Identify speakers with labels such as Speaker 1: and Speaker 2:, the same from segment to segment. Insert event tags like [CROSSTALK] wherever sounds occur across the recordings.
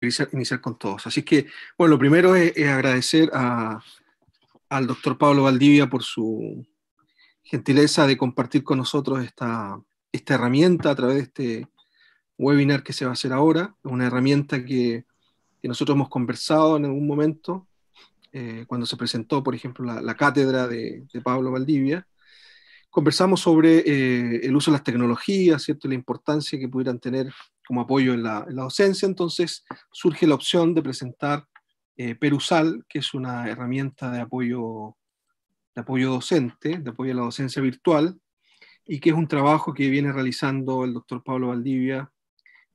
Speaker 1: iniciar, con todos. Así que, bueno, lo primero es, agradecer al doctor Pablo Valdivia por su gentileza de compartir con nosotros esta, esta herramienta a través de este webinar que se va a hacer ahora. Una herramienta que, nosotros hemos conversado en algún momento, eh, cuando se presentó, por ejemplo, la, cátedra de, Pablo Valdivia. Conversamos sobre eh, el uso de las tecnologías, ¿cierto? la importancia que pudieran tener como apoyo en la, docencia, entonces surge la opción de presentar eh, Perusal, que es una herramienta de apoyo, de apoyo docente, de apoyo a la docencia virtual, y que es un trabajo que viene realizando el doctor Pablo Valdivia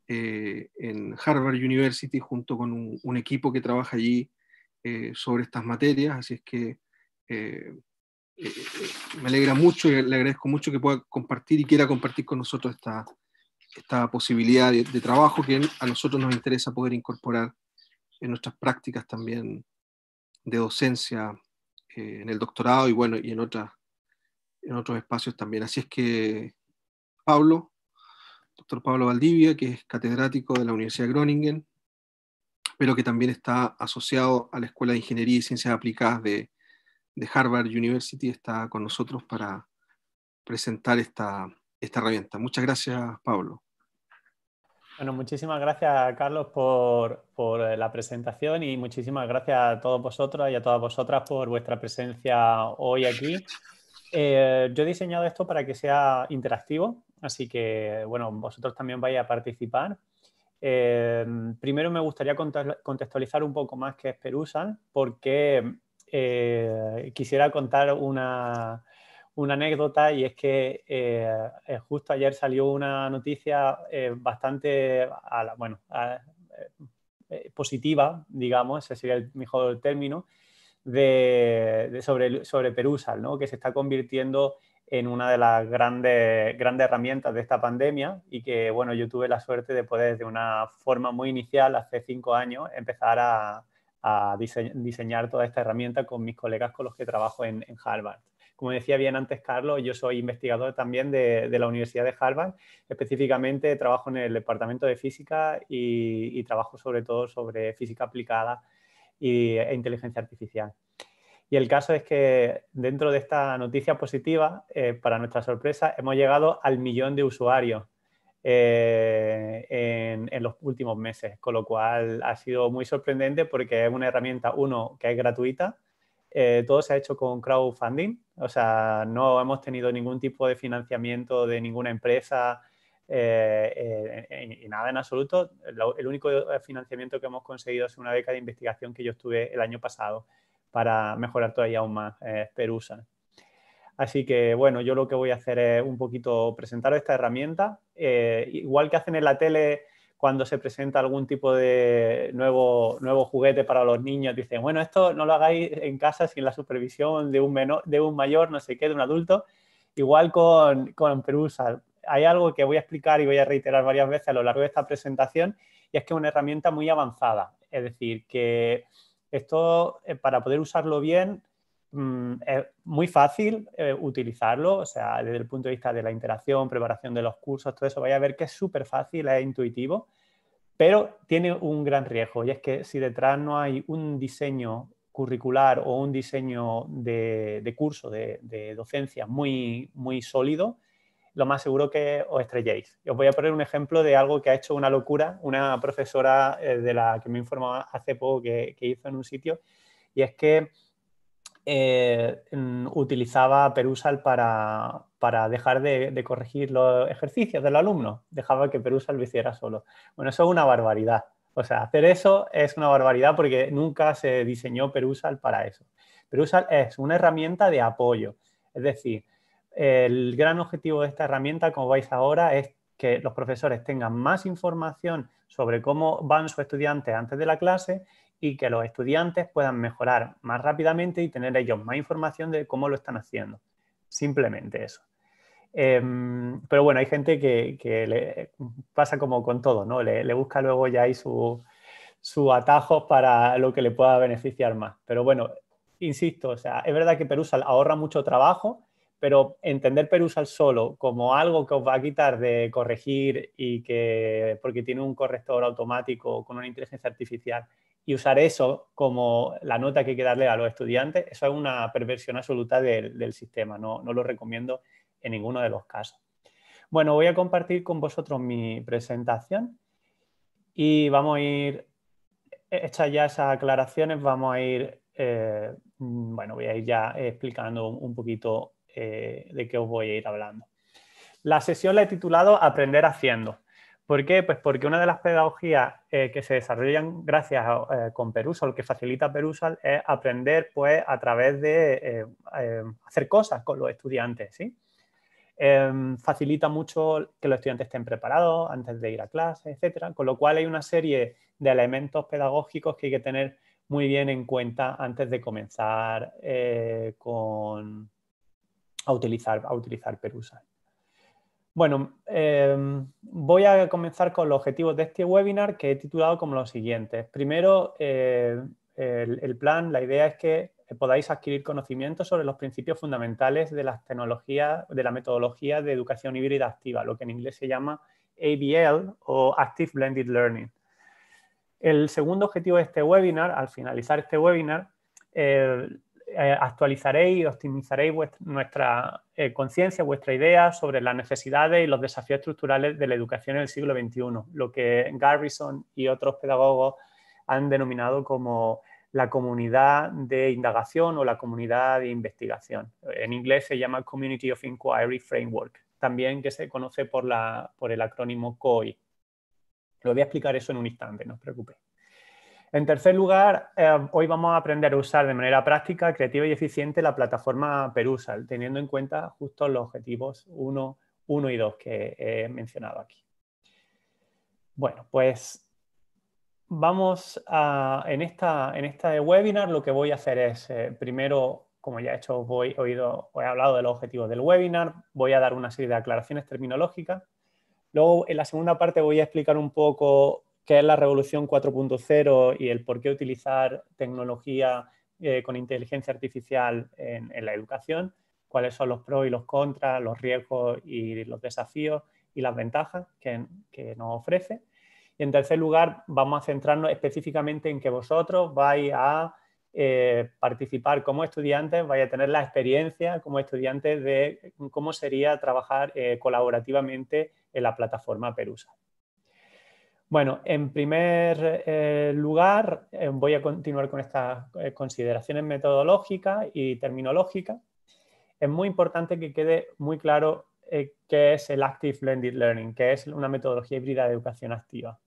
Speaker 1: eh, en Harvard University junto con un, equipo que trabaja allí eh, sobre estas materias, así es que me alegra mucho y le agradezco mucho que pueda compartir y quiera compartir con nosotros esta, esta posibilidad de, trabajo que a nosotros nos interesa poder incorporar en nuestras prácticas también de docencia eh, en el doctorado y bueno, y en, en otros espacios también. Así es que Pablo, doctor Pablo Valdivia, que es catedrático de la Universidad de Groningen, pero que también está asociado a la Escuela de Ingeniería y Ciencias Aplicadas de, de Harvard University, está con nosotros para presentar esta, esta herramienta. Muchas gracias, Pablo.
Speaker 2: Bueno, muchísimas gracias, Carlos, por, eh, la presentación y muchísimas gracias a todos vosotros y a todas vosotras por vuestra presencia hoy aquí. Eh, yo he diseñado esto para que sea interactivo, así que, bueno, vosotros también vais a participar. Eh, primero me gustaría contextualizar un poco más qué es Perusa, porque quisiera contar una, una anécdota y es que eh, eh, justo ayer salió una noticia eh, bastante bueno, positiva, digamos, ese sería el mejor término, de, sobre, sobre Perusal, ¿no? que se está convirtiendo en una de las grandes, grandes herramientas de esta pandemia y que, bueno, yo tuve la suerte de poder, de una forma muy inicial, hace cinco años, empezar a, diseñar toda esta herramienta con mis colegas con los que trabajo en Harvard. Como decía bien antes Carlos, yo soy investigador también de, la Universidad de Harvard. Específicamente trabajo en el departamento de física y, trabajo sobre todo sobre física aplicada e inteligencia artificial. Y el caso es que dentro de esta noticia positiva, eh, para nuestra sorpresa, hemos llegado al millón de usuarios eh, en, en, los últimos meses, con lo cual ha sido muy sorprendente porque es una herramienta, uno, que es gratuita, eh, todo se ha hecho con crowdfunding, o sea, no hemos tenido ningún tipo de financiamiento de ninguna empresa eh, eh, y nada en absoluto. el único financiamiento que hemos conseguido es una beca de investigación que yo estuve el año pasado para mejorar todavía aún más Perusa. Así que, bueno, yo lo que voy a hacer es un poquito presentar esta herramienta. igual que hacen en la tele cuando se presenta algún tipo de nuevo, nuevo juguete para los niños, dicen, bueno, esto no lo hagáis en casa sin la supervisión de un, menor, de un mayor, no sé qué, de un adulto. Igual con, con Perusa. Hay algo que voy a explicar y voy a reiterar varias veces a lo largo de esta presentación, y es que es una herramienta muy avanzada. Es decir, que esto, eh, para poder usarlo bien, mm, es muy fácil eh, utilizarlo, o sea, desde el punto de vista de la interacción, preparación de los cursos, todo eso, vaya a ver que es súper fácil, es intuitivo pero tiene un gran riesgo y es que si detrás no hay un diseño curricular o un diseño de, curso, de, docencia muy, muy sólido, lo más seguro que os estrelléis. os voy a poner un ejemplo de algo que ha hecho una locura una profesora eh, de la que me informó hace poco que, que hizo en un sitio, y es que eh, utilizaba Perusal para, para dejar de, corregir los ejercicios del alumno. Dejaba que Perusal lo hiciera solo. Bueno, eso es una barbaridad. O sea, hacer eso es una barbaridad porque nunca se diseñó Perusal para eso. Perusal es una herramienta de apoyo. Es decir, el gran objetivo de esta herramienta, como vais ahora, es que los profesores tengan más información sobre cómo van sus estudiantes antes de la clase y que los estudiantes puedan mejorar más rápidamente y tener ellos más información de cómo lo están haciendo. Simplemente eso. Em, pero bueno, hay gente que, le pasa como con todo, ¿no? Le, busca luego ya ahí sus su atajos para lo que le pueda beneficiar más. Pero bueno, insisto, o sea, es verdad que Perusal ahorra mucho trabajo, pero entender Perusal solo como algo que os va a quitar de corregir y que porque tiene un corrector automático con una inteligencia artificial y usar eso como la nota que hay que darle a los estudiantes, eso es una perversión absoluta del, sistema, no, no, lo recomiendo en ninguno de los casos. Bueno, voy a compartir con vosotros mi presentación y vamos a ir, hechas ya esas aclaraciones, vamos a ir, eh, bueno, voy a ir ya explicando un poquito eh, de qué os voy a ir hablando. La sesión la he titulado Aprender haciendo. ¿Por qué? Pues porque una de las pedagogías eh, que se desarrollan gracias eh, con Perusal, que facilita Perusal, es aprender pues, a través de eh, hacer cosas con los estudiantes. Em, facilita mucho que los estudiantes estén preparados antes de ir a clase, etc. Con lo cual hay una serie de elementos pedagógicos que hay que tener muy bien en cuenta antes de comenzar con, a, utilizar, a utilizar Perusal. Bueno, em, voy a comenzar con los objetivos de este webinar que he titulado como los siguientes. Primero, eh, el, plan, la idea es que podáis adquirir conocimientos sobre los principios fundamentales de las tecnologías, de la metodología de educación híbrida activa, lo que en inglés se llama ABL o Active Blended Learning. El segundo objetivo de este webinar, al finalizar este webinar, eh, eh, actualizaréis y optimizaréis nuestra eh, conciencia, vuestra idea sobre las necesidades y los desafíos estructurales de la educación en el siglo XXI, lo que Garrison y otros pedagogos han denominado como la comunidad de indagación o la comunidad de investigación. En inglés se llama Community of Inquiry Framework, también que se conoce por, la, por el acrónimo COI. Lo voy a explicar eso en un instante, no os preocupéis. En tercer lugar, eh, hoy vamos a aprender a usar de manera práctica, creativa y eficiente la plataforma Perusal, teniendo en cuenta justo los objetivos 1, y 2 que he mencionado aquí. Bueno, pues vamos a, en, esta, en este webinar lo que voy a hacer es, eh, primero, como ya he hecho, oído, he hablado de los objetivos del webinar, voy a dar una serie de aclaraciones terminológicas. Luego, en la segunda parte voy a explicar un poco qué es la revolución 4.0 y el por qué utilizar tecnología eh, con inteligencia artificial en, la educación, cuáles son los pros y los contras, los riesgos y los desafíos y las ventajas que, nos ofrece. Y en tercer lugar, vamos a centrarnos específicamente en que vosotros vais a eh, participar como estudiantes, vais a tener la experiencia como estudiantes de cómo sería trabajar eh, colaborativamente en la plataforma Perusa. Bueno, en primer eh, lugar, eh, voy a continuar con estas eh, consideraciones metodológicas y terminológicas. Es muy importante que quede muy claro qué es el Active Blended Learning, que es una metodología híbrida de educación activa.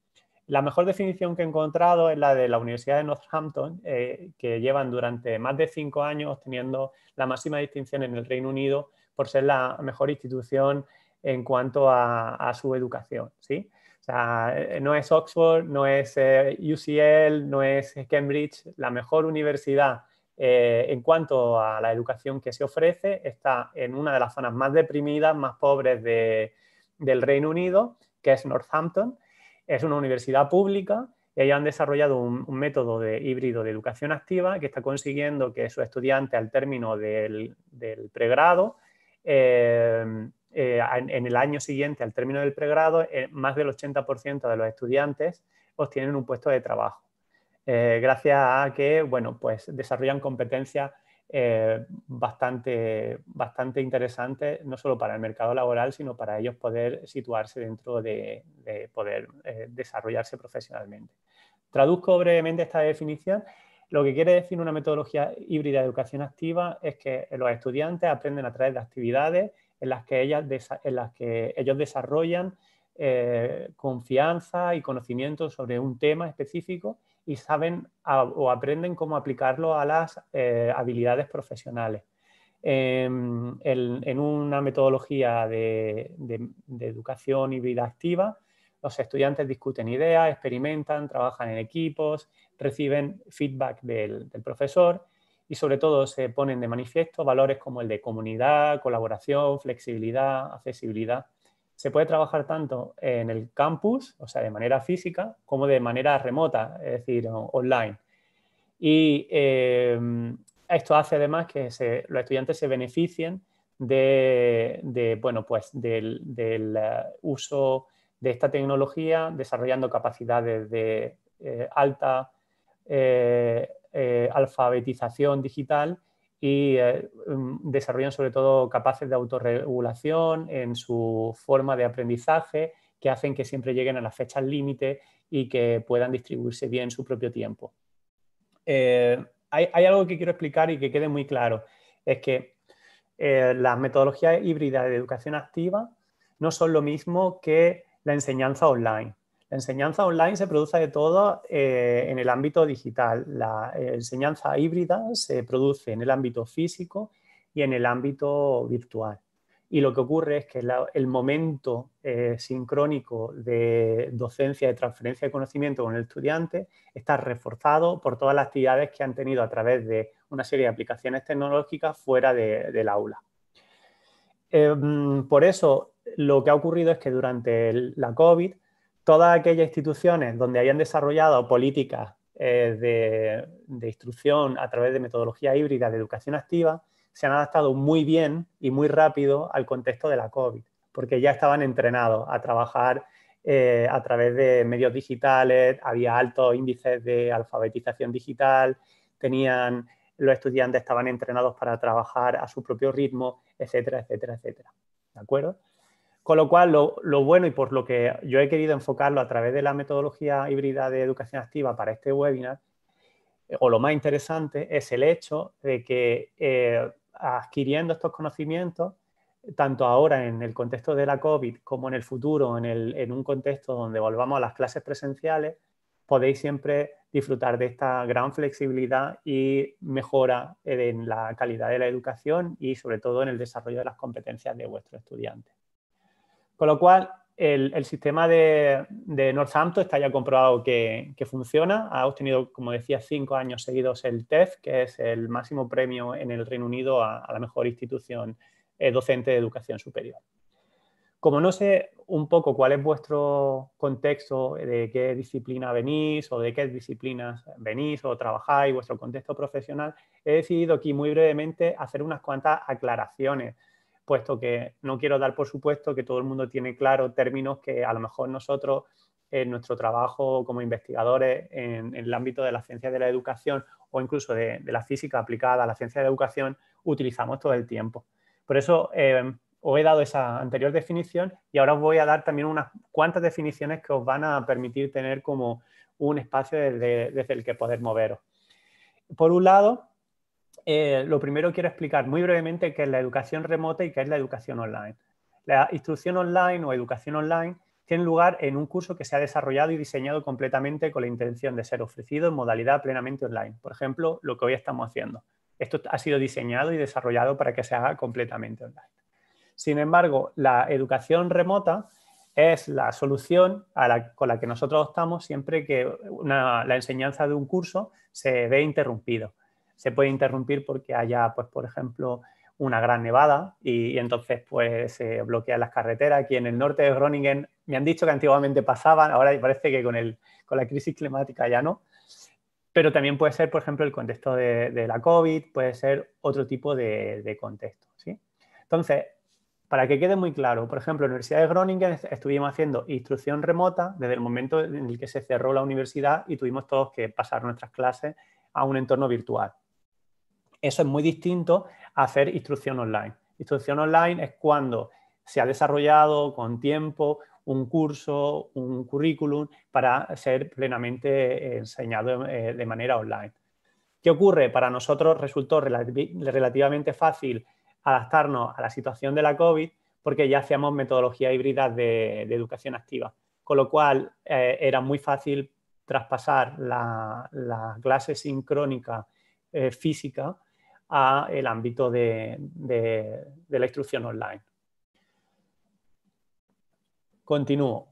Speaker 2: La mejor definición que he encontrado es la de la Universidad de Northampton, que llevan durante más de cinco años obteniendo la máxima distinción en el Reino Unido por ser la mejor institución en cuanto a, a su educación. ¿sí? Eh, no es Oxford, no es eh, UCL, no es Cambridge. La mejor universidad eh, en cuanto a la educación que se ofrece está en una de las zonas más deprimidas, más pobres del Reino Unido, que es Northampton. Es una universidad pública y ellos han desarrollado un, método de híbrido de educación activa que está consiguiendo que sus estudiantes al término del, pregrado eh, en, el año siguiente, al término del pregrado, eh, más del 80% de los estudiantes obtienen un puesto de trabajo. Eh, gracias a que, bueno, pues desarrollan competencias bastante, bastante interesantes, no solo para el mercado laboral, sino para ellos poder situarse dentro de, poder desarrollarse profesionalmente. Traduzco brevemente esta definición. Lo que quiere decir una metodología híbrida de educación activa es que los estudiantes aprenden a través de actividades en las que, ellas, en las que ellos desarrollan eh, confianza y conocimiento sobre un tema específico y saben o aprenden cómo aplicarlo a las eh, habilidades profesionales. En, una metodología de, educación y vida activa, los estudiantes discuten ideas, experimentan, trabajan en equipos, reciben feedback del profesor y sobre todo se ponen de manifiesto valores como el de comunidad, colaboración, flexibilidad, accesibilidad. Se puede trabajar tanto en el campus, o sea, de manera física, como de manera remota, es decir, online. Y eh, esto hace además que los estudiantes se beneficien de, bueno, pues del, eh, uso de esta tecnología, desarrollando capacidades de eh, alta alfabetización digital y mm, desarrollan sobre todo capaces de autorregulación en su forma de aprendizaje que hacen que siempre lleguen a las fechas límite y que puedan distribuirse bien su propio tiempo. hay, algo que quiero explicar y que quede muy claro, es que eh, las metodologías híbridas de educación activa no son lo mismo que la enseñanza online. Enseñanza online se produce de todo eh, en el ámbito digital. La enseñanza híbrida se produce en el ámbito físico y en el ámbito virtual. Y lo que ocurre es que el momento eh, sincrónico de docencia, de transferencia de conocimiento con el estudiante está reforzado por todas las actividades que han tenido a través de una serie de aplicaciones tecnológicas fuera del aula. Em, por eso, lo que ha ocurrido es que durante la COVID, todas aquellas instituciones donde hayan desarrollado políticas eh, de, instrucción a través de metodología híbrida de educación activa se han adaptado muy bien y muy rápido al contexto de la COVID, porque ya estaban entrenados a trabajar eh, a través de medios digitales, había altos índices de alfabetización digital, tenían los estudiantes estaban entrenados para trabajar a su propio ritmo, etcétera, etcétera, etcétera. ¿De acuerdo? Con lo cual, lo, bueno y por lo que yo he querido enfocarlo a través de la metodología híbrida de educación activa para este webinar, eh, o lo más interesante, es el hecho de que eh, adquiriendo estos conocimientos, tanto ahora en el contexto de la COVID como en el futuro, en, en un contexto donde volvamos a las clases presenciales, podéis siempre disfrutar de esta gran flexibilidad y mejora en la calidad de la educación y sobre todo en el desarrollo de las competencias de vuestros estudiantes. Con lo cual, el, sistema de, Northampton está ya comprobado que, funciona. Ha obtenido, como decía, cinco años seguidos el TEF, que es el máximo premio en el Reino Unido a, la mejor institución eh, docente de educación superior. Como no sé un poco cuál es vuestro contexto, de qué disciplina venís o de qué disciplinas venís o trabajáis, vuestro contexto profesional, he decidido aquí muy brevemente hacer unas cuantas aclaraciones, puesto que no quiero dar por supuesto que todo el mundo tiene claro términos que a lo mejor nosotros en nuestro trabajo como investigadores en, el ámbito de la ciencia de la educación o incluso de, la física aplicada a la ciencia de la educación utilizamos todo el tiempo. Por eso eh, os he dado esa anterior definición y ahora os voy a dar también unas cuantas definiciones que os van a permitir tener como un espacio desde, el que poder moveros. Por un lado, eh, lo primero quiero explicar muy brevemente qué es la educación remota y qué es la educación online. La instrucción online o educación online tiene lugar en un curso que se ha desarrollado y diseñado completamente con la intención de ser ofrecido en modalidad plenamente online. Por ejemplo, lo que hoy estamos haciendo. Esto ha sido diseñado y desarrollado para que se haga completamente online. Sin embargo, la educación remota es la solución con la que nosotros optamos siempre que la enseñanza de un curso se ve interrumpido. Se puede interrumpir porque haya, pues, por ejemplo, una gran nevada y, entonces pues se bloquean las carreteras. Aquí en el norte de Groningen me han dicho que antiguamente pasaban, ahora parece que con, la crisis climática ya no. Pero también puede ser, por ejemplo, el contexto de, la COVID, puede ser otro tipo de, de contexto. ¿sí? Entonces, para que quede muy claro, por ejemplo, en la Universidad de Groningen estuvimos haciendo instrucción remota desde el momento en el que se cerró la universidad y tuvimos todos que pasar nuestras clases a un entorno virtual. Eso es muy distinto a hacer instrucción online. Instrucción online es cuando se ha desarrollado con tiempo un curso, un currículum para ser plenamente enseñado eh, de manera online. ¿Qué ocurre? Para nosotros resultó relativamente fácil adaptarnos a la situación de la COVID porque ya hacíamos metodología híbrida de, educación activa, con lo cual eh, era muy fácil traspasar la, clase sincrónica eh, física a el ámbito de, de la instrucción online. Continúo.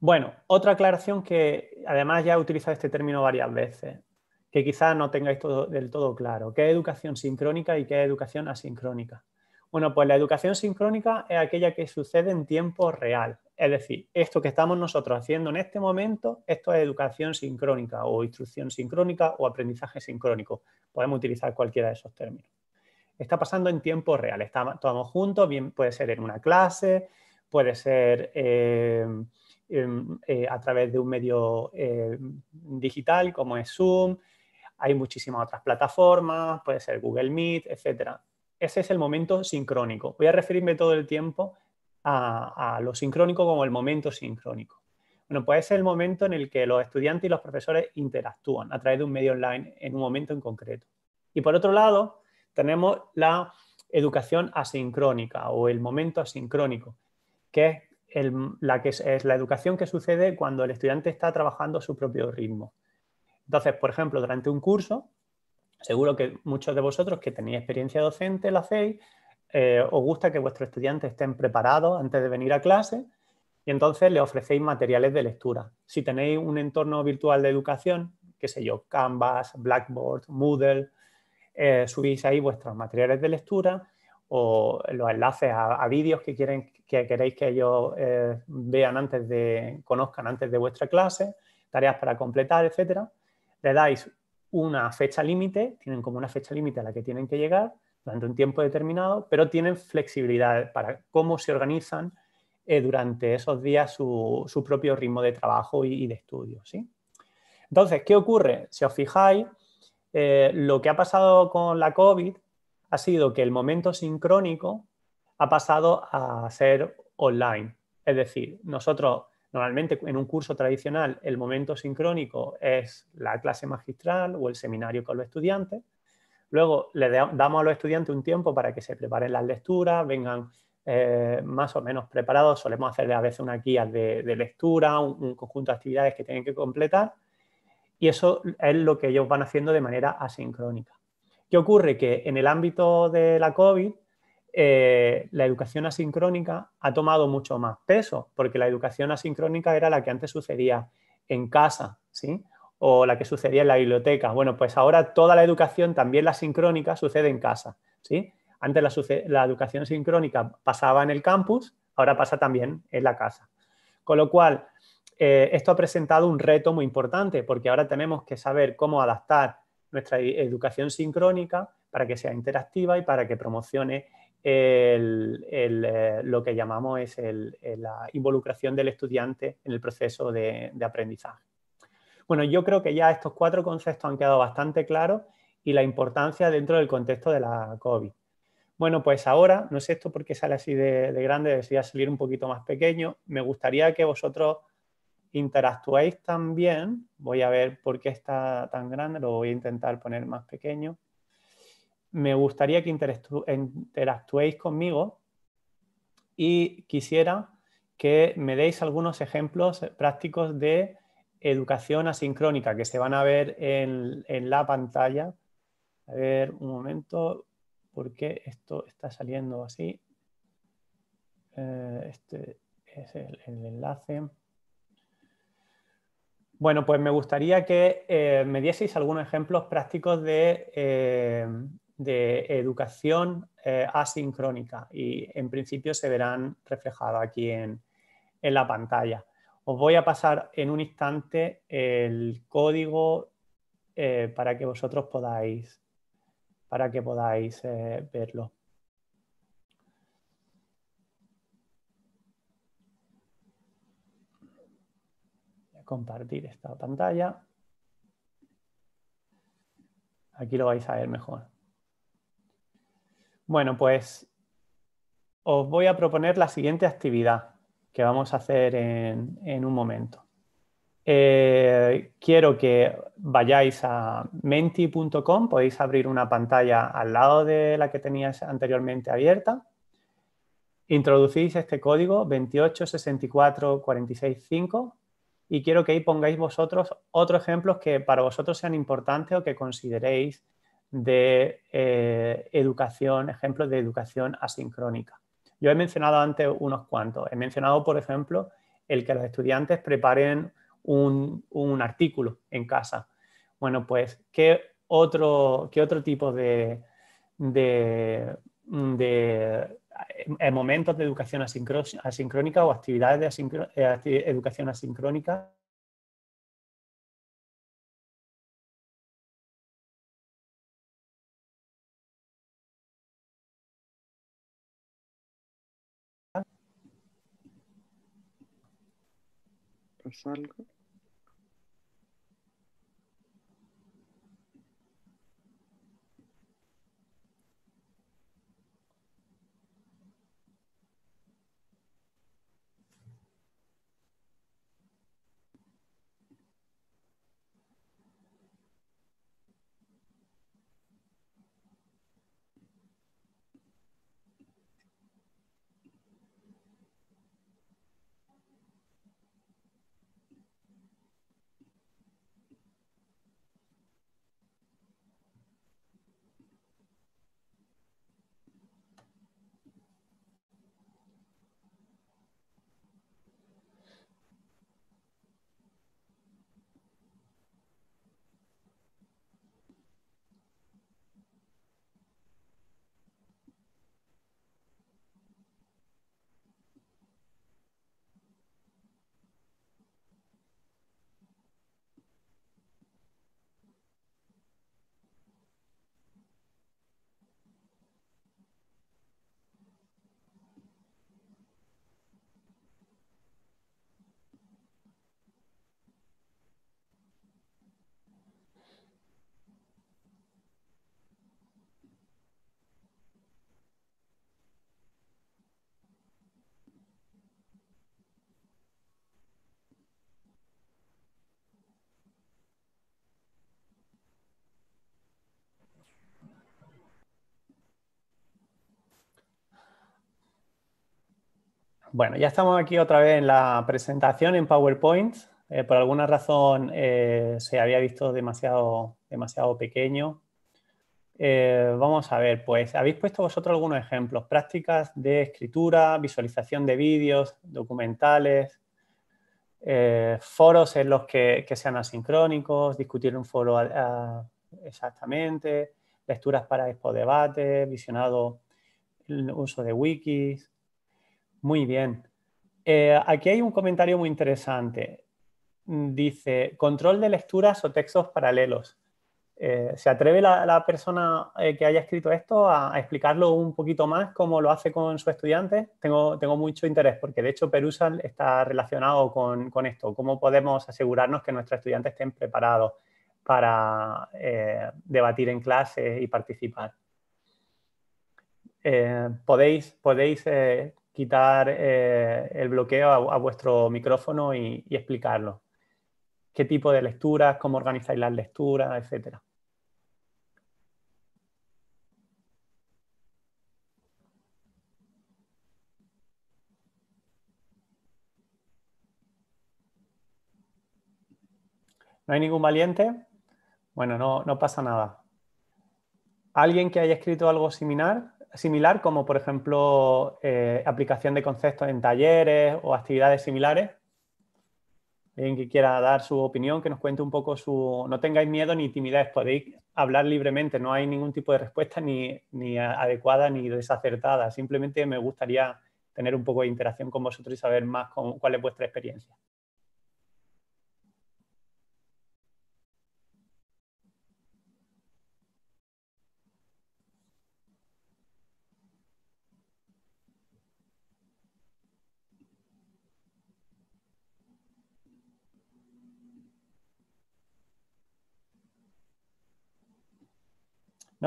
Speaker 2: Bueno, otra aclaración que además ya he utilizado este término varias veces que quizás no tengáis todo, del todo claro. ¿Qué es educación sincrónica y qué es educación asincrónica? Bueno, pues la educación sincrónica es aquella que sucede en tiempo real. Es decir, esto que estamos nosotros haciendo en este momento, esto es educación sincrónica o instrucción sincrónica o aprendizaje sincrónico. Podemos utilizar cualquiera de esos términos. está pasando en tiempo real. Estamos juntos, bien puede ser en una clase, puede ser eh, eh, a través de un medio eh, digital como es Zoom, hay muchísimas otras plataformas, puede ser Google Meet, etc. Ese es el momento sincrónico. Voy a referirme todo el tiempo a, lo sincrónico como el momento sincrónico. Bueno, pues es el momento en el que los estudiantes y los profesores interactúan a través de un medio online en un momento en concreto. Y por otro lado, tenemos la educación asincrónica o el momento asincrónico, que es, la, es, la educación que sucede cuando el estudiante está trabajando a su propio ritmo. Entonces, por ejemplo, durante un curso, seguro que muchos de vosotros que tenéis experiencia docente lo hacéis, eh, os gusta que vuestros estudiantes estén preparados antes de venir a clase y entonces le ofrecéis materiales de lectura. Si tenéis un entorno virtual de educación, qué sé yo, Canvas, Blackboard, Moodle, eh, subís ahí vuestros materiales de lectura o los enlaces a, vídeos que, quieren, que queréis que ellos eh, vean antes de, conozcan antes de vuestra clase, tareas para completar, etcétera. Le dais una fecha límite, tienen como una fecha límite a la que tienen que llegar durante un tiempo determinado, pero tienen flexibilidad para cómo se organizan eh, durante esos días su, propio ritmo de trabajo y, y de estudio. ¿sí? Entonces, ¿qué ocurre? Si os fijáis, eh, lo que ha pasado con la COVID ha sido que el momento sincrónico ha pasado a ser online. Es decir, nosotros normalmente en un curso tradicional el momento sincrónico es la clase magistral o el seminario con los estudiantes. Luego le damos a los estudiantes un tiempo para que se preparen las lecturas, vengan eh, más o menos preparados. Solemos hacer a veces una guía de, lectura, un, conjunto de actividades que tienen que completar y eso es lo que ellos van haciendo de manera asincrónica. ¿Qué ocurre? Que en el ámbito de la COVID, eh, la educación asincrónica ha tomado mucho más peso, porque la educación asincrónica era la que antes sucedía en casa, ¿sí? O la que sucedía en la biblioteca. Bueno, pues ahora toda la educación, también la sincrónica, sucede en casa, ¿sí? Antes la, educación sincrónica pasaba en el campus, ahora pasa también en la casa. Con lo cual, eh, esto ha presentado un reto muy importante porque ahora tenemos que saber cómo adaptar nuestra educación sincrónica para que sea interactiva y para que promocione eh, lo que llamamos es la involucración del estudiante en el proceso de aprendizaje. Bueno, yo creo que ya estos cuatro conceptos han quedado bastante claros y la importancia dentro del contexto de la COVID. Bueno, pues ahora, no sé esto por qué sale así de, de grande, debería salir un poquito más pequeño. Me gustaría que vosotros interactuéis también, voy a ver por qué está tan grande, lo voy a intentar poner más pequeño. Me gustaría que interactuéis conmigo y quisiera que me deis algunos ejemplos prácticos de educación asincrónica que se van a ver en, la pantalla. A ver, un momento, ¿por qué esto está saliendo así? Eh, este es el enlace. Bueno, pues me gustaría que eh, me dieseis algunos ejemplos prácticos de, eh, educación eh, asincrónica y en principio se verán reflejados aquí en, la pantalla. Os voy a pasar en un instante el código para que vosotros podáis, para que podáis verlo. compartir esta pantalla. Aquí lo vais a ver mejor. Bueno, pues os voy a proponer la siguiente actividad que vamos a hacer en, un momento. Eh, quiero que vayáis a menti.com, podéis abrir una pantalla al lado de la que teníais anteriormente abierta. Introducís este código 2864465 y quiero que ahí pongáis vosotros otros ejemplos que para vosotros sean importantes o que consideréis de eh, educación, ejemplos de educación asincrónica. Yo he mencionado antes unos cuantos. He mencionado, por ejemplo, el que los estudiantes preparen un, artículo en casa. Bueno, pues, ¿qué otro, qué otro tipo de, de en momentos de educación asincrónica o actividades de eh, educación asincrónica
Speaker 3: pasa algo.
Speaker 2: Bueno, ya estamos aquí otra vez en la presentación en PowerPoint. Eh, por alguna razón eh, se había visto demasiado, demasiado pequeño. Eh, vamos a ver, pues habéis puesto vosotros algunos ejemplos, prácticas de escritura, visualización de vídeos, documentales, foros en los que, sean asincrónicos, discutir un foro exactamente, lecturas para expo debate, visionado el uso de wikis, muy bien. Eh, aquí hay un comentario muy interesante. Dice, control de lecturas o textos paralelos. Eh, ¿Se atreve la, persona eh, que haya escrito esto a, explicarlo un poquito más cómo lo hace con su estudiante? Tengo, mucho interés porque de hecho Perusal está relacionado con, con esto. ¿Cómo podemos asegurarnos que nuestros estudiantes estén preparados para debatir en clase y participar? podéis podéis quitar eh, el bloqueo a, vuestro micrófono y, explicarlo. ¿Qué tipo de lecturas, cómo organizáis las lecturas, etcétera? ¿No hay ningún valiente? Bueno, no, no pasa nada. ¿Alguien que haya escrito algo similar? Similar como por ejemplo eh, aplicación de conceptos en talleres o actividades similares. Alguien que quiera dar su opinión, que nos cuente un poco su... No tengáis miedo ni timidez, podéis hablar libremente, no hay ningún tipo de respuesta ni, ni adecuada ni desacertada. Simplemente me gustaría tener un poco de interacción con vosotros y saber más cuál es vuestra experiencia.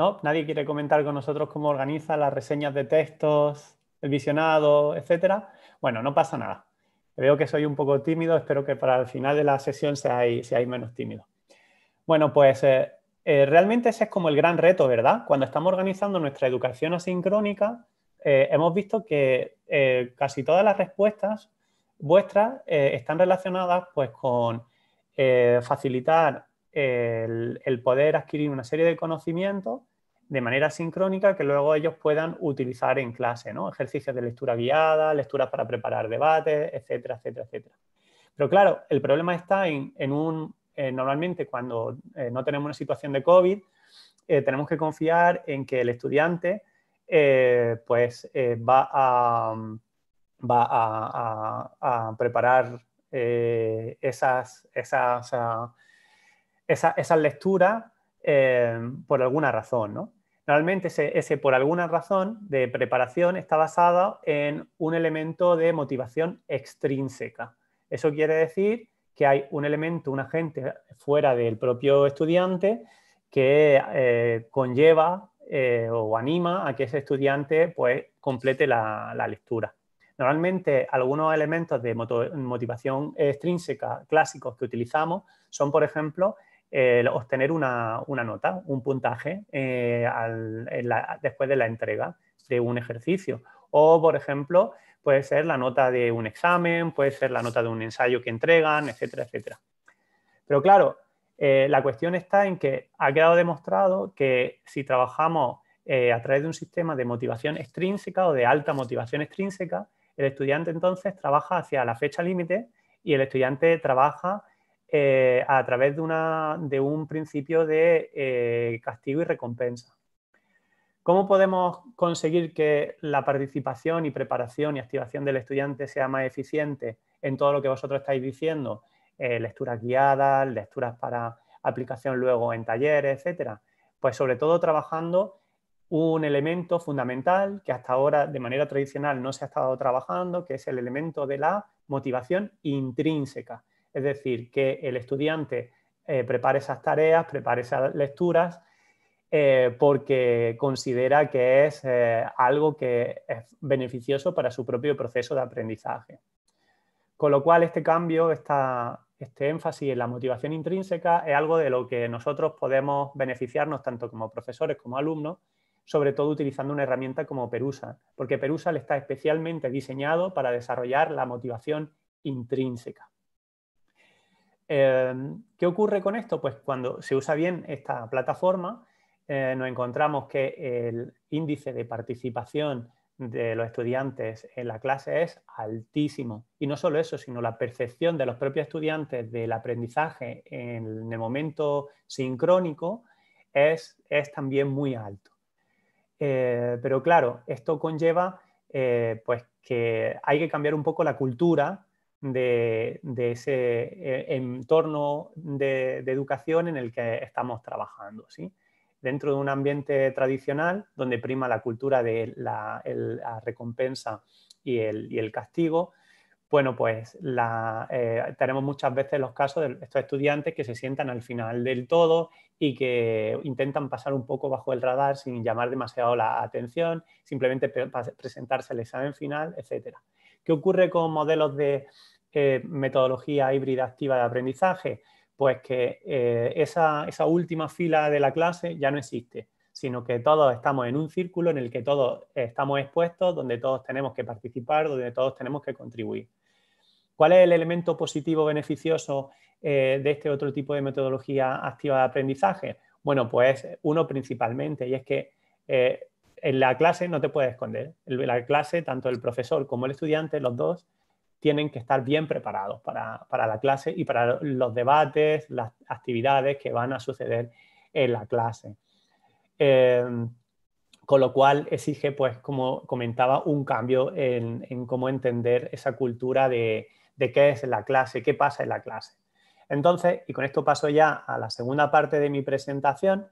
Speaker 2: ¿No? Nadie quiere comentar con nosotros cómo organiza las reseñas de textos, el visionado, etcétera. Bueno, no pasa nada. Veo que soy un poco tímido, espero que para el final de la sesión seáis, menos tímido. Bueno, pues eh, eh, realmente ese es como el gran reto, ¿verdad? Cuando estamos organizando nuestra educación asincrónica, eh, hemos visto que casi todas las respuestas vuestras están relacionadas pues, con facilitar el, poder adquirir una serie de conocimientos de manera sincrónica que luego ellos puedan utilizar en clase, ¿no? Ejercicios de lectura guiada, lecturas para preparar debates, etcétera, etcétera, etcétera. Pero claro, el problema está en, un, eh, normalmente cuando eh, no tenemos una situación de COVID, eh, tenemos que confiar en que el estudiante pues va a, va a, preparar esas, esas esa, lectura lecturas por alguna razón, ¿no? Normalmente ese, por alguna razón de preparación está basado en un elemento de motivación extrínseca. Eso quiere decir que hay un elemento, un agente fuera del propio estudiante que eh, conlleva eh, o anima a que ese estudiante pues, complete la, lectura. Normalmente algunos elementos de motivación extrínseca clásicos que utilizamos son, por ejemplo, obtener una, nota, un puntaje eh, después de la entrega de un ejercicio. O, por ejemplo, puede ser la nota de un examen, puede ser la nota de un ensayo que entregan, etcétera, etcétera. Pero claro, eh, la cuestión está en que ha quedado demostrado que si trabajamos eh, a través de un sistema de motivación extrínseca o de alta motivación extrínseca, el estudiante entonces trabaja hacia la fecha límite y el estudiante trabaja eh, a través de, un principio de eh, castigo y recompensa. ¿Cómo podemos conseguir que la participación y preparación y activación del estudiante sea más eficiente en todo lo que vosotros estáis diciendo? Eh, lecturas guiadas, lecturas para aplicación luego en talleres, etcétera. Pues sobre todo trabajando un elemento fundamental que hasta ahora de manera tradicional no se ha estado trabajando, que es el elemento de la motivación intrínseca. Es decir, que el estudiante eh, prepare esas tareas, prepare esas lecturas, eh, porque considera que es eh, algo que es beneficioso para su propio proceso de aprendizaje. Con lo cual, este cambio, este énfasis en la motivación intrínseca es algo de lo que nosotros podemos beneficiarnos tanto como profesores como alumnos, sobre todo utilizando una herramienta como Perusa, porque Perusa está especialmente diseñado para desarrollar la motivación intrínseca. Em, ¿Qué ocurre con esto? Pues cuando se usa bien esta plataforma, eh, nos encontramos que el índice de participación de los estudiantes en la clase es altísimo. Y no solo eso, sino la percepción de los propios estudiantes del aprendizaje en el momento sincrónico es, también muy alto. Eh, pero claro, esto conlleva eh, pues que hay que cambiar un poco la cultura de, ese eh, entorno de, educación en el que estamos trabajando. ¿sí? Dentro de un ambiente tradicional donde prima la cultura de la, recompensa y el, castigo, bueno, pues eh, tenemos muchas veces los casos de estos estudiantes que se sientan al final del todo y que intentan pasar un poco bajo el radar sin llamar demasiado la atención, simplemente presentarse el examen final, etcétera. ¿Qué ocurre con modelos de eh, metodología híbrida activa de aprendizaje? Pues que eh, esa, última fila de la clase ya no existe, sino que todos estamos en un círculo en el que todos estamos expuestos, donde todos tenemos que participar, donde todos tenemos que contribuir. ¿Cuál es el elemento positivo beneficioso eh, de este otro tipo de metodología activa de aprendizaje? Bueno, pues uno principalmente, y es que en la clase no te puedes esconder. En la clase, tanto el profesor como el estudiante, los dos, tienen que estar bien preparados para, la clase y para los debates, las actividades que van a suceder en la clase. Em, con lo cual exige, pues, como comentaba, un cambio en, cómo entender esa cultura de, de, qué es la clase, qué pasa en la clase. Entonces, y con esto paso ya a la segunda parte de mi presentación,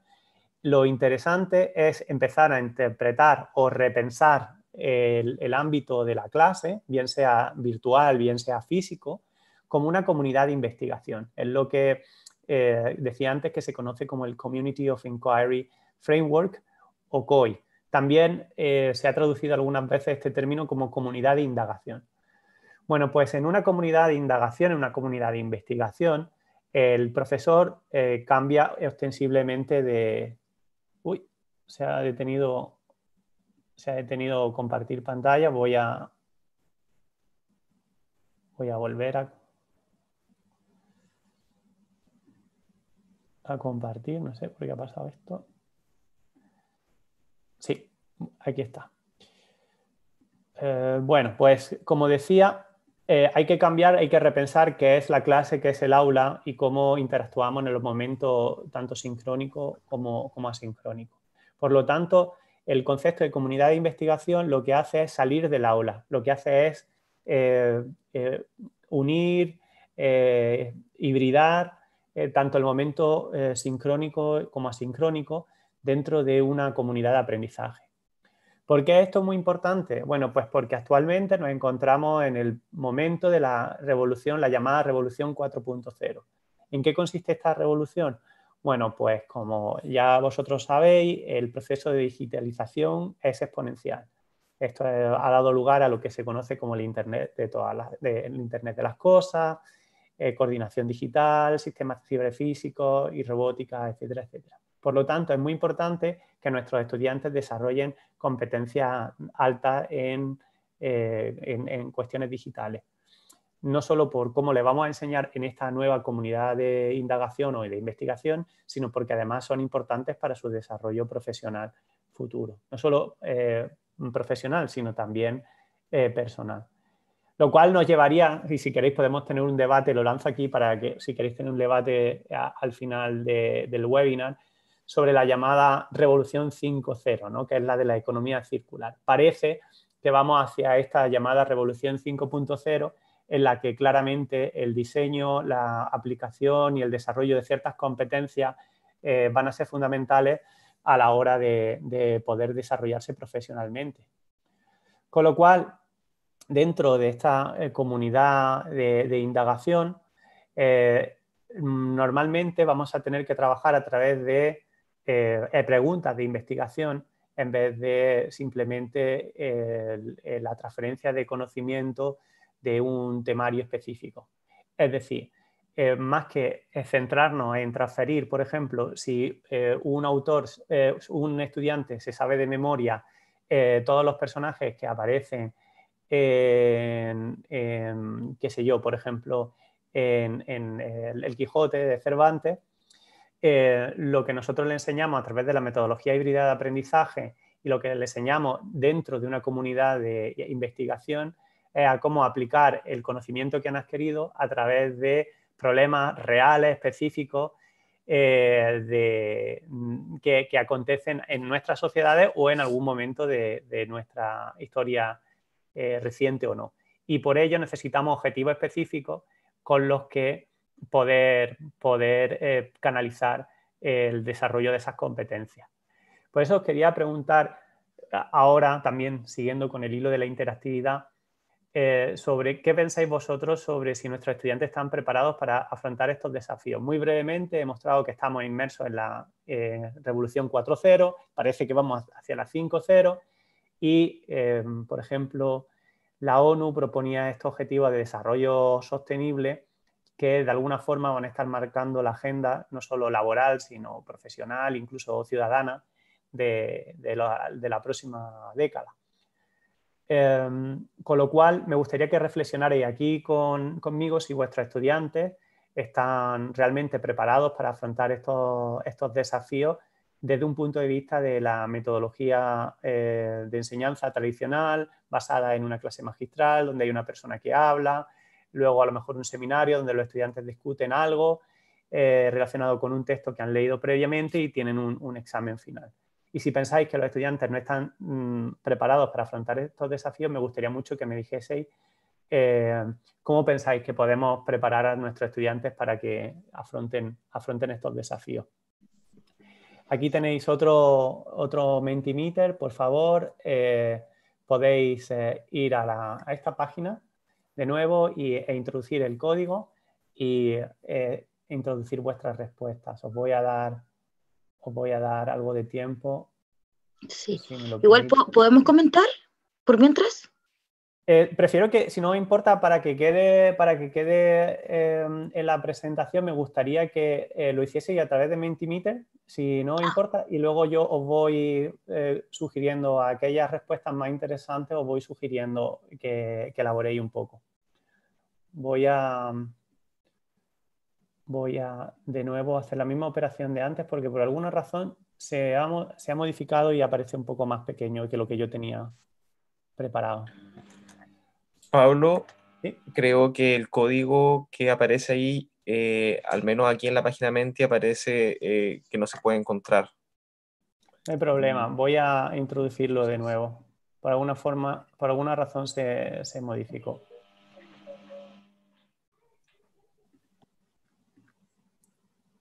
Speaker 2: lo interesante es empezar a interpretar o repensar el, ámbito de la clase, bien sea virtual, bien sea físico, como una comunidad de investigación. Es lo que eh, decía antes que se conoce como el Community of Inquiry Framework o COI. También eh, se ha traducido algunas veces este término como comunidad de indagación. Bueno, pues en una comunidad de indagación, en una comunidad de investigación, el profesor eh, cambia ostensiblemente de... Uy, se ha detenido se ha detenido compartir pantalla, voy a, voy a volver a, a compartir, no sé por qué ha pasado esto. Sí, aquí está. Eh, bueno, pues como decía, eh, hay que cambiar, hay que repensar qué es la clase, qué es el aula y cómo interactuamos en los momentos tanto sincrónico como, como asincrónico. Por lo tanto, el concepto de comunidad de investigación lo que hace es salir del aula, lo que hace es eh, eh, unir, hibridar tanto el momento sincrónico como asincrónico dentro de una comunidad de aprendizaje. ¿Por qué esto es muy importante? Bueno, pues porque actualmente nos encontramos en el momento de la revolución, la llamada revolución 4.0. ¿En qué consiste esta revolución? Bueno, pues como ya vosotros sabéis, el proceso de digitalización es exponencial. Esto ha dado lugar a lo que se conoce como el Internet de, todas las, Internet de las cosas, eh, coordinación digital, sistemas ciberfísicos y robótica, etcétera, etcétera. Por lo tanto, es muy importante que nuestros estudiantes desarrollen competencias altas en, eh, en cuestiones digitales no solo por cómo le vamos a enseñar en esta nueva comunidad de indagación o de investigación, sino porque además son importantes para su desarrollo profesional futuro. No solo eh, profesional, sino también eh, personal. Lo cual nos llevaría, y si queréis podemos tener un debate, lo lanzo aquí para que si queréis tener un debate al final del webinar, sobre la llamada Revolución 5.0, ¿no? que es la de la economía circular. Parece que vamos hacia esta llamada Revolución 5.0 en la que claramente el diseño, la aplicación y el desarrollo de ciertas competencias eh, van a ser fundamentales a la hora de, poder desarrollarse profesionalmente. Con lo cual, dentro de esta eh, comunidad de, indagación, eh, normalmente vamos a tener que trabajar a través de preguntas de investigación en vez de simplemente la transferencia de conocimiento de un temario específico. Es decir, eh, más que centrarnos en transferir, por ejemplo, si eh, un autor, eh, un estudiante se sabe de memoria todos los personajes que aparecen en, qué sé yo, por ejemplo, en, el, Quijote de Cervantes, lo que nosotros le enseñamos a través de la metodología híbrida de aprendizaje y lo que le enseñamos dentro de una comunidad de investigación a cómo aplicar el conocimiento que han adquirido a través de problemas reales, específicos, eh, mm, que, acontecen en nuestras sociedades o en algún momento de, nuestra historia eh, reciente o no. Y por ello necesitamos objetivos específicos con los que poder, poder eh, canalizar el desarrollo de esas competencias. Por eso os quería preguntar ahora, también siguiendo con el hilo de la interactividad, eh, sobre qué pensáis vosotros sobre si nuestros estudiantes están preparados para afrontar estos desafíos. Muy brevemente he mostrado que estamos inmersos en la eh, revolución 4.0, parece que vamos hacia la 5.0 y, eh, por ejemplo, la ONU proponía estos objetivos de desarrollo sostenible que de alguna forma van a estar marcando la agenda no solo laboral, sino profesional, incluso ciudadana de la próxima década. Em, con lo cual, me gustaría que reflexionarais aquí conmigo si vuestros estudiantes están realmente preparados para afrontar estos, desafíos desde un punto de vista de la metodología eh, de enseñanza tradicional, basada en una clase magistral, donde hay una persona que habla, luego a lo mejor un seminario donde los estudiantes discuten algo eh, relacionado con un texto que han leído previamente y tienen un examen final. Y si pensáis que los estudiantes no están mm, preparados para afrontar estos desafíos, me gustaría mucho que me dijeseis eh, cómo pensáis que podemos preparar a nuestros estudiantes para que afronten, afronten estos desafíos. Aquí tenéis otro, otro Mentimeter, por favor, eh, podéis ir a, esta página de nuevo y, e introducir el código y introducir vuestras respuestas. Os voy a dar os voy a dar algo de tiempo.
Speaker 3: Sí. Igual podemos comentar por mientras.
Speaker 2: Eh, prefiero que, si no me importa, para que quede, para que quede em, en la presentación, me gustaría que eh, lo hicieseis a través de Mentimeter, si no me ah. importa, y luego yo os voy eh, sugiriendo aquellas respuestas más interesantes, os voy sugiriendo que, que elaboréis un poco. Voy a, voy a de nuevo hacer la misma operación de antes porque por alguna razón se ha, modificado y aparece un poco más pequeño que lo que yo tenía preparado.
Speaker 4: Pablo, creo que el código que aparece ahí, eh, al menos aquí en la página Menti, aparece eh, que no se puede encontrar.
Speaker 2: No hay problema, voy a introducirlo de nuevo. Por alguna forma, por alguna razón se modificó.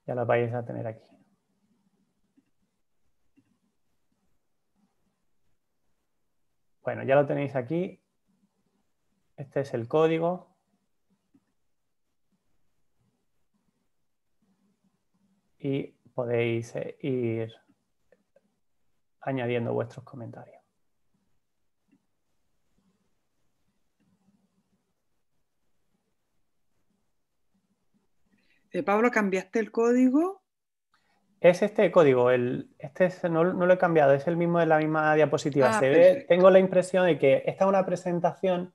Speaker 2: Ya la vais a tener aquí. Bueno, ya lo tenéis aquí. Este es el código. Y podéis eh, ir añadiendo vuestros comentarios.
Speaker 5: Eh, Pablo, ¿cambiaste el código?
Speaker 2: Es este código, el, este no, lo he cambiado, es el mismo de la misma diapositiva.
Speaker 5: Ah,
Speaker 2: Se ve, tengo la impresión de que esta es una presentación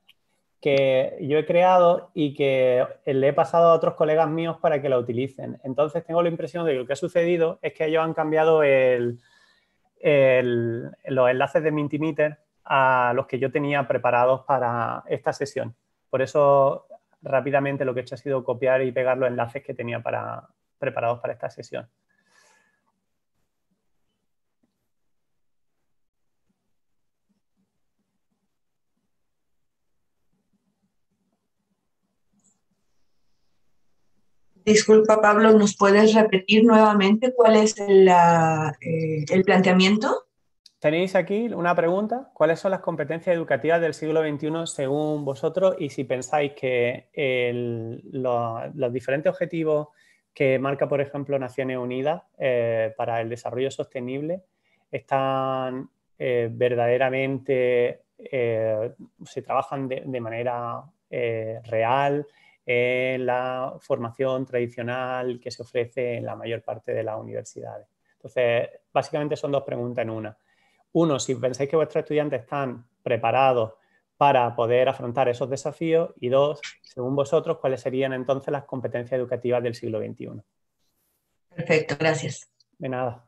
Speaker 2: que yo he creado y que le he pasado a otros colegas míos para que la utilicen. Entonces tengo la impresión de que lo que ha sucedido es que ellos han cambiado el, los enlaces de Mentimeter a los que yo tenía preparados para esta sesión. Por eso rápidamente lo que he hecho ha sido copiar y pegar los enlaces que tenía para, preparados para esta sesión.
Speaker 3: Disculpa, Pablo, ¿nos puedes repetir nuevamente cuál es el, eh, el planteamiento?
Speaker 2: Tenéis aquí una pregunta. ¿Cuáles son las competencias educativas del siglo XXI según vosotros? Y si pensáis que los, diferentes objetivos que marca, por ejemplo, Naciones Unidas eh, para el desarrollo sostenible están eh, verdaderamente, eh, se trabajan de, de manera real en la formación tradicional que se ofrece en la mayor parte de las universidades. Entonces, básicamente son dos preguntas en una uno, si pensáis que vuestros estudiantes están preparados para poder afrontar esos desafíos y dos, según vosotros, cuáles serían entonces las competencias educativas del siglo XXI.
Speaker 3: Perfecto, gracias.
Speaker 2: De nada.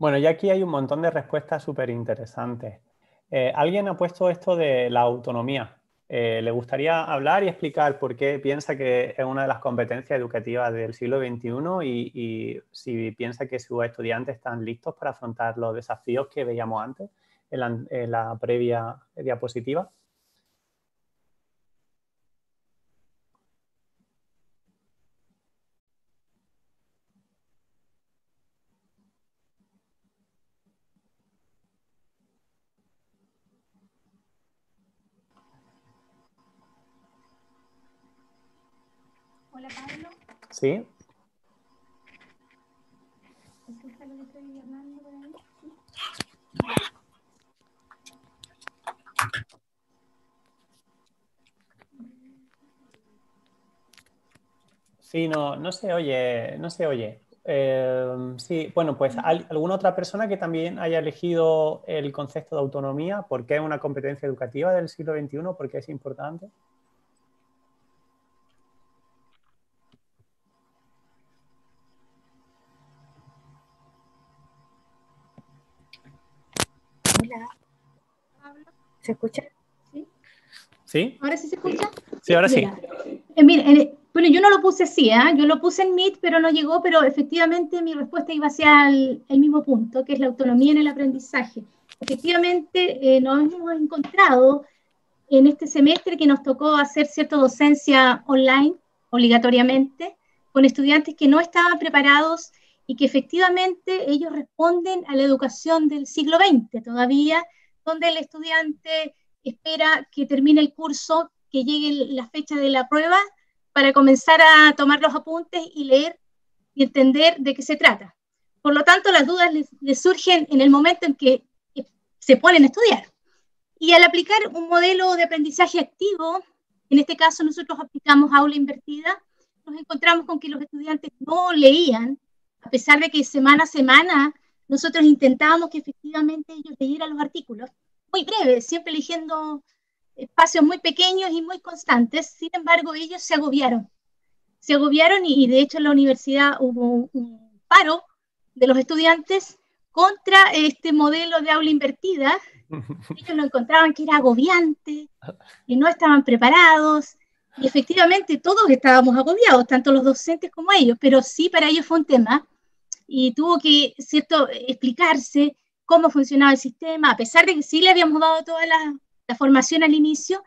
Speaker 2: Bueno, ya aquí hay un montón de respuestas súper interesantes. Eh, alguien ha puesto esto de la autonomía. Eh, ¿Le gustaría hablar y explicar por qué piensa que es una de las competencias educativas del siglo XXI y, si piensa que sus estudiantes están listos para afrontar los desafíos que veíamos antes en la previa diapositiva? ¿Sí? Sí, no, no se oye, no se oye. Eh, sí, bueno, pues alguna otra persona que también haya elegido el concepto de autonomía, ¿por qué es una competencia educativa del siglo XXI? ¿Por qué es importante?
Speaker 3: ¿Se escucha?
Speaker 2: ¿Sí?
Speaker 6: ¿Ahora sí se escucha?
Speaker 2: Sí, ahora sí.
Speaker 6: Eh, mire, bueno, yo no lo puse así, ¿eh? yo lo puse en Meet, pero no llegó, pero efectivamente mi respuesta iba hacia el, mismo punto, que es la autonomía en el aprendizaje. Efectivamente, eh, nos hemos encontrado en este semestre que nos tocó hacer cierta docencia online, obligatoriamente, con estudiantes que no estaban preparados y que efectivamente ellos responden a la educación del siglo XX todavía, donde el estudiante espera que termine el curso, que llegue la fecha de la prueba para comenzar a tomar los apuntes y leer y entender de qué se trata. Por lo tanto, las dudas les, surgen en el momento en que se ponen a estudiar. Y al aplicar un modelo de aprendizaje activo, en este caso nosotros aplicamos aula invertida, nos encontramos con que los estudiantes no leían, a pesar de que semana a semana nosotros intentábamos que efectivamente ellos leyeran los artículos, muy breves, siempre eligiendo espacios muy pequeños y muy constantes, sin embargo ellos se agobiaron. Se agobiaron y, de hecho en la universidad hubo un, paro de los estudiantes contra este modelo de aula invertida. [LAUGHS] Ellos lo encontraban que era agobiante, que no estaban preparados y efectivamente todos estábamos agobiados, tanto los docentes como ellos, pero sí para ellos fue un tema y tuvo que, ¿cierto?, explicarse cómo funcionaba el sistema, a pesar de que sí le habíamos dado todas las la formación al inicio,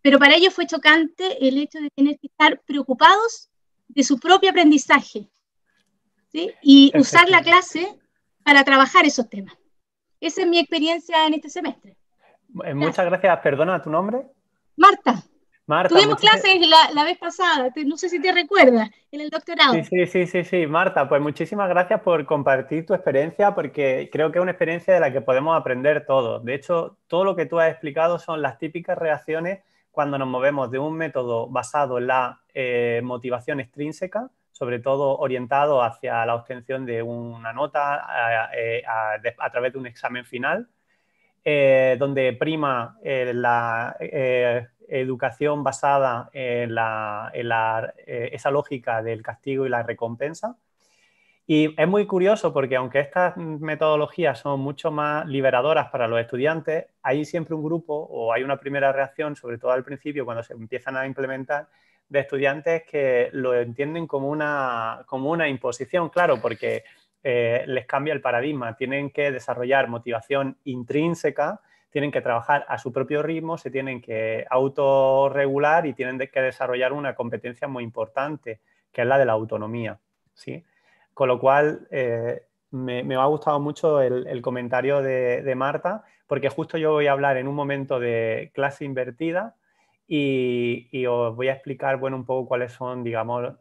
Speaker 6: pero para ellos fue chocante el hecho de tener que estar preocupados de su propio aprendizaje y usar la clase para trabajar esos temas. Esa es mi experiencia en este semestre.
Speaker 2: Eh, muchas gracias. Perdona, ¿tu nombre?
Speaker 6: Marta. Tuvimos clases la, vez pasada, no sé si te recuerdas, en el doctorado.
Speaker 2: Sí, sí, sí, sí, Marta, pues muchísimas gracias por compartir tu experiencia, porque creo que es una experiencia de la que podemos aprender todos. De hecho, todo lo que tú has explicado son las típicas reacciones cuando nos movemos de un método basado en la eh, motivación extrínseca, sobre todo orientado hacia la obtención de una nota eh, a, través de un examen final, eh, donde prima la educación basada en, eh, esa lógica del castigo y la recompensa. Y es muy curioso porque aunque estas metodologías son mucho más liberadoras para los estudiantes, hay siempre un grupo o hay una primera reacción, sobre todo al principio cuando se empiezan a implementar, de estudiantes que lo entienden como una, como una imposición, claro, porque eh, les cambia el paradigma, tienen que desarrollar motivación intrínseca tienen que trabajar a su propio ritmo, se tienen que autorregular y tienen que desarrollar una competencia muy importante, que es la de la autonomía. ¿sí? Con lo cual, eh, me, ha gustado mucho el, comentario de, Marta, porque justo yo voy a hablar en un momento de clase invertida y, os voy a explicar bueno, un poco cuáles son, digamos,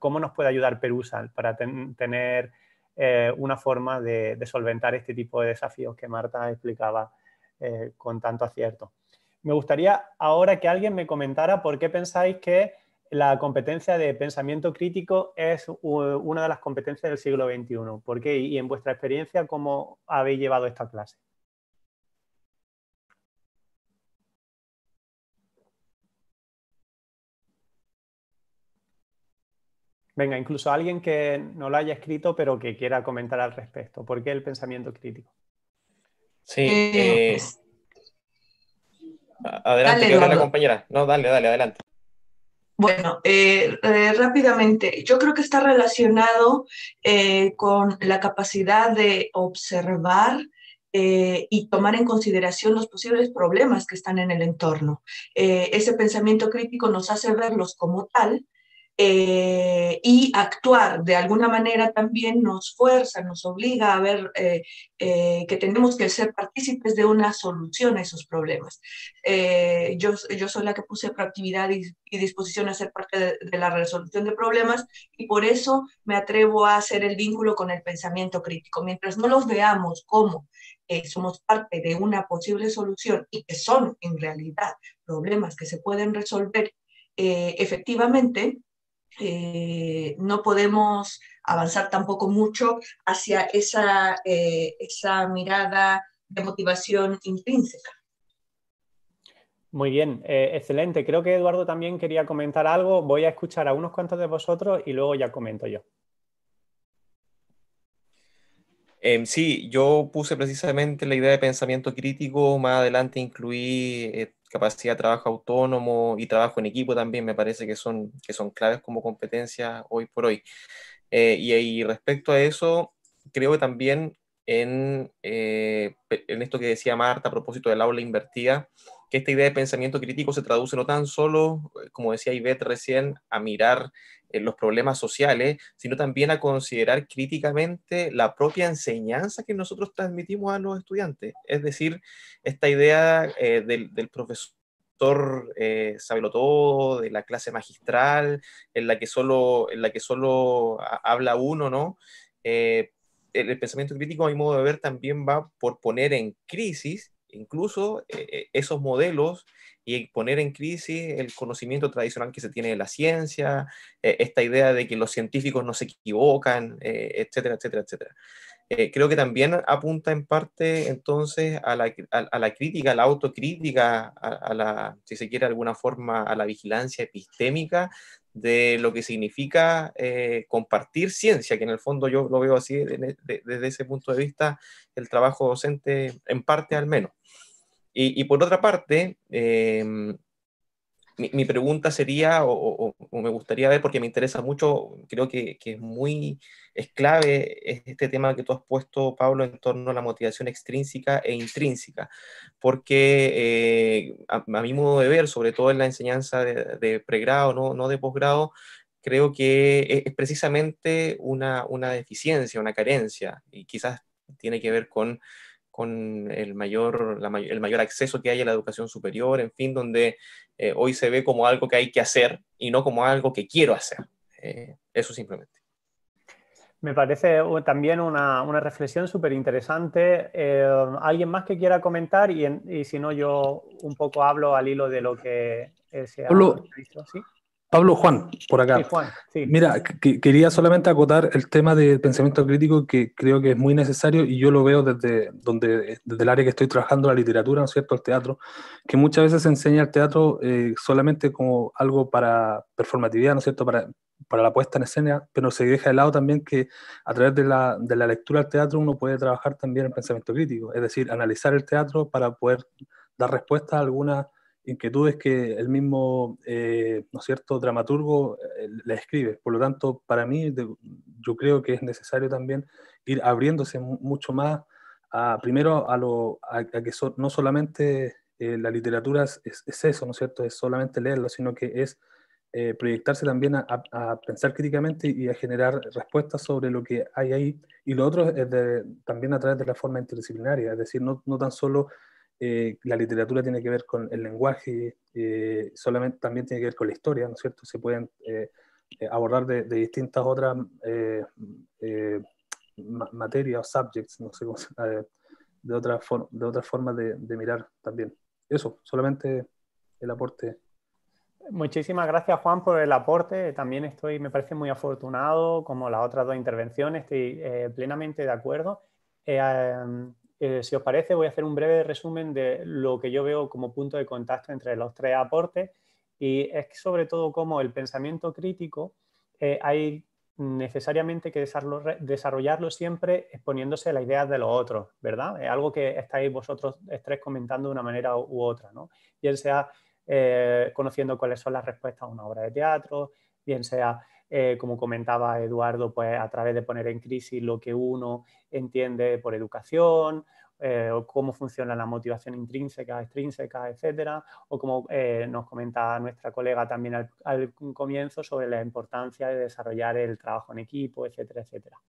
Speaker 2: cómo nos puede ayudar Perusal para tener eh, una forma de, de solventar este tipo de desafíos que Marta explicaba eh, con tanto acierto. Me gustaría ahora que alguien me comentara por qué pensáis que la competencia de pensamiento crítico es una de las competencias del siglo XXI. ¿Por qué? Y en vuestra experiencia, ¿cómo habéis llevado esta clase? Venga, incluso alguien que no lo haya escrito, pero que quiera comentar al respecto. ¿Por qué el pensamiento crítico?
Speaker 4: Sí. Eh, eh, adelante, dale, la compañera. No, dale, dale, adelante.
Speaker 3: Bueno, eh, rápidamente, yo creo que está relacionado con la capacidad de observar y tomar en consideración los posibles problemas que están en el entorno. ese pensamiento crítico nos hace verlos como tal eh, y actuar de alguna manera también nos fuerza, nos obliga a ver eh, eh, que tenemos que ser partícipes de una solución a esos problemas. yo, yo soy la que puse proactividad y, disposición a ser parte de, la resolución de problemas y por eso me atrevo a hacer el vínculo con el pensamiento crítico. Mientras no los veamos como somos parte de una posible solución y que son en realidad problemas que se pueden resolver efectivamente, eh, no podemos avanzar tampoco mucho hacia esa, eh, esa mirada de motivación intrínseca.
Speaker 2: Muy bien, eh, excelente. Creo que Eduardo también quería comentar algo. Voy a escuchar a unos cuantos de vosotros y luego ya comento yo.
Speaker 4: Em, sí, yo puse precisamente la idea de pensamiento crítico, más adelante incluí capacidad de trabajo autónomo y trabajo en equipo también me parece que son, que son claves como competencia hoy por hoy. Eh, y, respecto a eso, creo que también en, eh, en esto que decía Marta a propósito del aula invertida, que esta idea de pensamiento crítico se traduce no tan solo, como decía Ivette recién, a mirar los problemas sociales, sino también a considerar críticamente la propia enseñanza que nosotros transmitimos a los estudiantes. Es decir, esta idea eh, del, profesor eh, todo, de la clase magistral, en la que solo, en la que solo habla uno, ¿no? el, el, pensamiento crítico, a mi modo de ver, también va por poner en crisis incluso eh, eh, esos modelos y poner en crisis el conocimiento tradicional que se tiene de la ciencia, eh, esta idea de que los científicos no se equivocan, etcétera, etcétera, etcétera. creo que también apunta en parte entonces a la, a, la crítica, a la autocrítica, a, la, si se quiere de alguna forma, a la vigilancia epistémica de lo que significa compartir ciencia, que en el fondo yo lo veo así desde ese punto de vista, el trabajo docente en parte al menos. Y, por otra parte, em, mi, pregunta sería, o, me gustaría ver, porque me interesa mucho, creo que, es muy, es clave este tema que tú has puesto, Pablo, en torno a la motivación extrínseca e intrínseca, porque eh, a, mi modo de ver, sobre todo en la enseñanza de, pregrado, no, no de posgrado, creo que es, es precisamente una, una deficiencia, una carencia, y quizás tiene que ver con con el mayor, el mayor acceso que hay a la educación superior, en fin, donde eh, hoy se ve como algo que hay que hacer y no como algo que quiero hacer. Eh, eso simplemente.
Speaker 2: Me parece también una, una reflexión súper interesante. Eh, ¿Alguien más que quiera comentar? Y, y, si no, yo un poco hablo al hilo de lo que se ha
Speaker 7: visto. ¿Sí? Pablo Juan, por acá. Mira, quería solamente acotar el tema del pensamiento crítico que creo que es muy necesario y yo lo veo desde, donde, desde el área que estoy trabajando, la literatura, ¿no es cierto?, el teatro, que muchas veces se enseña el teatro eh, solamente como algo para performatividad, ¿no es cierto?, para, para la puesta en escena, pero se deja de lado también que a través de la, de la lectura del teatro uno puede trabajar también el pensamiento crítico, es decir, analizar el teatro para poder dar respuesta a algunas inquietudes que el mismo, eh, ¿no es cierto?, dramaturgo eh, le escribe. Por lo tanto, para mí, yo creo que es necesario también ir abriéndose mucho más, a, primero a, lo, a, que no solamente eh, la literatura es, eso, ¿no es cierto?, es solamente leerlo, sino que es proyectarse también a, pensar críticamente y a generar respuestas sobre lo que hay ahí. Y lo otro es también a través de la forma interdisciplinaria, es decir, no, no tan solo eh, la literatura tiene que ver con el lenguaje, eh, solamente también tiene que ver con la historia, ¿no es cierto? Se pueden eh, abordar de, distintas otras materias o subjects, no sé cómo de otra, de otra de, de mirar también. Eso, solamente el aporte
Speaker 2: Muchísimas gracias, Juan, por el aporte. También estoy, me parece muy afortunado, como las otras dos intervenciones, estoy plenamente de acuerdo. Eh, si os parece, voy a hacer un breve resumen de lo que yo veo como punto de contacto entre los tres aportes y es sobre todo cómo el pensamiento crítico eh, hay necesariamente que desarrollarlo siempre exponiéndose a las ideas de los otros, ¿verdad? Es algo que estáis vosotros tres comentando de una manera u otra, ¿no? Bien sea eh, conociendo cuáles son las respuestas a una obra de teatro, bien sea como comentaba Eduardo, pues a través de poner en crisis lo que uno entiende por educación, eh, o cómo funciona la motivación intrínseca, extrínseca, etcétera, o como eh, nos comenta nuestra colega también al, comienzo sobre la importancia de desarrollar el trabajo en equipo, etcétera, etcétera.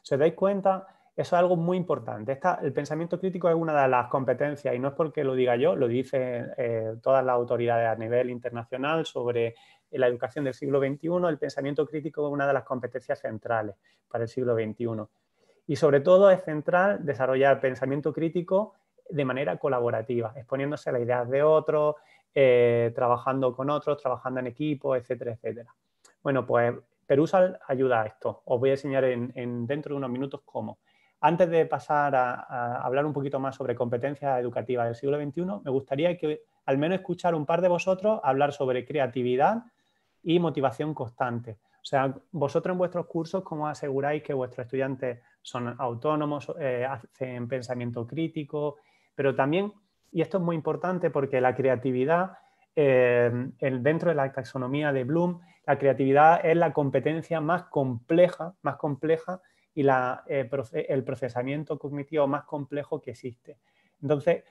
Speaker 2: Si os dais cuenta, eso es algo muy importante. el pensamiento crítico es una de las competencias, y no es porque lo diga yo, lo dicen eh, todas las autoridades a nivel internacional sobre la educación del siglo XXI, el pensamiento crítico es una de las competencias centrales para el siglo XXI. Y sobre todo es central desarrollar pensamiento crítico de manera colaborativa, exponiéndose a las ideas de otros, eh, trabajando con otros, trabajando en equipo, etcétera, etcétera. Bueno, pues Perusal ayuda a esto. Os voy a enseñar en, dentro de unos minutos cómo. Antes de pasar a, hablar un poquito más sobre competencias educativas del siglo XXI, me gustaría que al menos escuchar un par de vosotros hablar sobre creatividad y motivación constante. O sea, vosotros en vuestros cursos, ¿cómo aseguráis que vuestros estudiantes son autónomos, eh, hacen pensamiento crítico, pero también Y esto es muy importante porque la creatividad, eh, dentro de la taxonomía de Bloom, la creatividad es la competencia más compleja, más compleja y eh, el procesamiento cognitivo más complejo que existe. Entonces,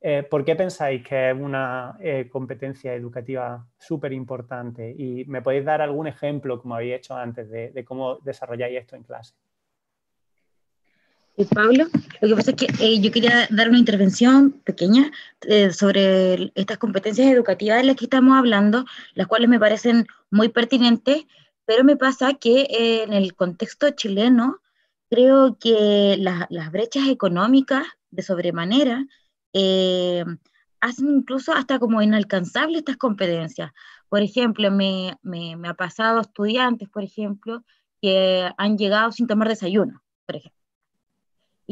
Speaker 2: eh, ¿por qué pensáis que es una competencia educativa súper importante? Y me podéis dar algún ejemplo, como habéis hecho antes, de cómo desarrolláis esto en clase.
Speaker 8: Pablo. Lo que pasa es que eh, yo quería dar una intervención pequeña eh, sobre estas competencias educativas de las que estamos hablando, las cuales me parecen muy pertinentes, pero me pasa que eh, en el contexto chileno creo que las brechas económicas de sobremanera hacen incluso hasta como inalcanzables estas competencias. Por ejemplo, me, me, me ha pasado estudiantes, por ejemplo, que han llegado sin tomar desayuno, por ejemplo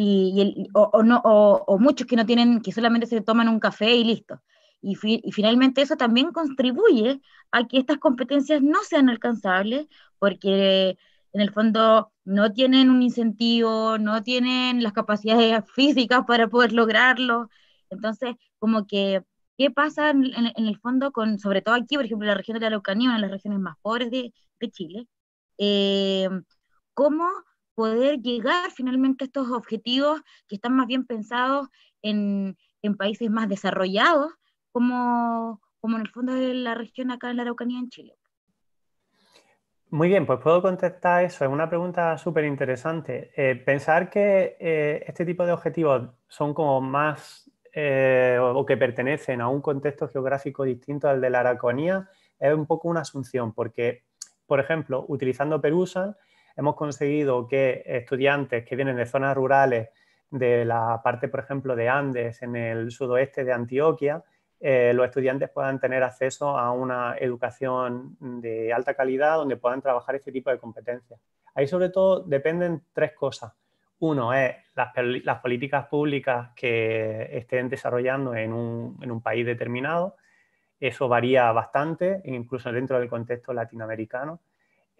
Speaker 8: y, o, no, o, muchos que no tienen, que solamente se toman un café y listo. Y, y, finalmente eso también contribuye a que estas competencias no sean alcanzables porque en el fondo no tienen un incentivo, no tienen las capacidades físicas para poder lograrlo. Entonces, como que, ¿qué pasa en, el fondo con, sobre todo aquí, por ejemplo, la región de la Araucanía, una de las regiones más pobres de, Chile? Eh, ¿Cómo poder llegar finalmente a estos objetivos que están más bien pensados en, en países más desarrollados, como, como en el fondo de la región acá en la Araucanía, en Chile.
Speaker 2: Muy bien, pues puedo contestar eso. Es una pregunta súper interesante. Eh, pensar que eh, este tipo de objetivos son como más eh, o que pertenecen a un contexto geográfico distinto al de la Araucanía es un poco una asunción, porque, por ejemplo, utilizando Perusa, hemos conseguido que estudiantes que vienen de zonas rurales de la parte, por ejemplo, de Andes, en el sudoeste de Antioquia, eh, los estudiantes puedan tener acceso a una educación de alta calidad donde puedan trabajar este tipo de competencias. Ahí sobre todo dependen tres cosas. Uno es las, políticas públicas que estén desarrollando en un, país determinado. Eso varía bastante, incluso dentro del contexto latinoamericano.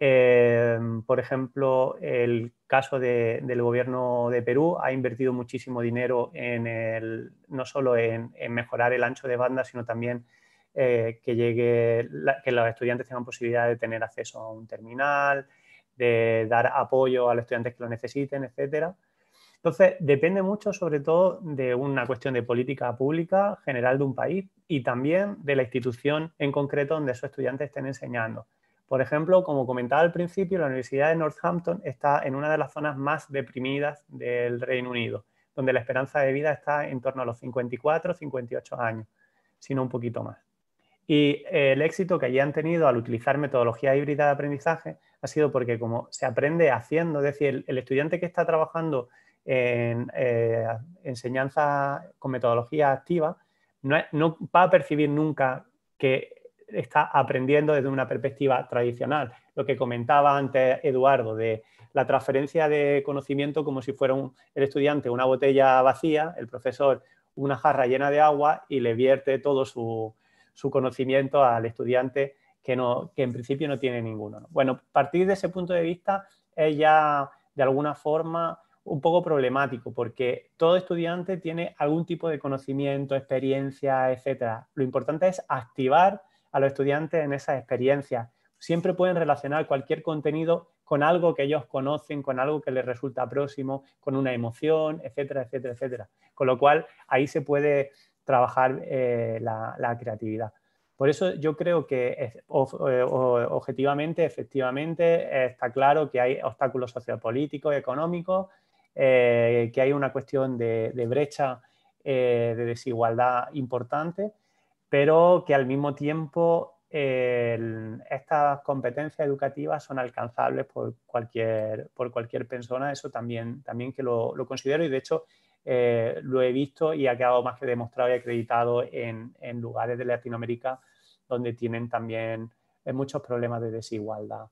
Speaker 2: Em, por ejemplo, el caso del gobierno de Perú ha invertido muchísimo dinero en el, no solo en, mejorar el ancho de banda, sino también eh, que, llegue, que los estudiantes tengan posibilidad de tener acceso a un terminal, de dar apoyo a los estudiantes que lo necesiten, etc. Entonces, depende mucho sobre todo de una cuestión de política pública general de un país y también de la institución en concreto donde esos estudiantes estén enseñando. Por ejemplo, como comentaba al principio, la Universidad de Northampton está en una de las zonas más deprimidas del Reino Unido, donde la esperanza de vida está en torno a los 54, 58 años, sino un poquito más. Y eh, el éxito que allí han tenido al utilizar metodología híbrida de aprendizaje ha sido porque como se aprende haciendo, es decir, el, estudiante que está trabajando en eh, enseñanza con metodología activa no, va a percibir nunca que está aprendiendo desde una perspectiva tradicional. Lo que comentaba antes Eduardo de la transferencia de conocimiento como si fuera el estudiante una botella vacía, el profesor una jarra llena de agua y le vierte todo su, conocimiento al estudiante que, no, que en principio no tiene ninguno. Bueno, partir de ese punto de vista es ya de alguna forma un poco problemático porque todo estudiante tiene algún tipo de conocimiento, experiencia, etc. Lo importante es activar a los estudiantes en esas experiencias. Siempre pueden relacionar cualquier contenido con algo que ellos conocen, con algo que les resulta próximo, con una emoción, etcétera, etcétera, etcétera. Con lo cual, ahí se puede trabajar eh, la, creatividad. Por eso yo creo que objetivamente, efectivamente, está claro que hay obstáculos sociopolíticos, económicos, eh, que hay una cuestión de, brecha eh, de desigualdad importante pero que al mismo tiempo estas competencias educativas son alcanzables por cualquier, por cualquier persona, eso también, también que lo, considero y de hecho eh, lo he visto y ha quedado más que demostrado y acreditado en, lugares de Latinoamérica donde tienen también muchos problemas de desigualdad.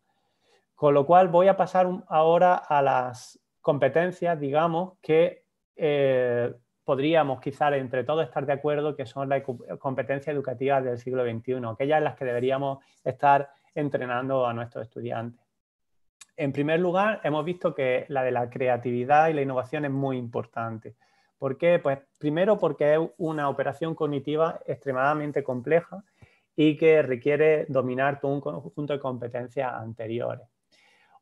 Speaker 2: Con lo cual voy a pasar ahora a las competencias, digamos, que eh, podríamos quizás entre todos estar de acuerdo que son las competencias educativas del siglo XXI, aquellas en las que deberíamos estar entrenando a nuestros estudiantes. En primer lugar, hemos visto que la de la creatividad y la innovación es muy importante, ¿Por qué? Pues primero porque es una operación cognitiva extremadamente compleja y que requiere dominar todo un conjunto de competencias anteriores.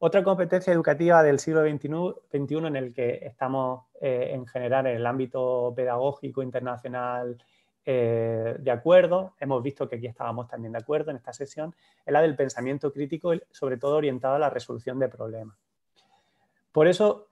Speaker 2: Otra competencia educativa del siglo XXI, en el que estamos eh, en general en el ámbito pedagógico internacional eh, de acuerdo, hemos visto que aquí estábamos también de acuerdo en esta sesión, es la del pensamiento crítico, sobre todo orientado a la resolución de problemas. Por eso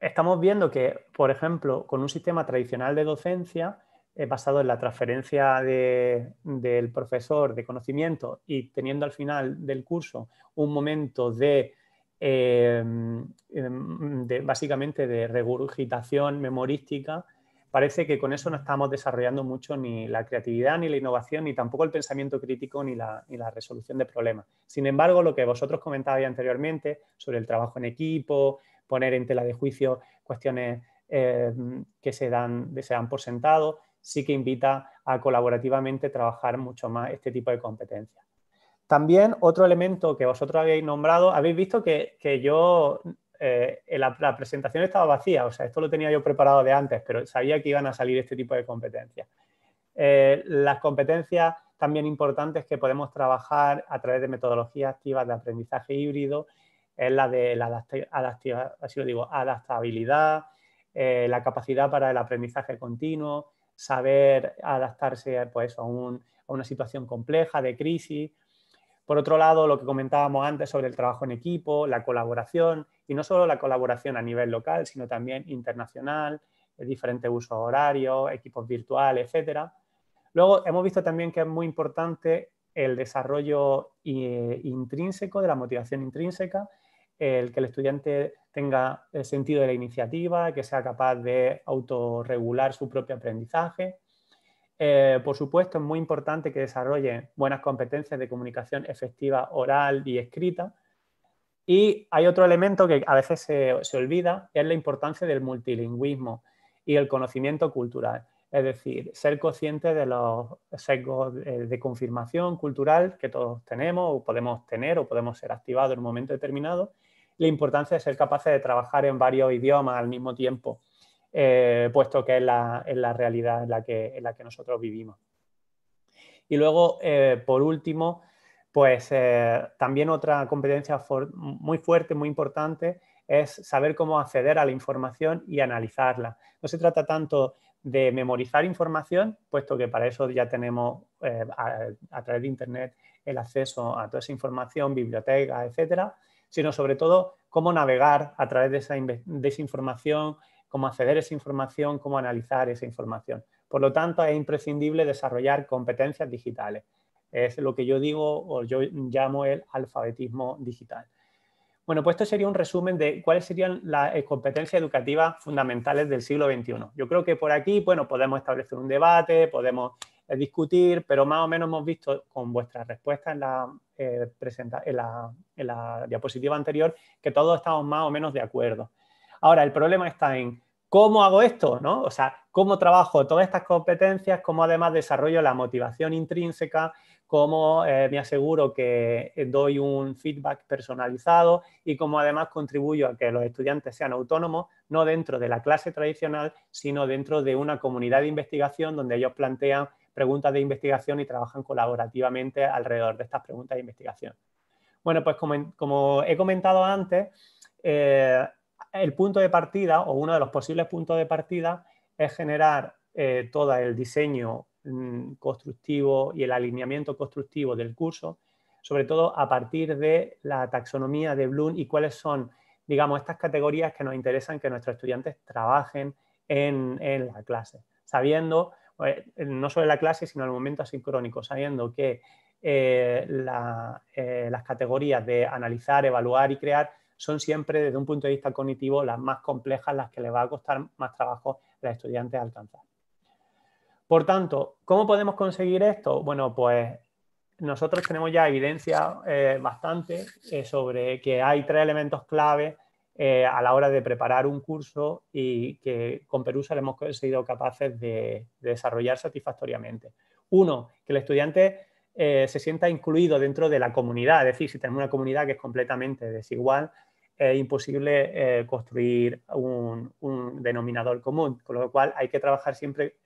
Speaker 2: estamos viendo que, por ejemplo, con un sistema tradicional de docencia, eh, basado en la transferencia del profesor de conocimiento y teniendo al final del curso un momento de, em, em, de básicamente de regurgitación memorística, parece que con eso no estamos desarrollando mucho ni la creatividad, ni la innovación, ni tampoco el pensamiento crítico, ni la, resolución de problemas. Sin embargo, lo que vosotros comentabais anteriormente sobre el trabajo en equipo, poner en tela de juicio cuestiones eh, que se dan, se dan por sentado, sí que invita a colaborativamente trabajar mucho más este tipo de competencias. También otro elemento que vosotros habéis nombrado, habéis visto que, que yo eh, la, presentación estaba vacía, o sea, esto lo tenía yo preparado de antes, pero sabía que iban a salir este tipo de competencias. Eh, las competencias también importantes que podemos trabajar a través de metodologías activas de aprendizaje híbrido es la de la así lo digo, adaptabilidad, eh, la capacidad para el aprendizaje continuo, saber adaptarse pues, a, a una situación compleja de crisis, por otro lado, lo que comentábamos antes sobre el trabajo en equipo, la colaboración, y no solo la colaboración a nivel local, sino también internacional, diferentes usos horarios, equipos virtuales, etc. Luego, hemos visto también que es muy importante el desarrollo eh, intrínseco, de la motivación intrínseca, el que el estudiante tenga el sentido de la iniciativa, que sea capaz de autorregular su propio aprendizaje, eh, por supuesto, es muy importante que desarrolle buenas competencias de comunicación efectiva oral y escrita. Y hay otro elemento que a veces se, olvida, es la importancia del multilingüismo y el conocimiento cultural. Es decir, ser consciente de los sesgos de, confirmación cultural que todos tenemos o podemos tener o podemos ser activados en un momento determinado. La importancia de ser capaces de trabajar en varios idiomas al mismo tiempo eh, puesto que es la, realidad en la, que, en la que nosotros vivimos. Y luego, eh, por último, pues eh, también otra competencia muy fuerte, muy importante, es saber cómo acceder a la información y analizarla. No se trata tanto de memorizar información, puesto que para eso ya tenemos a, través de Internet el acceso a toda esa información, bibliotecas, etcétera, sino sobre todo cómo navegar a través de esa, de esa información, cómo acceder a esa información, cómo analizar esa información. Por lo tanto, es imprescindible desarrollar competencias digitales. Es lo que yo digo o yo llamo el alfabetismo digital. Bueno, pues esto sería un resumen de cuáles serían las eh, competencias educativas fundamentales del siglo XXI. Yo creo que por aquí, bueno, podemos establecer un debate, podemos eh, discutir, pero más o menos hemos visto con vuestras respuestas en la, eh, en la, en la diapositiva anterior que todos estamos más o menos de acuerdo. Ahora, el problema está en cómo hago esto, ¿no? O sea, cómo trabajo todas estas competencias, cómo además desarrollo la motivación intrínseca, cómo eh, me aseguro que doy un feedback personalizado y cómo además contribuyo a que los estudiantes sean autónomos, no dentro de la clase tradicional, sino dentro de una comunidad de investigación donde ellos plantean preguntas de investigación y trabajan colaborativamente alrededor de estas preguntas de investigación. Bueno, pues como, he comentado antes, eh, el punto de partida o uno de los posibles puntos de partida es generar eh, todo el diseño mm, constructivo y el alineamiento constructivo del curso, sobre todo a partir de la taxonomía de Bloom y cuáles son, digamos, estas categorías que nos interesan que nuestros estudiantes trabajen en, la clase, sabiendo, eh, no solo en la clase, sino en el momento asincrónico, sabiendo que eh, las categorías de analizar, evaluar y crear son siempre desde un punto de vista cognitivo las más complejas, las que le va a costar más trabajo a los estudiantes alcanzar. Por tanto, ¿cómo podemos conseguir esto? Bueno, pues nosotros tenemos ya evidencia eh, bastante eh, sobre que hay tres elementos clave eh, a la hora de preparar un curso y que con Perusa hemos sido capaces de, de, desarrollar satisfactoriamente. Uno, que el estudiante se sienta incluido dentro de la comunidad, es decir, si tenemos una comunidad que es completamente desigual, es imposible construir un, denominador común, con lo cual hay que trabajar siempre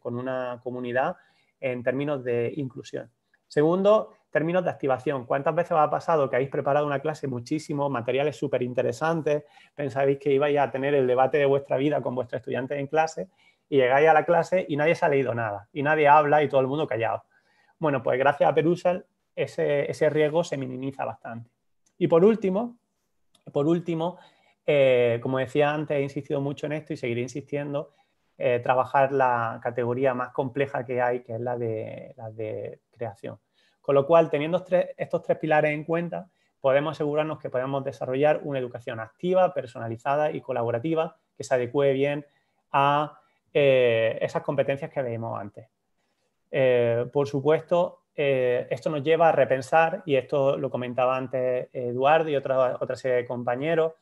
Speaker 2: con una comunidad en términos de inclusión. Segundo, términos de activación. ¿Cuántas veces os ha pasado que habéis preparado una clase muchísimo, materiales súper interesantes, pensabais que ibais a tener el debate de vuestra vida con vuestros estudiantes en clase y llegáis a la clase y nadie se ha leído nada y nadie habla y todo el mundo callado? Bueno, pues gracias a Perusal ese, riesgo se minimiza bastante. Y por último, por último eh, como decía antes, he insistido mucho en esto y seguiré insistiendo, eh, trabajar la categoría más compleja que hay, que es la de, la de creación. Con lo cual, teniendo estos tres pilares en cuenta, podemos asegurarnos que podemos desarrollar una educación activa, personalizada y colaborativa que se adecue bien a eh, esas competencias que veíamos antes. Por supuesto, eh, esto nos lleva a repensar, y esto lo comentaba antes Eduardo y otra, serie de compañeros,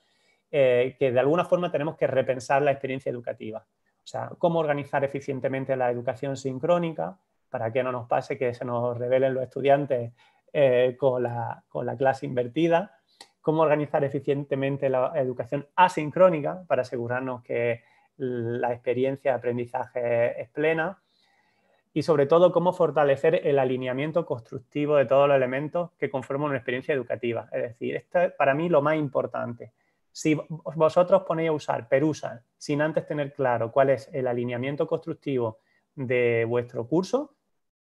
Speaker 2: que de alguna forma tenemos que repensar la experiencia educativa. O sea, cómo organizar eficientemente la educación sincrónica, para que no nos pase que se nos revelen los estudiantes eh, con, la, clase invertida, cómo organizar eficientemente la educación asincrónica para asegurarnos que la experiencia de aprendizaje es plena y sobre todo cómo fortalecer el alineamiento constructivo de todos los elementos que conforman una experiencia educativa. Es decir, esto es para mí lo más importante. Si vosotros ponéis a usar Perusa sin antes tener claro cuál es el alineamiento constructivo de vuestro curso,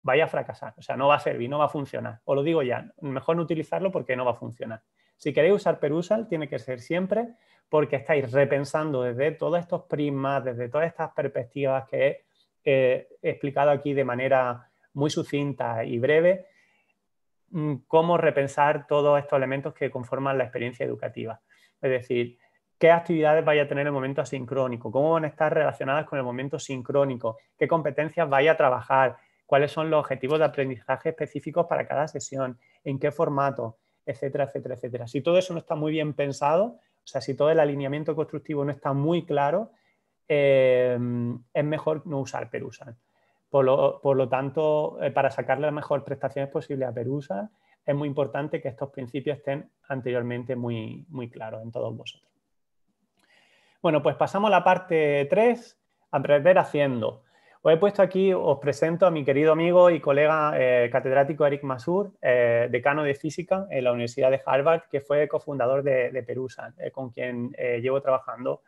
Speaker 2: vaya a fracasar. O sea, no va a servir, no va a funcionar. Os lo digo ya, mejor no utilizarlo porque no va a funcionar. Si queréis usar Perusal, tiene que ser siempre porque estáis repensando desde todos estos prismas, desde todas estas perspectivas que he, explicado aquí de manera muy sucinta y breve, mm, cómo repensar todos estos elementos que conforman la experiencia educativa. Es decir, qué actividades vaya a tener el momento asincrónico, cómo van a estar relacionadas con el momento sincrónico, qué competencias vaya a trabajar, cuáles son los objetivos de aprendizaje específicos para cada sesión, en qué formato, etcétera, etcétera, etcétera. Si todo eso no está muy bien pensado, o sea, si todo el alineamiento constructivo no está muy claro, eh, es mejor no usar Perusa. Por lo, tanto, eh, para sacarle las mejores prestaciones posibles a Perusa, es muy importante que estos principios estén anteriormente muy, muy claros en todos vosotros. Bueno, pues pasamos a la parte 3, aprender haciendo. Os he puesto aquí, os presento a mi querido amigo y colega eh, catedrático Eric Masur, eh, decano de física en la Universidad de Harvard, que fue cofundador de, Perusa, con quien llevo trabajando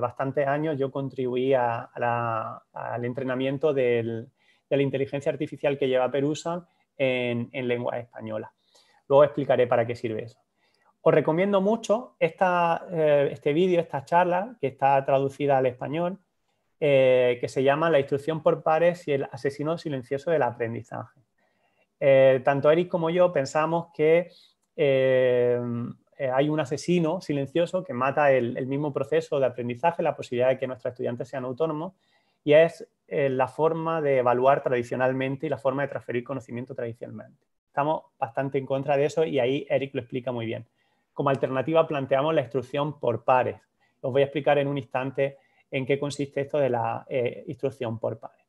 Speaker 2: bastantes años. Yo contribuí al entrenamiento de la inteligencia artificial que lleva Perusa en, lengua española. Luego explicaré para qué sirve eso. Os recomiendo mucho este vídeo, esta charla, que está traducida al español, eh, que se llama La instrucción por pares y el asesino silencioso del aprendizaje. Eh, tanto Eric como yo pensamos que eh, hay un asesino silencioso que mata el, mismo proceso de aprendizaje, la posibilidad de que nuestros estudiantes sean autónomos, y es la forma de evaluar tradicionalmente y la forma de transferir conocimiento tradicionalmente. Estamos bastante en contra de eso y ahí Eric lo explica muy bien. Como alternativa planteamos la instrucción por pares. Os voy a explicar en un instante en qué consiste esto de la eh, instrucción por pares.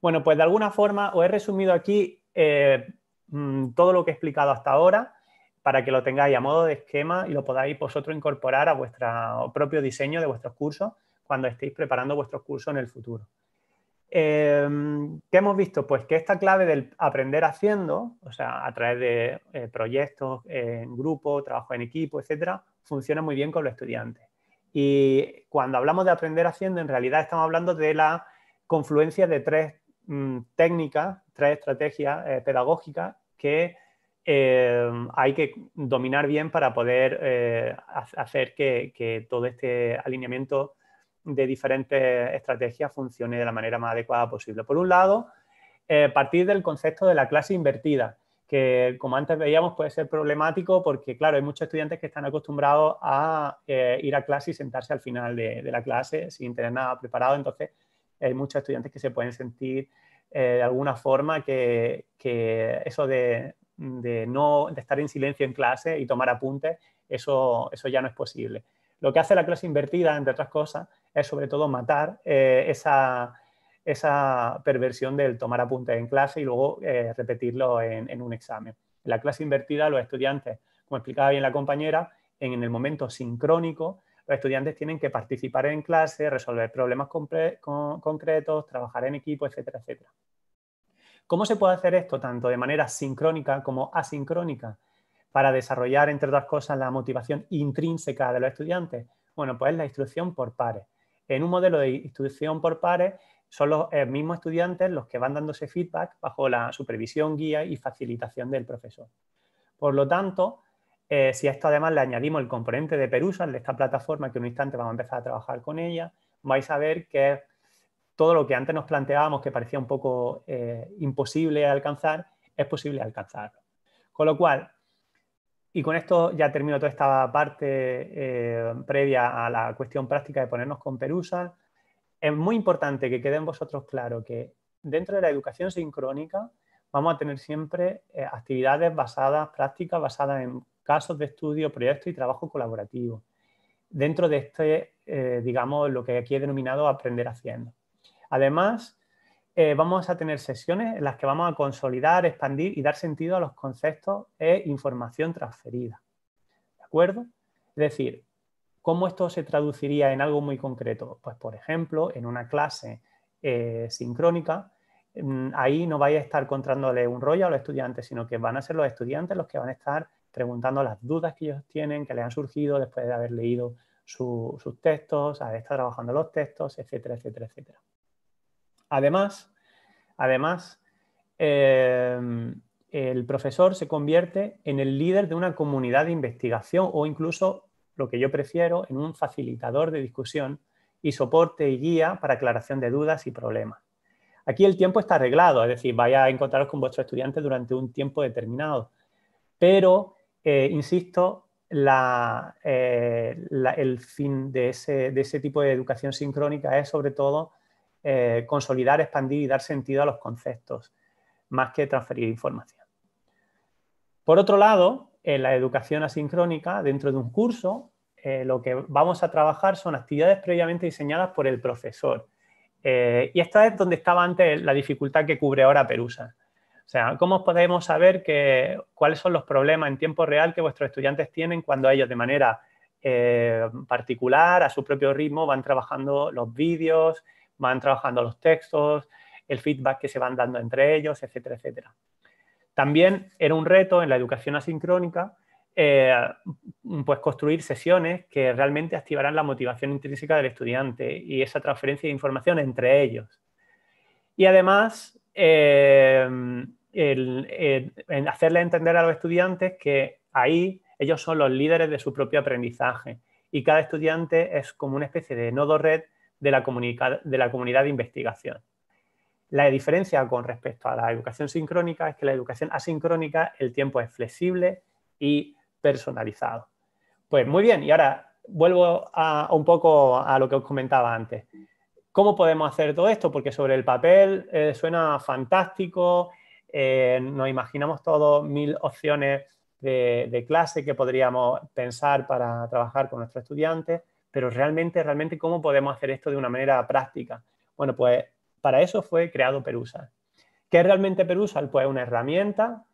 Speaker 2: Bueno, pues de alguna forma os he resumido aquí eh, mm, todo lo que he explicado hasta ahora para que lo tengáis a modo de esquema y lo podáis vosotros incorporar a vuestro propio diseño de vuestros cursos cuando estéis preparando vuestros cursos en el futuro. Eh, ¿Qué hemos visto? Pues que esta clave del aprender haciendo, o sea, a través de proyectos en grupo, trabajo en equipo, etcétera, funciona muy bien con los estudiantes. Y cuando hablamos de aprender haciendo, en realidad estamos hablando de la confluencia de tres mm, técnicas, tres estrategias eh, pedagógicas que eh, hay que dominar bien para poder eh, hacer que, todo este alineamiento de diferentes estrategias funcione de la manera más adecuada posible. Por un lado, partir del concepto de la clase invertida que como antes veíamos puede ser problemático porque, claro, hay muchos estudiantes que están acostumbrados a eh, ir a clase y sentarse al final de, la clase sin tener nada preparado, entonces hay muchos estudiantes que se pueden sentir eh, de alguna forma que, eso de, no, de estar en silencio en clase y tomar apuntes, eso, eso ya no es posible. Lo que hace la clase invertida, entre otras cosas, es sobre todo matar eh, esa esa perversión del tomar apuntes en clase y luego eh, repetirlo en, un examen. En la clase invertida, los estudiantes, como explicaba bien la compañera, en el momento sincrónico, los estudiantes tienen que participar en clase, resolver problemas concretos, trabajar en equipo, etcétera, etcétera. ¿Cómo se puede hacer esto tanto de manera sincrónica como asincrónica para desarrollar, entre otras cosas, la motivación intrínseca de los estudiantes? Bueno, pues la instrucción por pares. En un modelo de instrucción por pares son los eh, mismos estudiantes los que van dándose feedback bajo la supervisión, guía y facilitación del profesor. Por lo tanto, eh, si a esto además le añadimos el componente de Perusal, de esta plataforma que en un instante vamos a empezar a trabajar con ella, vais a ver que todo lo que antes nos planteábamos que parecía un poco eh, imposible alcanzar, es posible alcanzarlo. Con lo cual, y con esto ya termino toda esta parte eh, previa a la cuestión práctica de ponernos con Perusal, es muy importante que quede en vosotros claro que dentro de la educación sincrónica vamos a tener siempre actividades basadas, prácticas basadas en casos de estudio, proyectos y trabajo colaborativo. Dentro de este, eh, digamos, lo que aquí he denominado aprender haciendo. Además, eh, vamos a tener sesiones en las que vamos a consolidar, expandir y dar sentido a los conceptos e información transferida. ¿De acuerdo? Es decir, ¿cómo esto se traduciría en algo muy concreto? Pues, por ejemplo, en una clase eh, sincrónica, mm, ahí no vais a estar contándole un rollo a los estudiantes, sino que van a ser los estudiantes los que van a estar preguntando las dudas que ellos tienen, que les han surgido después de haber leído sus textos, haber estado trabajando los textos, etcétera, etcétera, etcétera. Además, además eh, el profesor se convierte en el líder de una comunidad de investigación o incluso, lo que yo prefiero, en un facilitador de discusión y soporte y guía para aclaración de dudas y problemas. Aquí el tiempo está arreglado, es decir, vaya a encontraros con vuestros estudiantes durante un tiempo determinado, pero eh, insisto, eh, el fin de ese, tipo de educación sincrónica es sobre todo eh, consolidar, expandir y dar sentido a los conceptos, más que transferir información. Por otro lado, en la educación asincrónica, dentro de un curso, lo que vamos a trabajar son actividades previamente diseñadas por el profesor. y esta es donde estaba antes la dificultad que cubre ahora Perusa. O sea, ¿cómo podemos saber cuáles son los problemas en tiempo real que vuestros estudiantes tienen cuando ellos de manera eh, particular, a su propio ritmo, van trabajando los vídeos, van trabajando los textos, el feedback que se van dando entre ellos, etcétera, etcétera. También era un reto en la educación asincrónica eh, pues construir sesiones que realmente activaran la motivación intrínseca del estudiante y esa transferencia de información entre ellos. Y además, eh, hacerle entender a los estudiantes que ahí ellos son los líderes de su propio aprendizaje y cada estudiante es como una especie de nodo red de la, de la comunidad de investigación. La diferencia con respecto a la educación sincrónica es que la educación asincrónica el tiempo es flexible y personalizado. Pues muy bien, y ahora vuelvo a, un poco a lo que os comentaba antes. ¿Cómo podemos hacer todo esto? Porque sobre el papel eh, suena fantástico, eh, nos imaginamos todos mil opciones de, clase que podríamos pensar para trabajar con nuestros estudiantes, pero realmente, realmente, ¿cómo podemos hacer esto de una manera práctica? Bueno, pues para eso fue creado Perusal. ¿Qué es realmente Perusal? Pues una herramienta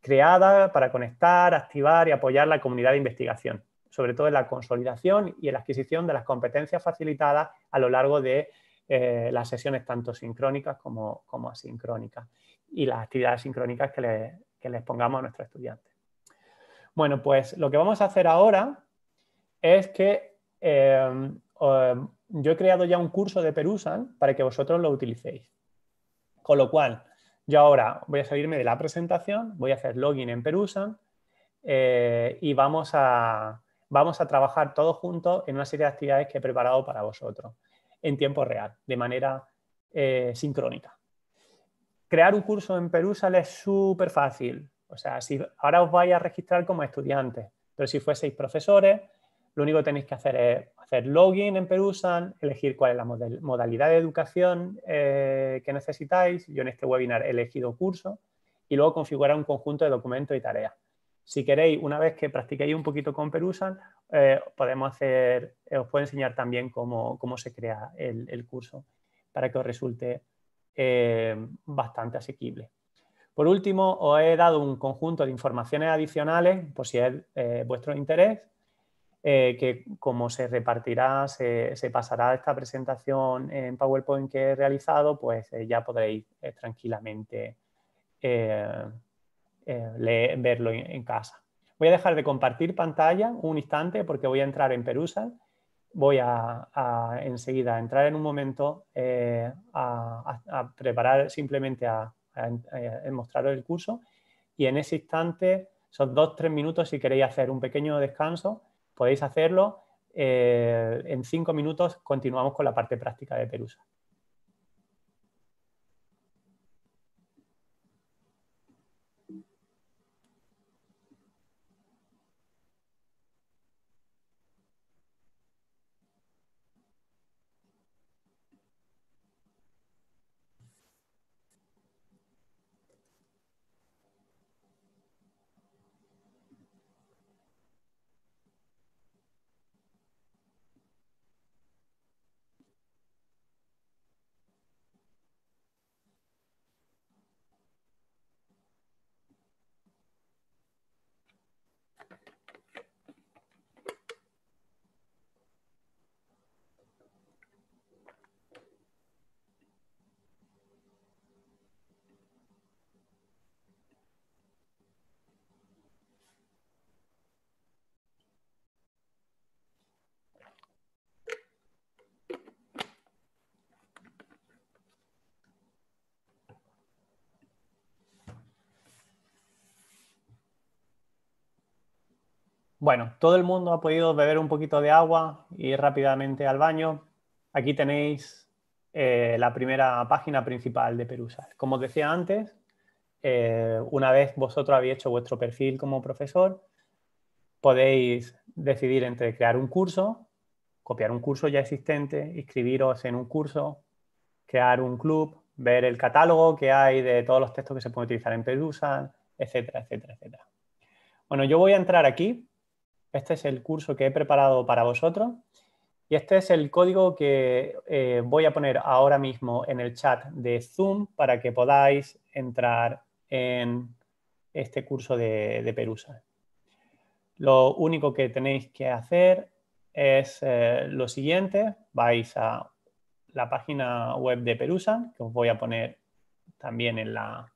Speaker 2: creada para conectar, activar y apoyar la comunidad de investigación, sobre todo en la consolidación y en la adquisición de las competencias facilitadas a lo largo de eh, las sesiones tanto sincrónicas como, como asincrónicas y las actividades sincrónicas que, les pongamos a nuestros estudiantes. Bueno, pues lo que vamos a hacer ahora es que em, yo he creado ya un curso de Perusan para que vosotros lo utilicéis. Con lo cual, yo ahora voy a salirme de la presentación, voy a hacer login en Perusan eh, y vamos a, vamos a trabajar todos juntos en una serie de actividades que he preparado para vosotros en tiempo real, de manera eh, sincrónica crear un curso en Perusal es súper fácil. O sea, si ahora os vais a registrar como estudiantes, pero si fueseis profesores, lo único que tenéis que hacer es hacer login en Perusal, elegir cuál es la modalidad de educación eh, que necesitáis. Yo en este webinar he elegido curso y luego configurar un conjunto de documentos y tareas. Si queréis, una vez que practiquéis un poquito con Perusal, eh, podemos hacer, eh, os puedo enseñar también cómo, se crea el, el curso para que os resulte bastante asequible. Por último, os he dado un conjunto de informaciones adicionales, por si es vuestro interés, eh, que como se repartirá, se, pasará esta presentación en PowerPoint que he realizado, pues eh, ya podréis tranquilamente verlo en, casa. Voy a dejar de compartir pantalla un instante porque voy a entrar en Perusa voy a, enseguida entrar en un momento eh, a, preparar simplemente a, mostrar el curso y en ese instante son dos, tres minutos si queréis hacer un pequeño descanso, podéis hacerlo. Eh, en cinco minutos continuamos con la parte práctica de Perusa. Bueno, todo el mundo ha podido beber un poquito de agua y ir rápidamente al baño. Aquí tenéis eh, la primera página principal de Perusa. Como os decía antes, eh, una vez vosotros habéis hecho vuestro perfil como profesor, podéis decidir entre crear un curso, copiar un curso ya existente, inscribiros en un curso, crear un club, ver el catálogo que hay de todos los textos que se pueden utilizar en Perusa, etcétera, etcétera, etcétera. Bueno, yo voy a entrar aquí este es el curso que he preparado para vosotros y este es el código que eh, voy a poner ahora mismo en el chat de Zoom para que podáis entrar en este curso de, Perusa. Lo único que tenéis que hacer es eh, lo siguiente. Vais a la página web de Perusa, que os voy a poner también en la...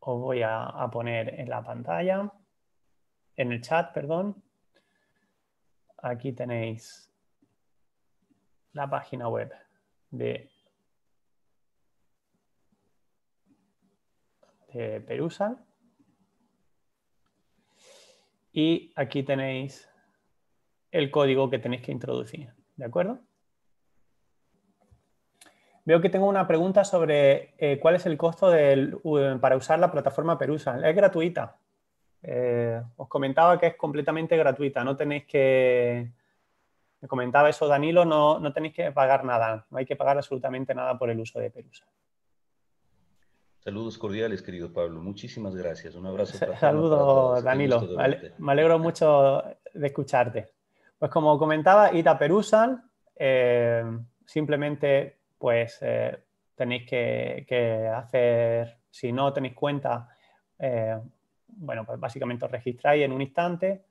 Speaker 2: Os voy a poner en la pantalla en el chat, perdón. Aquí tenéis la página web de, Perusa. Y aquí tenéis el código que tenéis que introducir. ¿De acuerdo? Veo que tengo una pregunta sobre eh, cuál es el costo para usar la plataforma Perusa. Es gratuita. Eh, os comentaba que es completamente gratuita, no tenéis que, me comentaba eso Danilo, no, no, tenéis que pagar nada, no hay que pagar absolutamente nada por el uso de Perusa.
Speaker 9: Saludos cordiales, querido Pablo. Muchísimas gracias. Un abrazo.
Speaker 2: Para Saludos, Danilo. Me alegro mucho de escucharte. Pues como comentaba, id a Perusa. Eh, simplemente, pues eh, tenéis que, hacer, si no tenéis cuenta, bueno, pues básicamente os registráis en un instante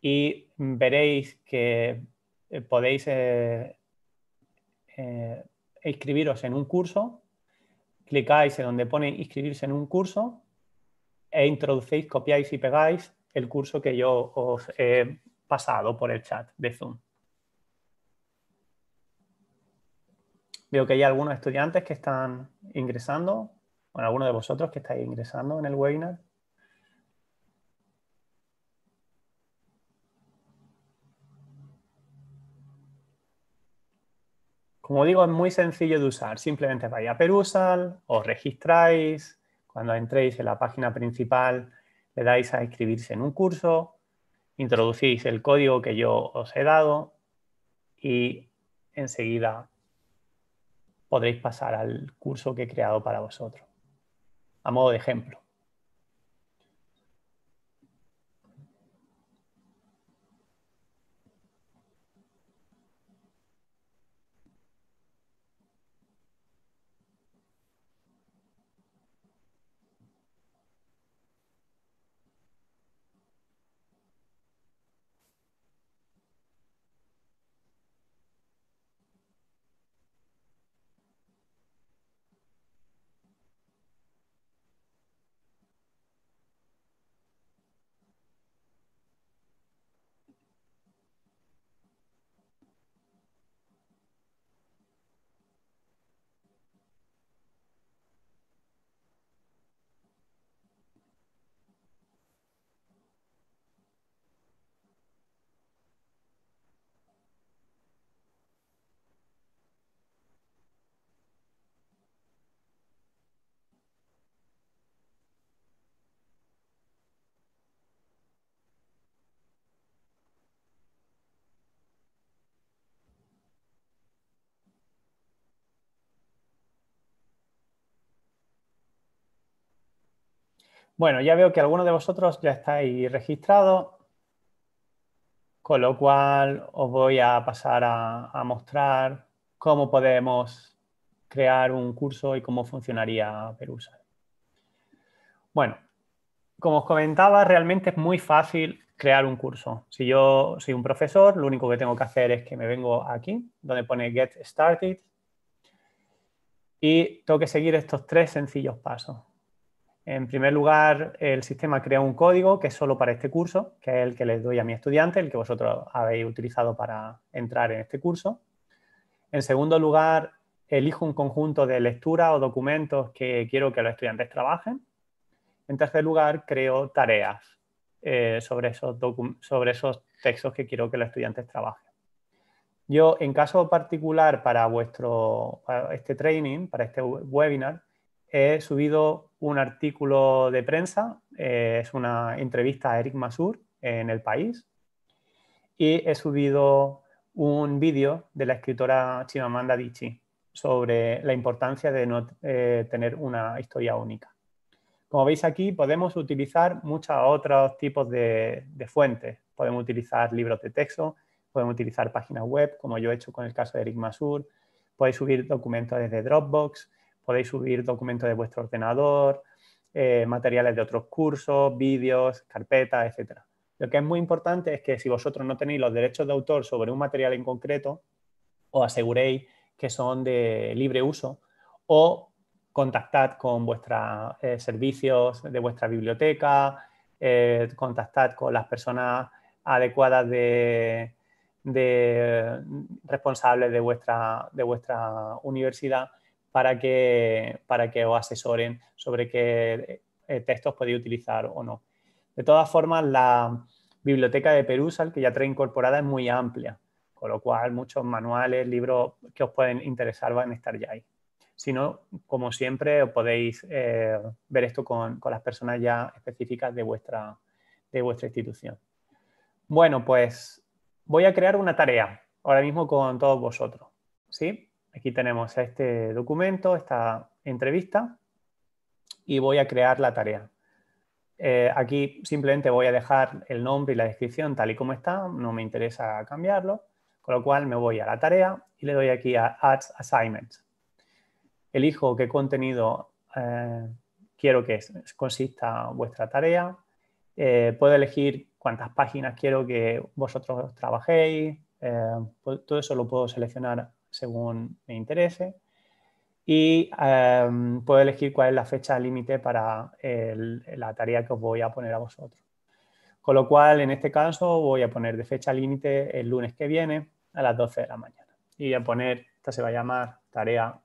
Speaker 2: y veréis que eh, podéis eh, eh, inscribiros en un curso, clicáis en donde pone inscribirse en un curso e introducéis, copiáis y pegáis el curso que yo os he pasado por el chat de Zoom. Veo que hay algunos estudiantes que están ingresando, bueno, algunos de vosotros que estáis ingresando en el webinar. Como digo, es muy sencillo de usar. Simplemente vais a Perusal, os registráis, cuando entréis en la página principal le dais a inscribirse en un curso, introducís el código que yo os he dado y enseguida podréis pasar al curso que he creado para vosotros. A modo de ejemplo. Bueno, ya veo que algunos de vosotros ya estáis registrados, con lo cual os voy a pasar a, mostrar cómo podemos crear un curso y cómo funcionaría Perusa. Bueno, como os comentaba, realmente es muy fácil crear un curso. Si yo soy un profesor, lo único que tengo que hacer es que me vengo aquí, donde pone Get Started, y tengo que seguir estos tres sencillos pasos. En primer lugar, el sistema crea un código que es solo para este curso, que es el que les doy a mi estudiante, el que vosotros habéis utilizado para entrar en este curso. En segundo lugar, elijo un conjunto de lecturas o documentos que quiero que los estudiantes trabajen. En tercer lugar, creo tareas eh, sobre, esos sobre esos textos que quiero que los estudiantes trabajen. Yo, en caso particular para, vuestro, este training, para este webinar, he subido un artículo de prensa, eh, es una entrevista a Eric Masur en El País, y he subido un vídeo de la escritora Chimamanda Adichie sobre la importancia de no eh, tener una historia única. Como veis aquí, podemos utilizar muchos otros tipos de, fuentes. Podemos utilizar libros de texto, podemos utilizar páginas web, como yo he hecho con el caso de Eric Masur. Podéis subir documentos desde Dropbox, podéis subir documentos de vuestro ordenador, eh, materiales de otros cursos, vídeos, carpetas, etc. Lo que es muy importante es que si vosotros no tenéis los derechos de autor sobre un material en concreto, os aseguréis que son de libre uso o contactad con vuestros eh, servicios de vuestra biblioteca, eh, contactad con las personas adecuadas de, responsables de vuestra, de vuestra universidad para que, para que os asesoren sobre qué eh, textos podéis utilizar o no. De todas formas, la biblioteca de Perusal, que ya trae incorporada, es muy amplia, con lo cual muchos manuales, libros que os pueden interesar van a estar ya ahí. Si no, como siempre, podéis eh, ver esto con, las personas ya específicas de vuestra, de vuestra institución. Bueno, pues voy a crear una tarea ahora mismo con todos vosotros. ¿sí? Aquí tenemos este documento, esta entrevista, y voy a crear la tarea. Eh, aquí simplemente voy a dejar el nombre y la descripción tal y como está, no me interesa cambiarlo, con lo cual me voy a la tarea y le doy aquí a Add Assignments. Elijo qué contenido eh, quiero que consista vuestra tarea, eh, puedo elegir cuántas páginas quiero que vosotros trabajéis, pues todo eso lo puedo seleccionar según me interese y puedo elegir cuál es la fecha límite para la tarea que os voy a poner a vosotros. Con lo cual, en este caso, voy a poner de fecha límite el lunes que viene a las 12 de la mañana. Y voy a poner, esta se va a llamar tarea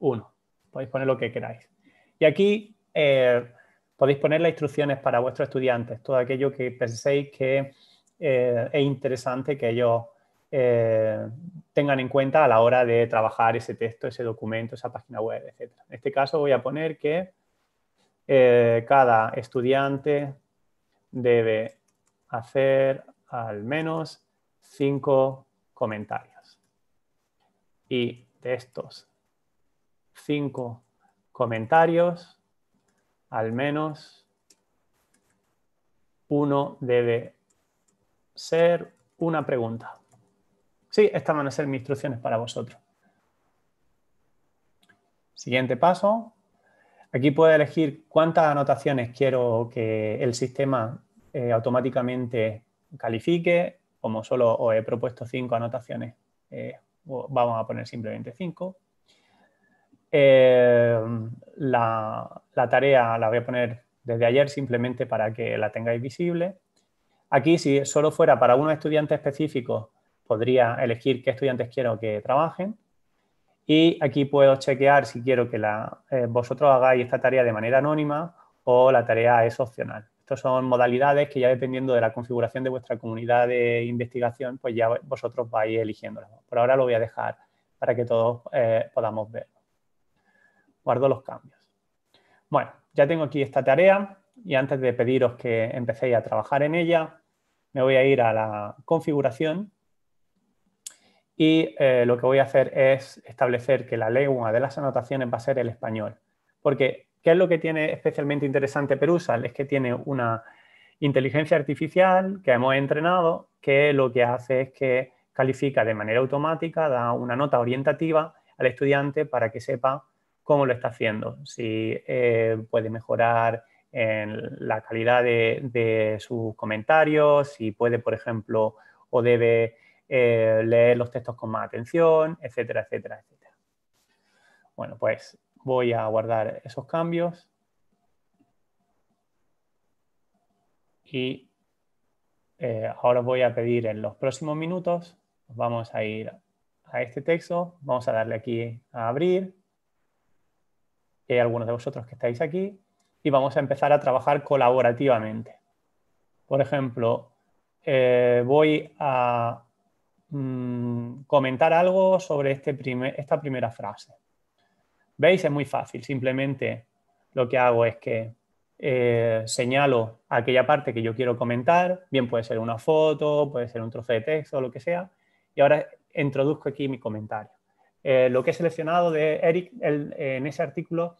Speaker 2: 1. Podéis poner lo que queráis. Y aquí eh, podéis poner las instrucciones para vuestros estudiantes, todo aquello que penséis que eh, es interesante que ellos eh, tengan en cuenta a la hora de trabajar ese texto, ese documento, esa página web, etc. En este caso voy a poner que cada estudiante debe hacer al menos cinco comentarios. Y de estos cinco comentarios, al menos uno debe ser una pregunta. Sí, estas van a ser mis instrucciones para vosotros. Siguiente paso. Aquí puedo elegir cuántas anotaciones quiero que el sistema eh, automáticamente califique. Como solo os he propuesto cinco anotaciones, eh, vamos a poner simplemente cinco. Eh, la, tarea la voy a poner desde ayer simplemente para que la tengáis visible. Aquí, si solo fuera para unos estudiantes específicos, podría elegir qué estudiantes quiero que trabajen. Y aquí puedo chequear si quiero que la, eh, vosotros hagáis esta tarea de manera anónima o la tarea es opcional. Estas son modalidades que ya dependiendo de la configuración de vuestra comunidad de investigación, pues ya vosotros vais eligiéndolas. Por ahora lo voy a dejar para que todos eh, podamos ver guardo los cambios. Bueno, ya tengo aquí esta tarea y antes de pediros que empecéis a trabajar en ella, me voy a ir a la configuración y eh, lo que voy a hacer es establecer que la lengua de las anotaciones va a ser el español. Porque, ¿Qué es lo que tiene especialmente interesante Perusal? Es que tiene una inteligencia artificial que hemos entrenado que lo que hace es que califica de manera automática, da una nota orientativa al estudiante para que sepa cómo lo está haciendo, si eh, puede mejorar en la calidad de, sus comentarios, si puede, por ejemplo, o debe eh, leer los textos con más atención, etcétera, etcétera, etcétera. Bueno, pues voy a guardar esos cambios y eh, ahora voy a pedir en los próximos minutos, vamos a ir a este texto, vamos a darle aquí a abrir, hay algunos de vosotros que estáis aquí, y vamos a empezar a trabajar colaborativamente. Por ejemplo, eh, voy a mm, comentar algo sobre este esta primera frase. ¿Veis? Es muy fácil. Simplemente lo que hago es que eh, señalo aquella parte que yo quiero comentar, bien puede ser una foto, puede ser un trozo de texto, lo que sea, y ahora introduzco aquí mi comentario. Eh, lo que he seleccionado de Eric en ese artículo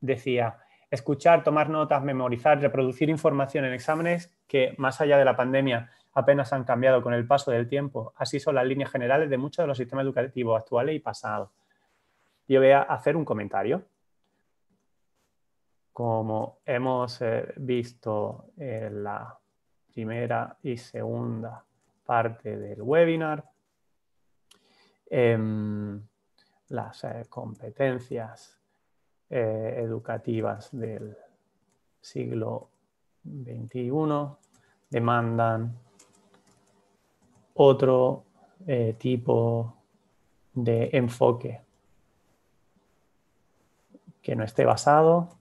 Speaker 2: decía, escuchar, tomar notas, memorizar, reproducir información en exámenes que más allá de la pandemia apenas han cambiado con el paso del tiempo. Así son las líneas generales de muchos de los sistemas educativos actuales y pasados. Yo voy a hacer un comentario. Como hemos eh, visto en la primera y segunda parte del webinar, em, las eh, competencias eh, educativas del siglo XXI demandan otro tipo de enfoque que no esté basado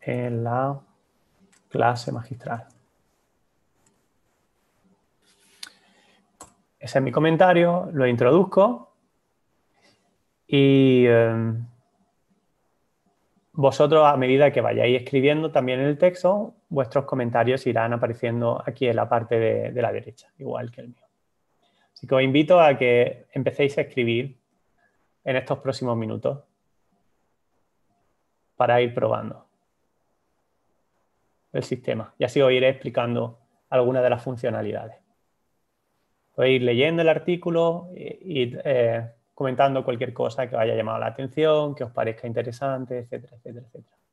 Speaker 2: en la clase magistral. Ese es mi comentario, lo introduzco y em, vosotros a medida que vayáis escribiendo también el texto, vuestros comentarios irán apareciendo aquí en la parte de, la derecha, igual que el mío. Así que os invito a que empecéis a escribir en estos próximos minutos para ir probando el sistema. Y así os iré explicando algunas de las funcionalidades. Podéis ir leyendo el artículo y eh, comentando cualquier cosa que os haya llamado la atención, que os parezca interesante, etcétera, etcétera, etcétera.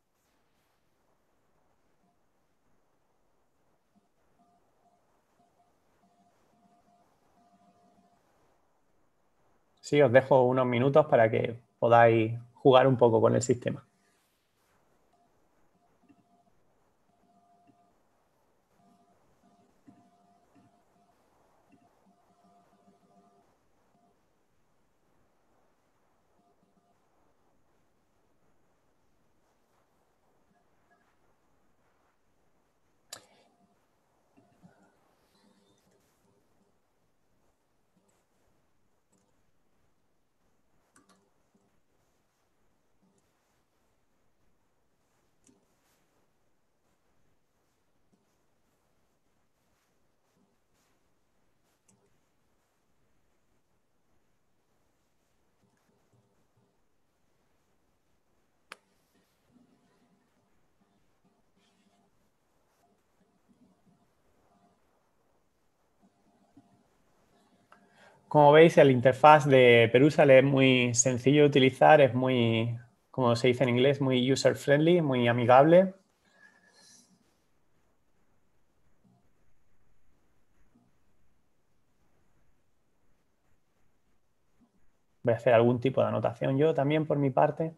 Speaker 2: Sí, os dejo unos minutos para que podáis jugar un poco con el sistema. Como veis, el interfaz de Perusal es muy sencillo de utilizar, es muy, como se dice en inglés, muy user-friendly, muy amigable. Voy a hacer algún tipo de anotación yo también por mi parte.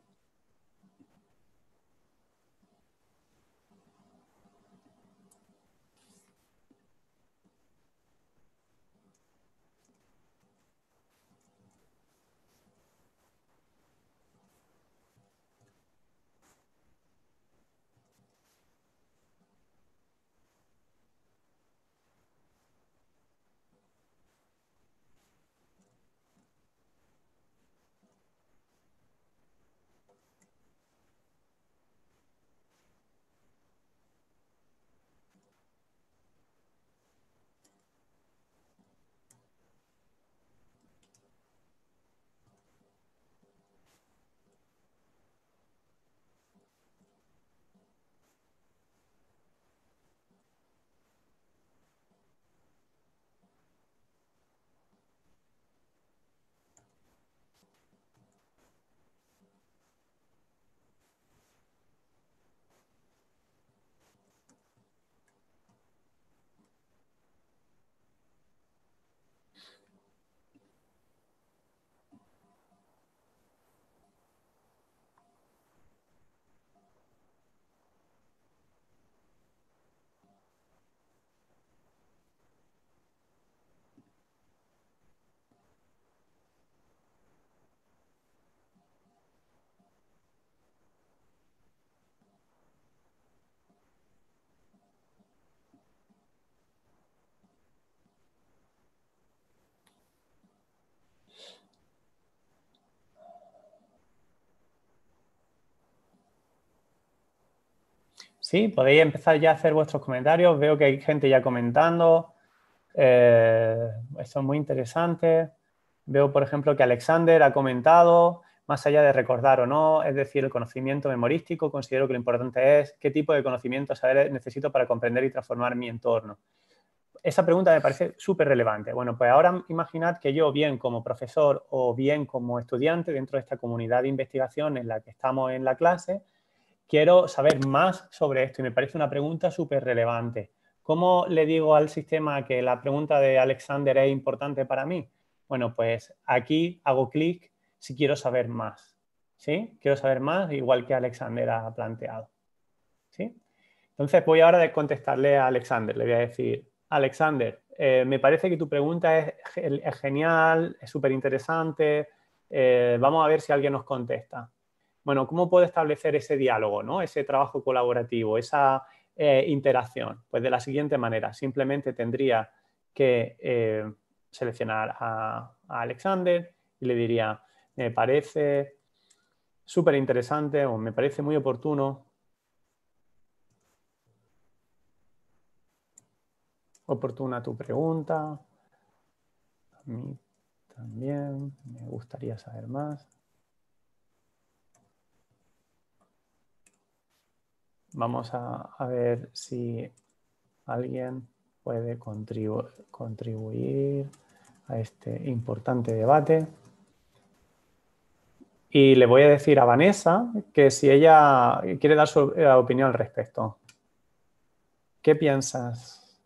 Speaker 2: Sí, podéis empezar ya a hacer vuestros comentarios. Veo que hay gente ya comentando. Eh, es muy interesante. Veo, por ejemplo, que Alexander ha comentado, más allá de recordar o no, es decir, el conocimiento memorístico, considero que lo importante es qué tipo de conocimiento saber necesito para comprender y transformar mi entorno. Esa pregunta me parece súper relevante. Bueno, pues ahora imaginad que yo, bien como profesor o bien como estudiante dentro de esta comunidad de investigación en la que estamos en la clase, quiero saber más sobre esto y me parece una pregunta súper relevante. ¿Cómo le digo al sistema que la pregunta de Alexander es importante para mí? Bueno, pues aquí hago clic si quiero saber más. ¿Sí? Quiero saber más, igual que Alexander ha planteado. ¿Sí? Entonces voy ahora a contestarle a Alexander. Le voy a decir, Alexander, eh, me parece que tu pregunta es, genial, es súper interesante. Eh, vamos a ver si alguien nos contesta. Bueno, ¿cómo puedo establecer ese diálogo, ¿no? ese trabajo colaborativo, esa eh, interacción? Pues de la siguiente manera, simplemente tendría que eh, seleccionar a, Alexander y le diría, me parece súper interesante o me parece muy oportuno oportuna tu pregunta. A mí también me gustaría saber más. Vamos a, ver si alguien puede contribuir a este importante debate. Y le voy a decir a Vanessa que si ella quiere dar su eh, opinión al respecto. ¿Qué piensas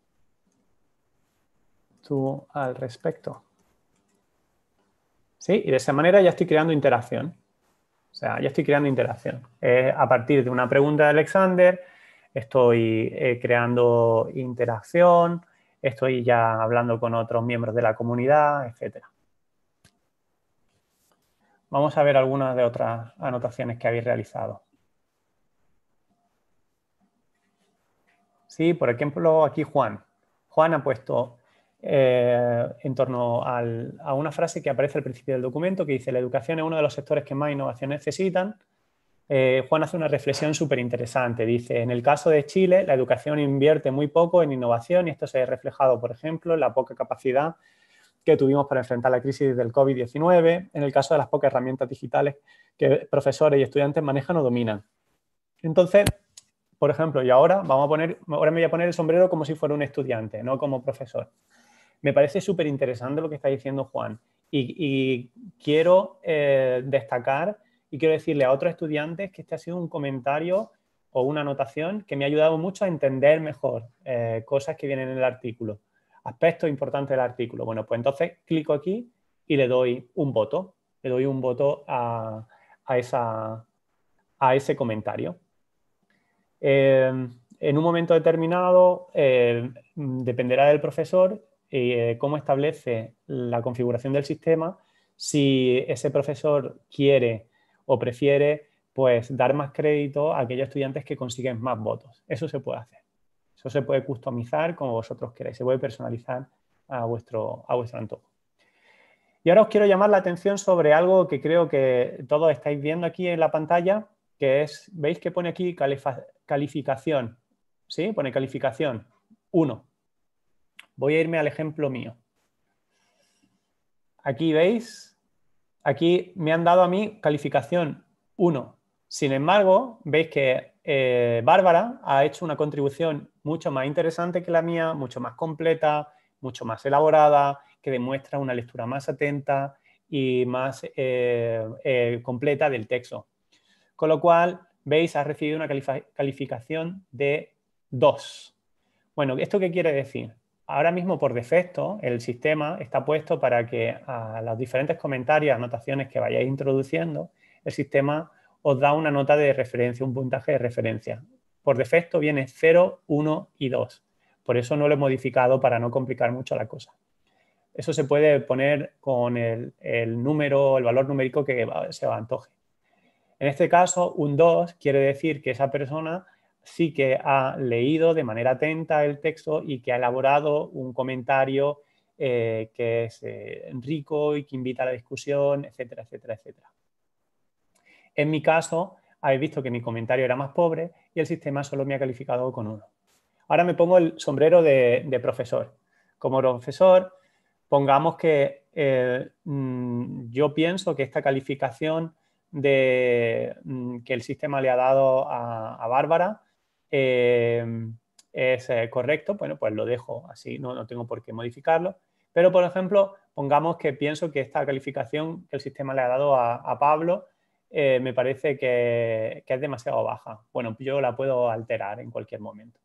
Speaker 2: tú al respecto? ¿Sí? Y de esa manera ya estoy creando interacción. O sea, ya estoy creando interacción. a partir de una pregunta de Alexander, estoy eh, creando interacción, estoy ya hablando con otros miembros de la comunidad, etc. Vamos a ver algunas de otras anotaciones que habéis realizado. Sí, por ejemplo, aquí Juan. Juan ha puesto eh, en torno a una frase que aparece al principio del documento que dice la educación es uno de los sectores que más innovación necesitan. Eh, Juan hace una reflexión súper interesante. Dice, en el caso de Chile, la educación invierte muy poco en innovación y esto se ha reflejado, por ejemplo, en la poca capacidad que tuvimos para enfrentar la crisis del COVID-19, en el caso de las pocas herramientas digitales que profesores y estudiantes manejan o dominan. Entonces, por ejemplo, y ahora, vamos a poner, ahora me voy a poner el sombrero como si fuera un estudiante, no como profesor. Me parece súper interesante lo que está diciendo Juan y, quiero eh, destacar y quiero decirle a otros estudiantes que este ha sido un comentario o una anotación que me ha ayudado mucho a entender mejor eh, cosas que vienen en el artículo, aspectos importantes del artículo. Bueno, pues entonces clico aquí y le doy un voto, le doy un voto a, esa, a ese comentario. Eh, en un momento determinado, dependerá del profesor eh, cómo establece la configuración del sistema si ese profesor quiere o prefiere pues dar más crédito a aquellos estudiantes que consiguen más votos. Eso se puede hacer. Eso se puede customizar como vosotros queráis. Se puede personalizar a vuestro, a vuestro antojo. Y ahora os quiero llamar la atención sobre algo que creo que todos estáis viendo aquí en la pantalla, que es, ¿veis que pone aquí calificación? ¿Sí? Pone calificación 1. Voy a irme al ejemplo mío. Aquí veis, aquí me han dado a mí calificación 1. Sin embargo, veis que eh, Bárbara ha hecho una contribución mucho más interesante que la mía, mucho más completa, mucho más elaborada, que demuestra una lectura más atenta y más eh, eh, completa del texto. Con lo cual, veis, ha recibido una calificación de 2. Bueno, ¿esto qué quiere decir? Ahora mismo por defecto el sistema está puesto para que a los diferentes comentarios, anotaciones que vayáis introduciendo, el sistema os da una nota de referencia, un puntaje de referencia. Por defecto viene 0, 1 y 2. Por eso no lo he modificado para no complicar mucho la cosa. Eso se puede poner con el, número, el valor numérico que se os antoje. En este caso, un 2 quiere decir que esa persona sí que ha leído de manera atenta el texto y que ha elaborado un comentario eh, que es eh, rico y que invita a la discusión, etcétera, etcétera, etcétera. En mi caso, habéis visto que mi comentario era más pobre y el sistema solo me ha calificado con uno. Ahora me pongo el sombrero de, profesor. Como profesor, pongamos que eh, mm, yo pienso que esta calificación de, mm, que el sistema le ha dado a, Bárbara eh, es eh, correcto, bueno, pues lo dejo así, no, tengo por qué modificarlo. Pero, por ejemplo, pongamos que pienso que esta calificación que el sistema le ha dado a, Pablo me parece que, que, es demasiado baja. Bueno, yo la puedo alterar en cualquier momento.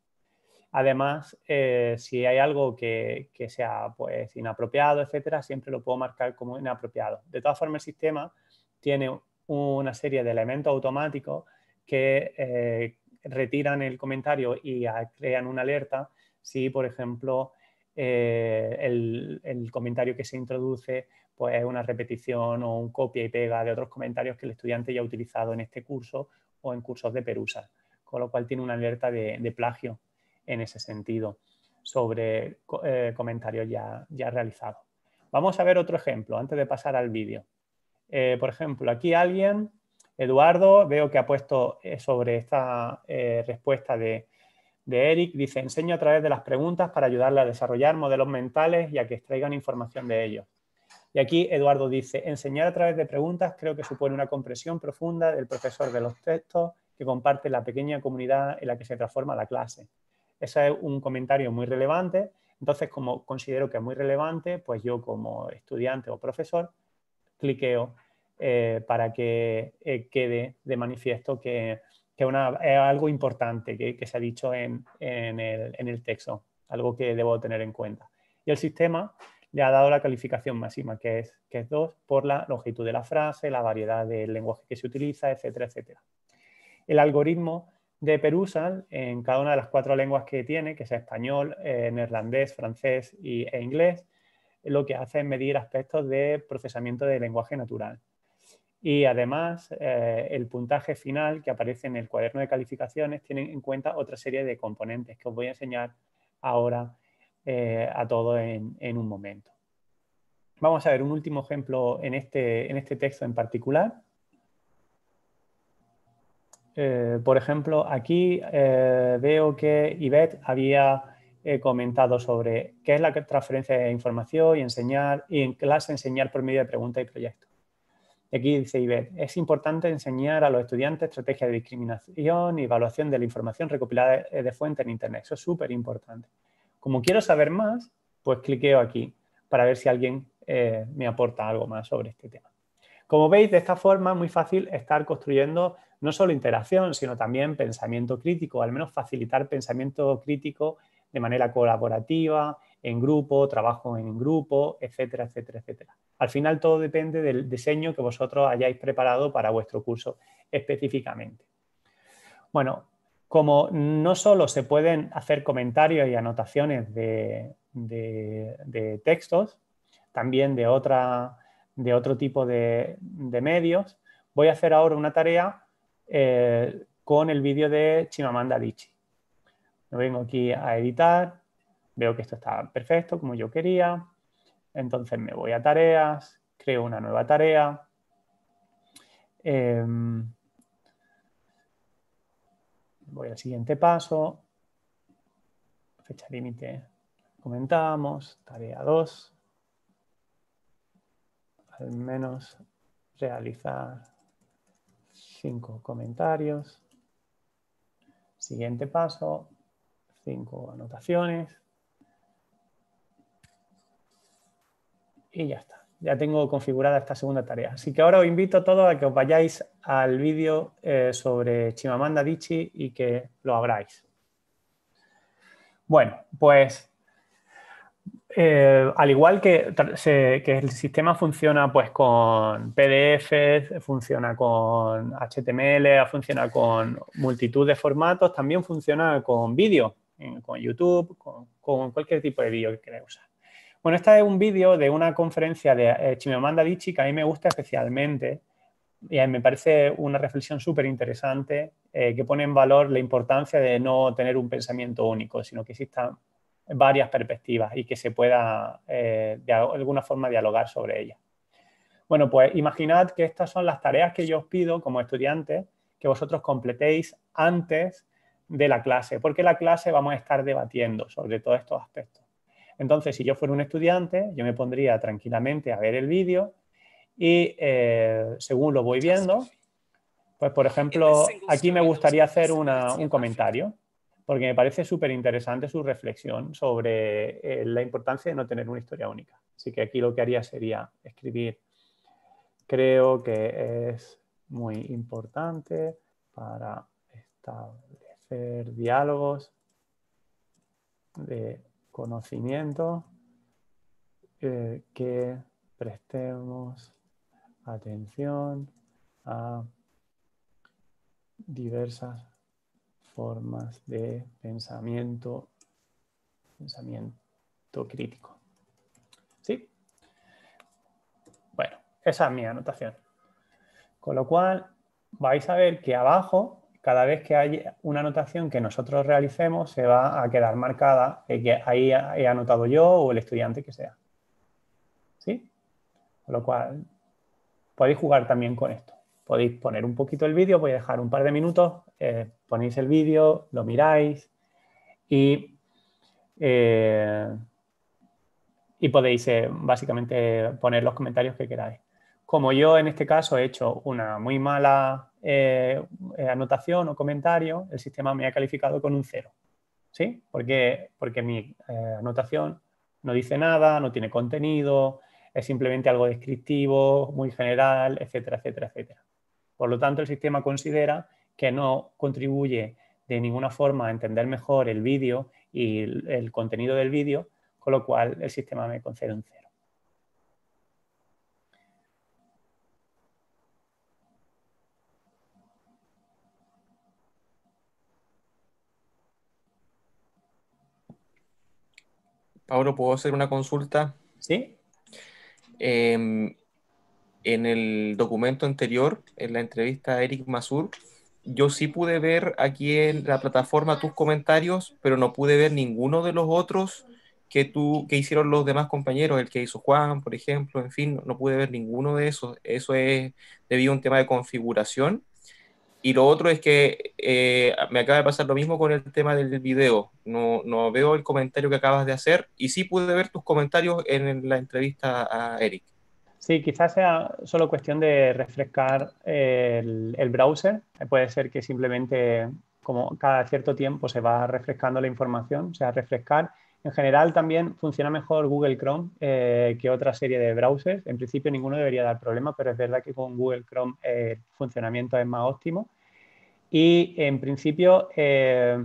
Speaker 2: Además, eh, si hay algo que, sea pues, inapropiado, etcétera, siempre lo puedo marcar como inapropiado. De todas formas, el sistema tiene una serie de elementos automáticos que eh, retiran el comentario y crean una alerta si, por ejemplo, eh, el, comentario que se introduce pues, es una repetición o un copia y pega de otros comentarios que el estudiante ya ha utilizado en este curso o en cursos de Perusa, con lo cual tiene una alerta de plagio en ese sentido sobre eh, comentarios ya, ya realizados. Vamos a ver otro ejemplo antes de pasar al vídeo. Eh, por ejemplo, aquí alguien, Eduardo, veo que ha puesto eh, sobre esta respuesta de, de, Eric, dice, enseño a través de las preguntas para ayudarle a desarrollar modelos mentales y a que extraigan información de ellos. Y aquí Eduardo dice, enseñar a través de preguntas creo que supone una comprensión profunda del profesor de los textos que comparte la pequeña comunidad en la que se transforma la clase. Ese es un comentario muy relevante. Entonces, como considero que es muy relevante, pues yo como estudiante o profesor cliqueo eh, para que eh, quede de manifiesto que, es algo importante que, se ha dicho en, el, texto, algo que debo tener en cuenta. Y el sistema le ha dado la calificación máxima, que es, que es 2, por la longitud de la frase, la variedad del lenguaje que se utiliza, etcétera, etcétera. El algoritmo de Perusal en cada una de las cuatro lenguas que tiene, que es español, eh, neerlandés, francés y, e inglés, lo que hace es medir aspectos de procesamiento de lenguaje natural. Y además, eh, el puntaje final que aparece en el cuaderno de calificaciones tiene en cuenta otra serie de componentes que os voy a enseñar ahora eh, a todos en, un momento. Vamos a ver un último ejemplo en este, en este texto en particular. Eh, por ejemplo, aquí veo que Ivette había comentado sobre qué es la transferencia de información y enseñar, y en clase enseñar por medio de preguntas y proyectos. Aquí dice Ivette, es importante enseñar a los estudiantes estrategias de discriminación y evaluación de la información recopilada de fuente en Internet. Eso es súper importante. Como quiero saber más, pues cliqueo aquí para ver si alguien me aporta algo más sobre este tema. Como veis, de esta forma es muy fácil estar construyendo no solo interacción, sino también pensamiento crítico, al menos facilitar pensamiento crítico de manera colaborativa, en grupo, trabajo en grupo, etcétera, etcétera, etcétera. Al final todo depende del diseño que vosotros hayáis preparado para vuestro curso específicamente. Bueno, como no solo se pueden hacer comentarios y anotaciones de, textos, también de otra de otro tipo de, medios, voy a hacer ahora una tarea eh, con el vídeo de Chimamanda Adichie. Me vengo aquí a editar, veo que esto está perfecto como yo quería, entonces me voy a tareas, creo una nueva tarea. Em, voy al siguiente paso, fecha límite, comentamos, tarea 2 al menos realizar cinco comentarios. Siguiente paso, cinco anotaciones. Y ya está. Ya tengo configurada esta segunda tarea. Así que ahora os invito a todos a que os vayáis al vídeo eh, sobre Chimamanda Adichie y que lo abráis. Bueno, pues eh, al igual que, el sistema funciona pues, con PDF, funciona con HTML, funciona con multitud de formatos, también funciona con vídeo, con YouTube, con, cualquier tipo de vídeo que queráis usar. Bueno, este es un vídeo de una conferencia de eh, Chimamanda Adichie que a mí me gusta especialmente y me parece una reflexión súper interesante eh, que pone en valor la importancia de no tener un pensamiento único, sino que existan varias perspectivas y que se pueda eh, de alguna forma dialogar sobre ellas. Bueno, pues imaginad que estas son las tareas que yo os pido como estudiantes que vosotros completéis antes de la clase, porque la clase vamos a estar debatiendo sobre todos estos aspectos. Entonces, si yo fuera un estudiante, yo me pondría tranquilamente a ver el vídeo y eh, según lo voy viendo, pues por ejemplo, aquí me gustaría hacer un comentario, porque me parece súper interesante su reflexión sobre eh, la importancia de no tener una historia única. Así que aquí lo que haría sería escribir, creo que es muy importante para establecer diálogos de conocimiento eh, que prestemos atención a diversas formas de pensamiento, pensamiento crítico. ¿Sí? Bueno, esa es mi anotación. Con lo cual, vais a ver que abajo, cada vez que hay una anotación que nosotros realicemos, se va a quedar marcada que ahí he anotado yo o el estudiante que sea. ¿Sí? Con lo cual, podéis jugar también con esto. Podéis poner un poquito el vídeo, voy a dejar un par de minutos, eh, ponéis el vídeo, lo miráis y, eh, y podéis eh, básicamente poner los comentarios que queráis. Como yo en este caso he hecho una muy mala eh, anotación o comentario, el sistema me ha calificado con un cero. ¿Sí? Porque, porque mi eh, anotación no dice nada, no tiene contenido, es simplemente algo descriptivo, muy general, etcétera, etcétera, etcétera. Por lo tanto, el sistema considera que no contribuye de ninguna forma a entender mejor el vídeo y el contenido del vídeo, con lo cual el sistema me concede un cero.
Speaker 4: Pablo, ¿puedo hacer una consulta?
Speaker 2: Sí.
Speaker 4: Em, en el documento anterior, en la entrevista a Eric Masur, yo sí pude ver aquí en la plataforma tus comentarios, pero no pude ver ninguno de los otros que, tú, que hicieron los demás compañeros, el que hizo Juan, por ejemplo, en fin, no pude ver ninguno de esos. Eso es debido a un tema de configuración. Y lo otro es que eh, me acaba de pasar lo mismo con el tema del video. No, no, veo el comentario que acabas de hacer y sí pude ver tus comentarios en la entrevista a Eric.
Speaker 2: Sí, quizás sea solo cuestión de refrescar el, el browser. Puede ser que simplemente como cada cierto tiempo se va refrescando la información, o sea, refrescar. En general también funciona mejor Google Chrome eh, que otra serie de browsers. En principio ninguno debería dar problema, pero es verdad que con Google Chrome eh, el funcionamiento es más óptimo. Y en principio eh,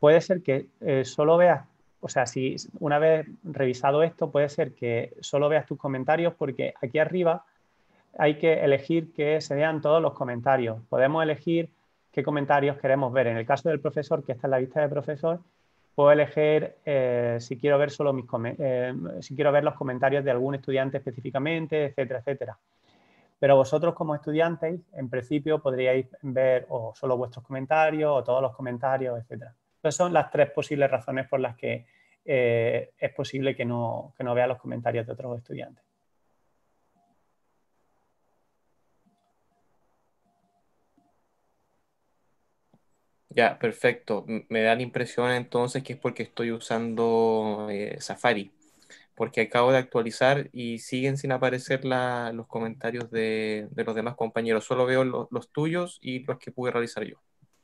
Speaker 2: puede ser que solo veas, o sea, si una vez revisado esto, puede ser que solo veas tus comentarios porque aquí arriba hay que elegir que se vean todos los comentarios. Podemos elegir qué comentarios queremos ver. En el caso del profesor, que está en la vista de profesor, puedo elegir eh, si quiero ver solo mis eh, si quiero ver los comentarios de algún estudiante específicamente, etcétera, etcétera. Pero vosotros como estudiantes, en principio, podríais ver o solo vuestros comentarios o todos los comentarios, etcétera. Esas son las tres posibles razones por las que eh, es posible que no, que no vea los comentarios de otros estudiantes.
Speaker 4: Ya, perfecto. Me da la impresión entonces que es porque estoy usando eh, Safari, porque acabo de actualizar y siguen sin aparecer los comentarios de, los demás compañeros. Solo veo los tuyos y los que pude realizar yo.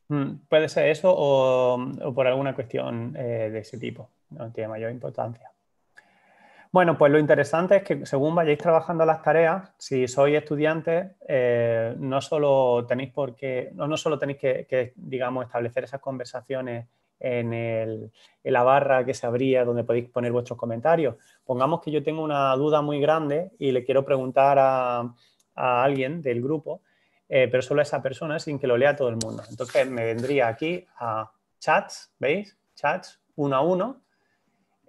Speaker 2: Mm, puede ser eso o, por alguna cuestión eh, de ese tipo. No tiene mayor importancia. Bueno, pues lo interesante es que según vayáis trabajando las tareas, si sois estudiantes, eh, no solo tenéis por no, no solo tenéis que, digamos, establecer esas conversaciones en, la barra que se abría donde podéis poner vuestros comentarios. Pongamos que yo tengo una duda muy grande y le quiero preguntar a, alguien del grupo, eh, pero solo a esa persona sin que lo lea todo el mundo. Entonces me vendría aquí a chats, ¿veis? Chats uno a uno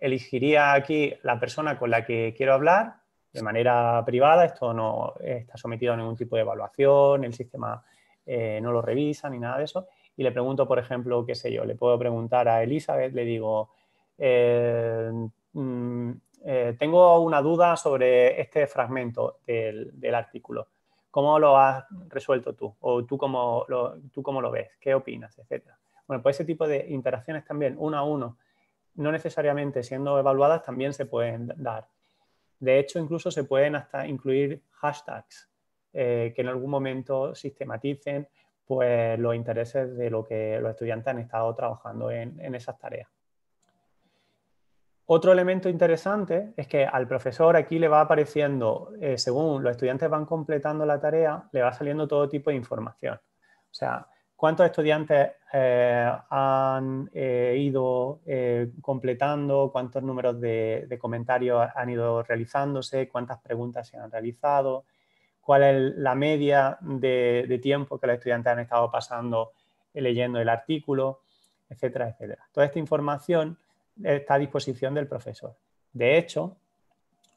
Speaker 2: elegiría aquí la persona con la que quiero hablar de manera privada. Esto no está sometido a ningún tipo de evaluación, el sistema eh, no lo revisa ni nada de eso. Y le pregunto, por ejemplo, qué sé yo, le puedo preguntar a Elizabeth, le digo, eh, mm, eh, tengo una duda sobre este fragmento del, artículo. ¿Cómo lo has resuelto tú? ¿O tú cómo lo, tú cómo lo ves? ¿Qué opinas? Etcétera. Bueno, pues ese tipo de interacciones también, uno a uno, no necesariamente siendo evaluadas, también se pueden dar. De hecho, incluso se pueden hasta incluir hashtags eh, que en algún momento sistematicen pues, los intereses de lo que los estudiantes han estado trabajando en, esas tareas. Otro elemento interesante es que al profesor aquí le va apareciendo, eh, según los estudiantes van completando la tarea, le va saliendo todo tipo de información. O sea, cuántos estudiantes eh, han eh, ido completando, cuántos números de, comentarios han ido realizándose, cuántas preguntas se han realizado, cuál es la media de, de tiempo que los estudiantes han estado pasando leyendo el artículo, etcétera, etcétera. Toda esta información está a disposición del profesor. De hecho,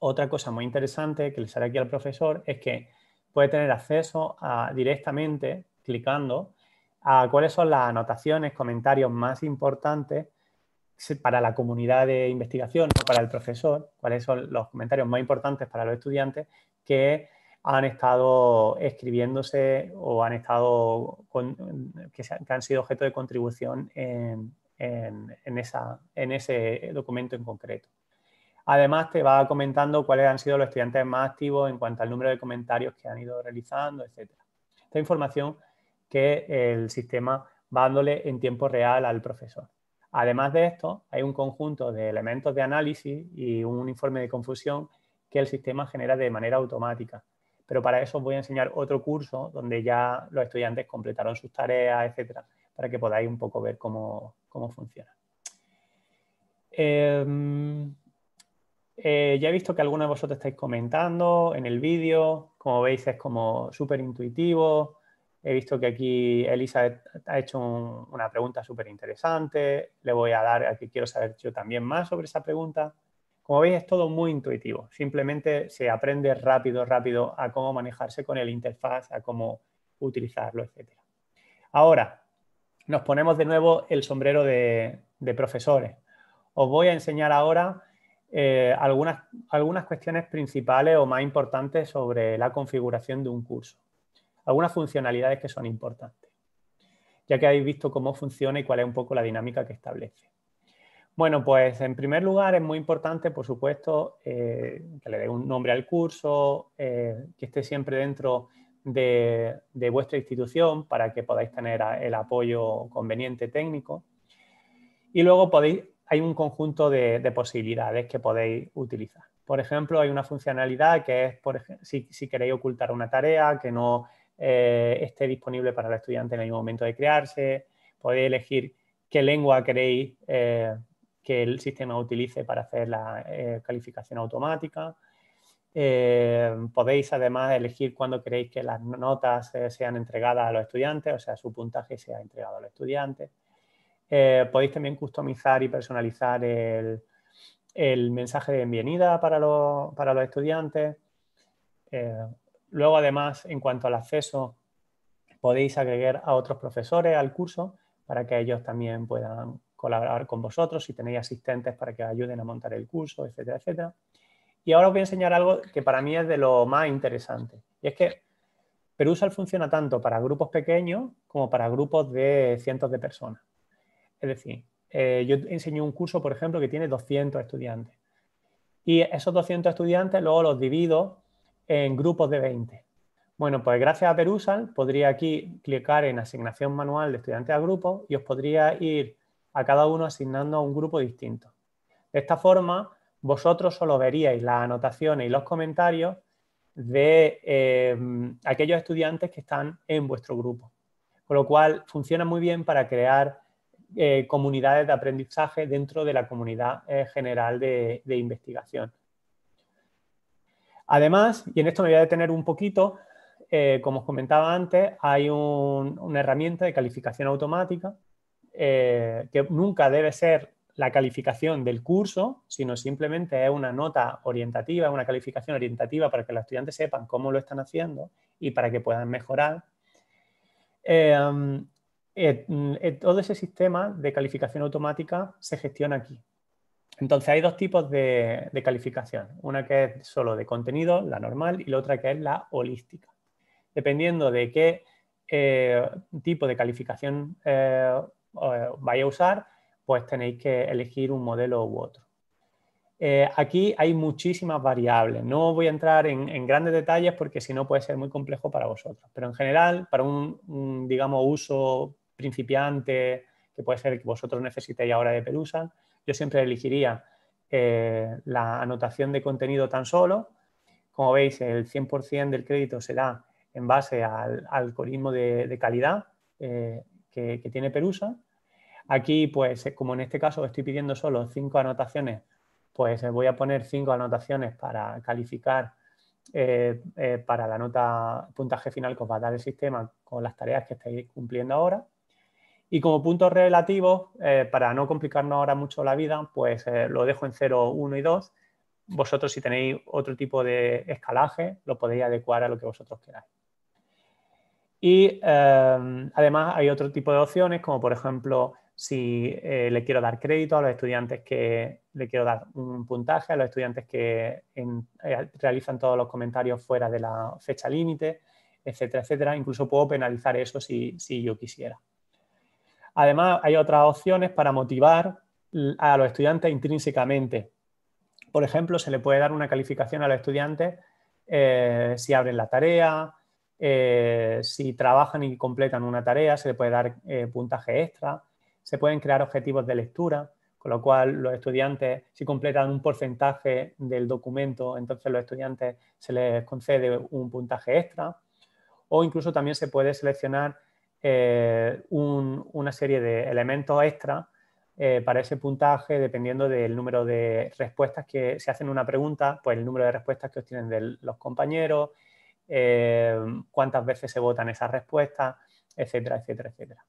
Speaker 2: otra cosa muy interesante que le sale aquí al profesor es que puede tener acceso directamente, clicando, a cuáles son las anotaciones, comentarios más importantes para la comunidad de investigación o para el profesor, cuáles son los comentarios más importantes para los estudiantes que han estado escribiéndose o han estado que, han sido objeto de contribución en, en, esa, en ese documento en concreto. Además, te va comentando cuáles han sido los estudiantes más activos en cuanto al número de comentarios que han ido realizando, etc. Esta información que el sistema va dándole en tiempo real al profesor. Además de esto, hay un conjunto de elementos de análisis y un informe de confusión que el sistema genera de manera automática. Pero para eso os voy a enseñar otro curso donde ya los estudiantes completaron sus tareas, etcétera, para que podáis un poco ver cómo, cómo funciona. Em, eh, ya he visto que algunos de vosotros estáis comentando en el vídeo, como veis es como súper intuitivo. He visto que aquí Elisa ha hecho una pregunta súper interesante. Le voy a dar a que quiero saber yo también más sobre esa pregunta. Como veis es todo muy intuitivo. Simplemente se aprende rápido, rápido a cómo manejarse con el interfaz, a cómo utilizarlo, etc. Ahora, nos ponemos de nuevo el sombrero de, profesores. Os voy a enseñar ahora eh, algunas, algunas cuestiones principales o más importantes sobre la configuración de un curso. Algunas funcionalidades que son importantes, ya que habéis visto cómo funciona y cuál es un poco la dinámica que establece. Bueno, pues en primer lugar es muy importante, por supuesto, eh, que le dé un nombre al curso, eh, que esté siempre dentro de, vuestra institución para que podáis tener el apoyo conveniente técnico. Y luego podéis, hay un conjunto de, posibilidades que podéis utilizar. Por ejemplo, hay una funcionalidad que es, por si, queréis ocultar una tarea que no eh, esté disponible para el estudiante en el momento de crearse, podéis elegir qué lengua queréis eh, que el sistema utilice para hacer la eh, calificación automática. Podéis además elegir cuándo queréis que las notas sean entregadas a los estudiantes, o sea, su puntaje sea entregado a los estudiantes. Podéis también customizar y personalizar el, mensaje de bienvenida para, para los estudiantes. Luego, además, en cuanto al acceso, podéis agregar a otros profesores al curso para que ellos también puedan colaborar con vosotros si tenéis asistentes para que ayuden a montar el curso, etcétera, etcétera. Y ahora os voy a enseñar algo que para mí es de lo más interesante. Y es que Perusal funciona tanto para grupos pequeños como para grupos de cientos de personas. Es decir, eh, yo enseño un curso, por ejemplo, que tiene 200 estudiantes. Y esos 200 estudiantes luego los divido en grupos de 20. Bueno, pues gracias a Perusal podría aquí clicar en asignación manual de estudiantes a grupos y os podría ir a cada uno asignando a un grupo distinto. De esta forma, vosotros solo veríais las anotaciones y los comentarios de eh, aquellos estudiantes que están en vuestro grupo. Con lo cual, funciona muy bien para crear eh, comunidades de aprendizaje dentro de la comunidad eh, general de, investigación. Además, y en esto me voy a detener un poquito, como os comentaba antes, hay una herramienta de calificación automática que nunca debe ser la calificación del curso, sino simplemente es una nota orientativa, una calificación orientativa para que los estudiantes sepan cómo lo están haciendo y para que puedan mejorar. Eh, eh, todo ese sistema de calificación automática se gestiona aquí. Entonces hay dos tipos de, calificación, una que es solo de contenido, la normal, y la otra que es la holística. dependiendo de qué eh, tipo de calificación eh, vaya a usar, pues tenéis que elegir un modelo u otro. Eh, aquí hay muchísimas variables. No voy a entrar en, grandes detalles porque si no puede ser muy complejo para vosotros. Pero en general, para un, digamos, uso principiante, que puede ser que vosotros necesitéis ahora de Perusa, yo siempre elegiría la anotación de contenido tan solo. Como veis, el 100% del crédito se da en base al, algoritmo de, calidad eh, que, tiene Perusa. Aquí, pues, como en este caso estoy pidiendo solo cinco anotaciones, pues voy a poner cinco anotaciones para calificar eh, eh, para la nota puntaje final que os va a dar el sistema con las tareas que estáis cumpliendo ahora. Y como puntos relativos, para no complicarnos ahora mucho la vida, pues lo dejo en 0, 1 y 2. Vosotros si tenéis otro tipo de escalaje, lo podéis adecuar a lo que vosotros queráis. Y em, además hay otro tipo de opciones, como por ejemplo, si eh, le quiero dar crédito a los estudiantes que le quiero dar un puntaje, a los estudiantes que eh, realizan todos los comentarios fuera de la fecha límite, etcétera, etcétera. Incluso puedo penalizar eso si, si yo quisiera. Además, hay otras opciones para motivar a los estudiantes intrínsecamente. Por ejemplo, se le puede dar una calificación a los estudiantes eh, si abren la tarea, eh, si trabajan y completan una tarea, se le puede dar eh, puntaje extra. Se pueden crear objetivos de lectura, con lo cual los estudiantes, si completan un porcentaje del documento, entonces los estudiantes se les concede un puntaje extra. O incluso también se puede seleccionar eh, una serie de elementos extra para ese puntaje dependiendo del número de respuestas que se hacen una pregunta, pues el número de respuestas que obtienen de los compañeros, eh, cuántas veces se votan esas respuestas, etcétera, etcétera, etcétera.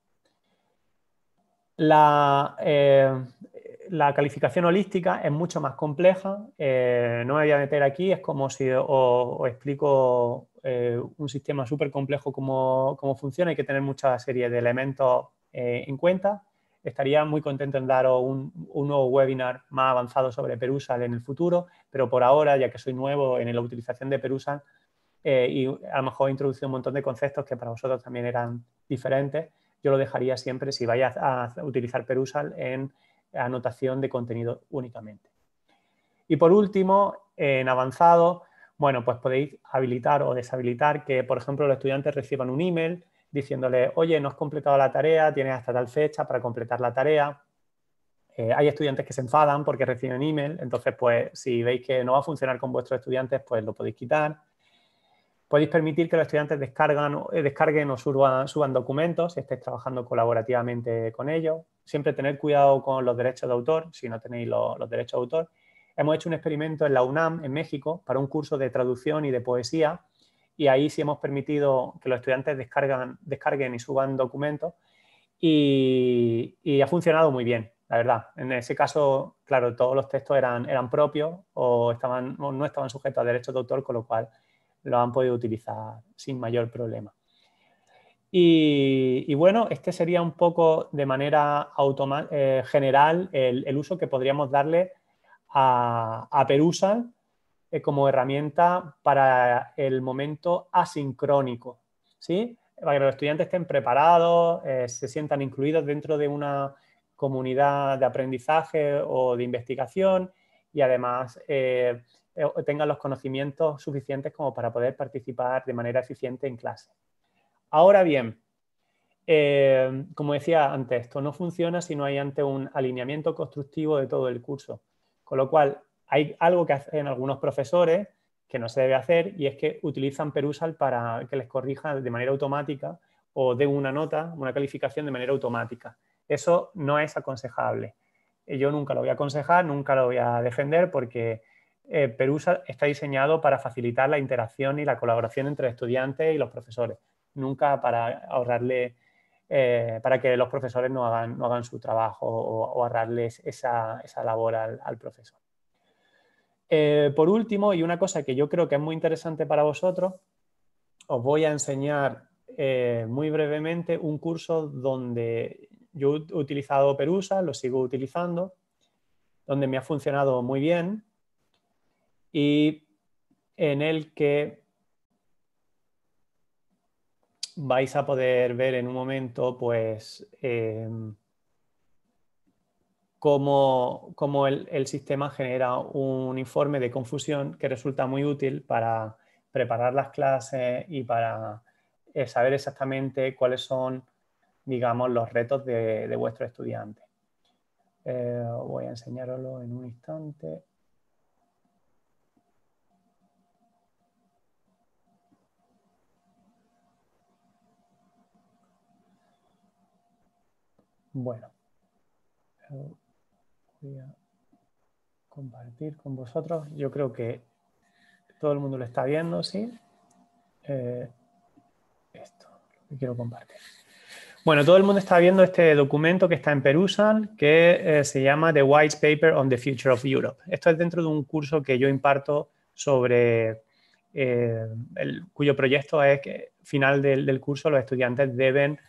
Speaker 2: La, eh, calificación holística es mucho más compleja. Eh, no me voy a meter aquí, es como si os, explico un sistema súper complejo cómo, funciona. Hay que tener mucha serie de elementos en cuenta. Estaría muy contento en daros un, un, nuevo webinar más avanzado sobre Perusal en el futuro, pero por ahora, ya que soy nuevo en la utilización de Perusal, eh, y a lo mejor he introducido un montón de conceptos que para vosotros también eran diferentes. Yo lo dejaría siempre, si vais a, utilizar Perusal, en anotación de contenido únicamente. Y por último, en avanzado, bueno, pues podéis habilitar o deshabilitar que, por ejemplo, los estudiantes reciban un email diciéndole, oye, no has completado la tarea, tienes hasta tal fecha para completar la tarea. Eh, hay estudiantes que se enfadan porque reciben email, entonces, pues, si veis que no va a funcionar con vuestros estudiantes, pues lo podéis quitar. Podéis permitir que los estudiantes eh, descarguen o suban, documentos si estáis trabajando colaborativamente con ellos. Siempre tener cuidado con los derechos de autor, si no tenéis los, derechos de autor. Hemos hecho un experimento en la UNAM, en México, para un curso de traducción y de poesía, y ahí sí hemos permitido que los estudiantes descarguen y suban documentos, y, ha funcionado muy bien, la verdad. En ese caso, claro, todos los textos eran, eran propios o, estaban, no estaban sujetos a derechos de autor, con lo cual lo han podido utilizar sin mayor problema. Y, bueno, este sería un poco de manera eh, general el, uso que podríamos darle a, a eh, como herramienta para el momento asincrónico. ¿sí? Para que los estudiantes estén preparados, eh, se sientan incluidos dentro de una comunidad de aprendizaje o de investigación y además eh, tengan los conocimientos suficientes como para poder participar de manera eficiente en clase. Ahora bien, como decía antes, esto no funciona si no hay ante un alineamiento constructivo de todo el curso. Con lo cual, hay algo que hacen algunos profesores que no se debe hacer y es que utilizan Perusal para que les corrija de manera automática o den una nota, una calificación de manera automática. Eso no es aconsejable. Yo nunca lo voy a aconsejar, nunca lo voy a defender porque eh, Perusa está diseñado para facilitar la interacción y la colaboración entre estudiantes y los profesores, nunca para ahorrarle, eh, para que los profesores no hagan, no hagan su trabajo o, ahorrarles esa, labor al, profesor. Eh, por último, y una cosa que yo creo que es muy interesante para vosotros, os voy a enseñar muy brevemente un curso donde yo he utilizado Perusa, lo sigo utilizando, donde me ha funcionado muy bien y en el que vais a poder ver en un momento, pues, em, cómo, el, sistema genera un informe de confusión que resulta muy útil para preparar las clases y para eh, saber exactamente cuáles son, digamos, los retos de, de vuestros estudiantes. Eh, voy a enseñaroslo en un instante. Bueno, voy a compartir con vosotros. Yo creo que todo el mundo lo está viendo, ¿sí? Eh, esto, lo que quiero compartir. Bueno, todo el mundo está viendo este documento que está en Perusal, que eh, se llama The White Paper on the Future of Europe. Esto es dentro de un curso que yo imparto sobre, eh, el, cuyo proyecto es que final del, curso los estudiantes deben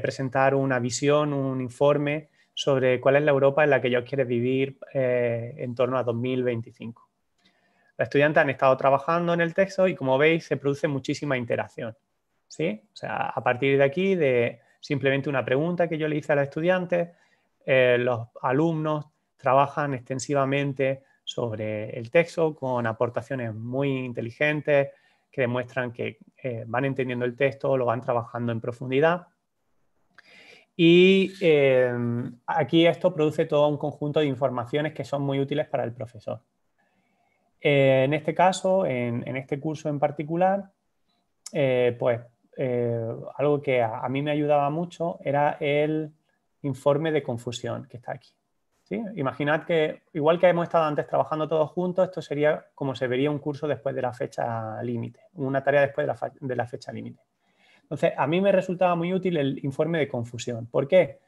Speaker 2: presentar una visión, un informe sobre cuál es la Europa en la que ellos quieren vivir en torno a 2025. Los estudiantes han estado trabajando en el texto y como veis se produce muchísima interacción. ¿sí? O sea, a partir de aquí, de simplemente una pregunta que yo le hice a los estudiantes, eh, los alumnos trabajan extensivamente sobre el texto con aportaciones muy inteligentes que demuestran que eh, van entendiendo el texto, lo van trabajando en profundidad. Y eh, aquí esto produce todo un conjunto de informaciones que son muy útiles para el profesor. Eh, en este caso, en, este curso en particular, eh, pues algo que a, mí me ayudaba mucho era el informe de confusión que está aquí. Imaginad que, igual que hemos estado antes trabajando todos juntos, esto sería como se vería un curso después de la fecha límite, una tarea después de la fecha límite. Entonces, a mí me resultaba muy útil el informe de confusión. ¿Por qué?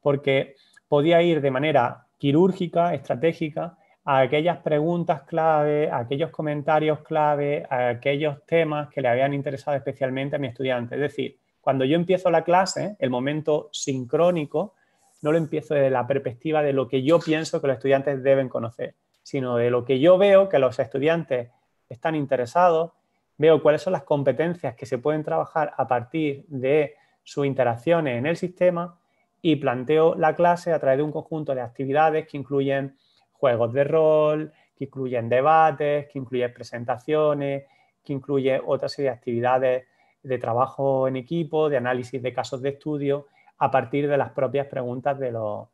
Speaker 2: Porque podía ir de manera quirúrgica, estratégica, a aquellas preguntas clave, a aquellos comentarios clave, a aquellos temas que le habían interesado especialmente a mi estudiante. Es decir, cuando yo empiezo la clase, el momento sincrónico, no lo empiezo desde la perspectiva de lo que yo pienso que los estudiantes deben conocer, sino de lo que yo veo que los estudiantes están interesados, veo cuáles son las competencias que se pueden trabajar a partir de sus interacciones en el sistema y planteo la clase a través de un conjunto de actividades que incluyen juegos de rol, que incluyen debates, que incluyen presentaciones, que incluye otra serie de actividades de trabajo en equipo, de análisis de casos de estudio, a partir de las propias preguntas de los,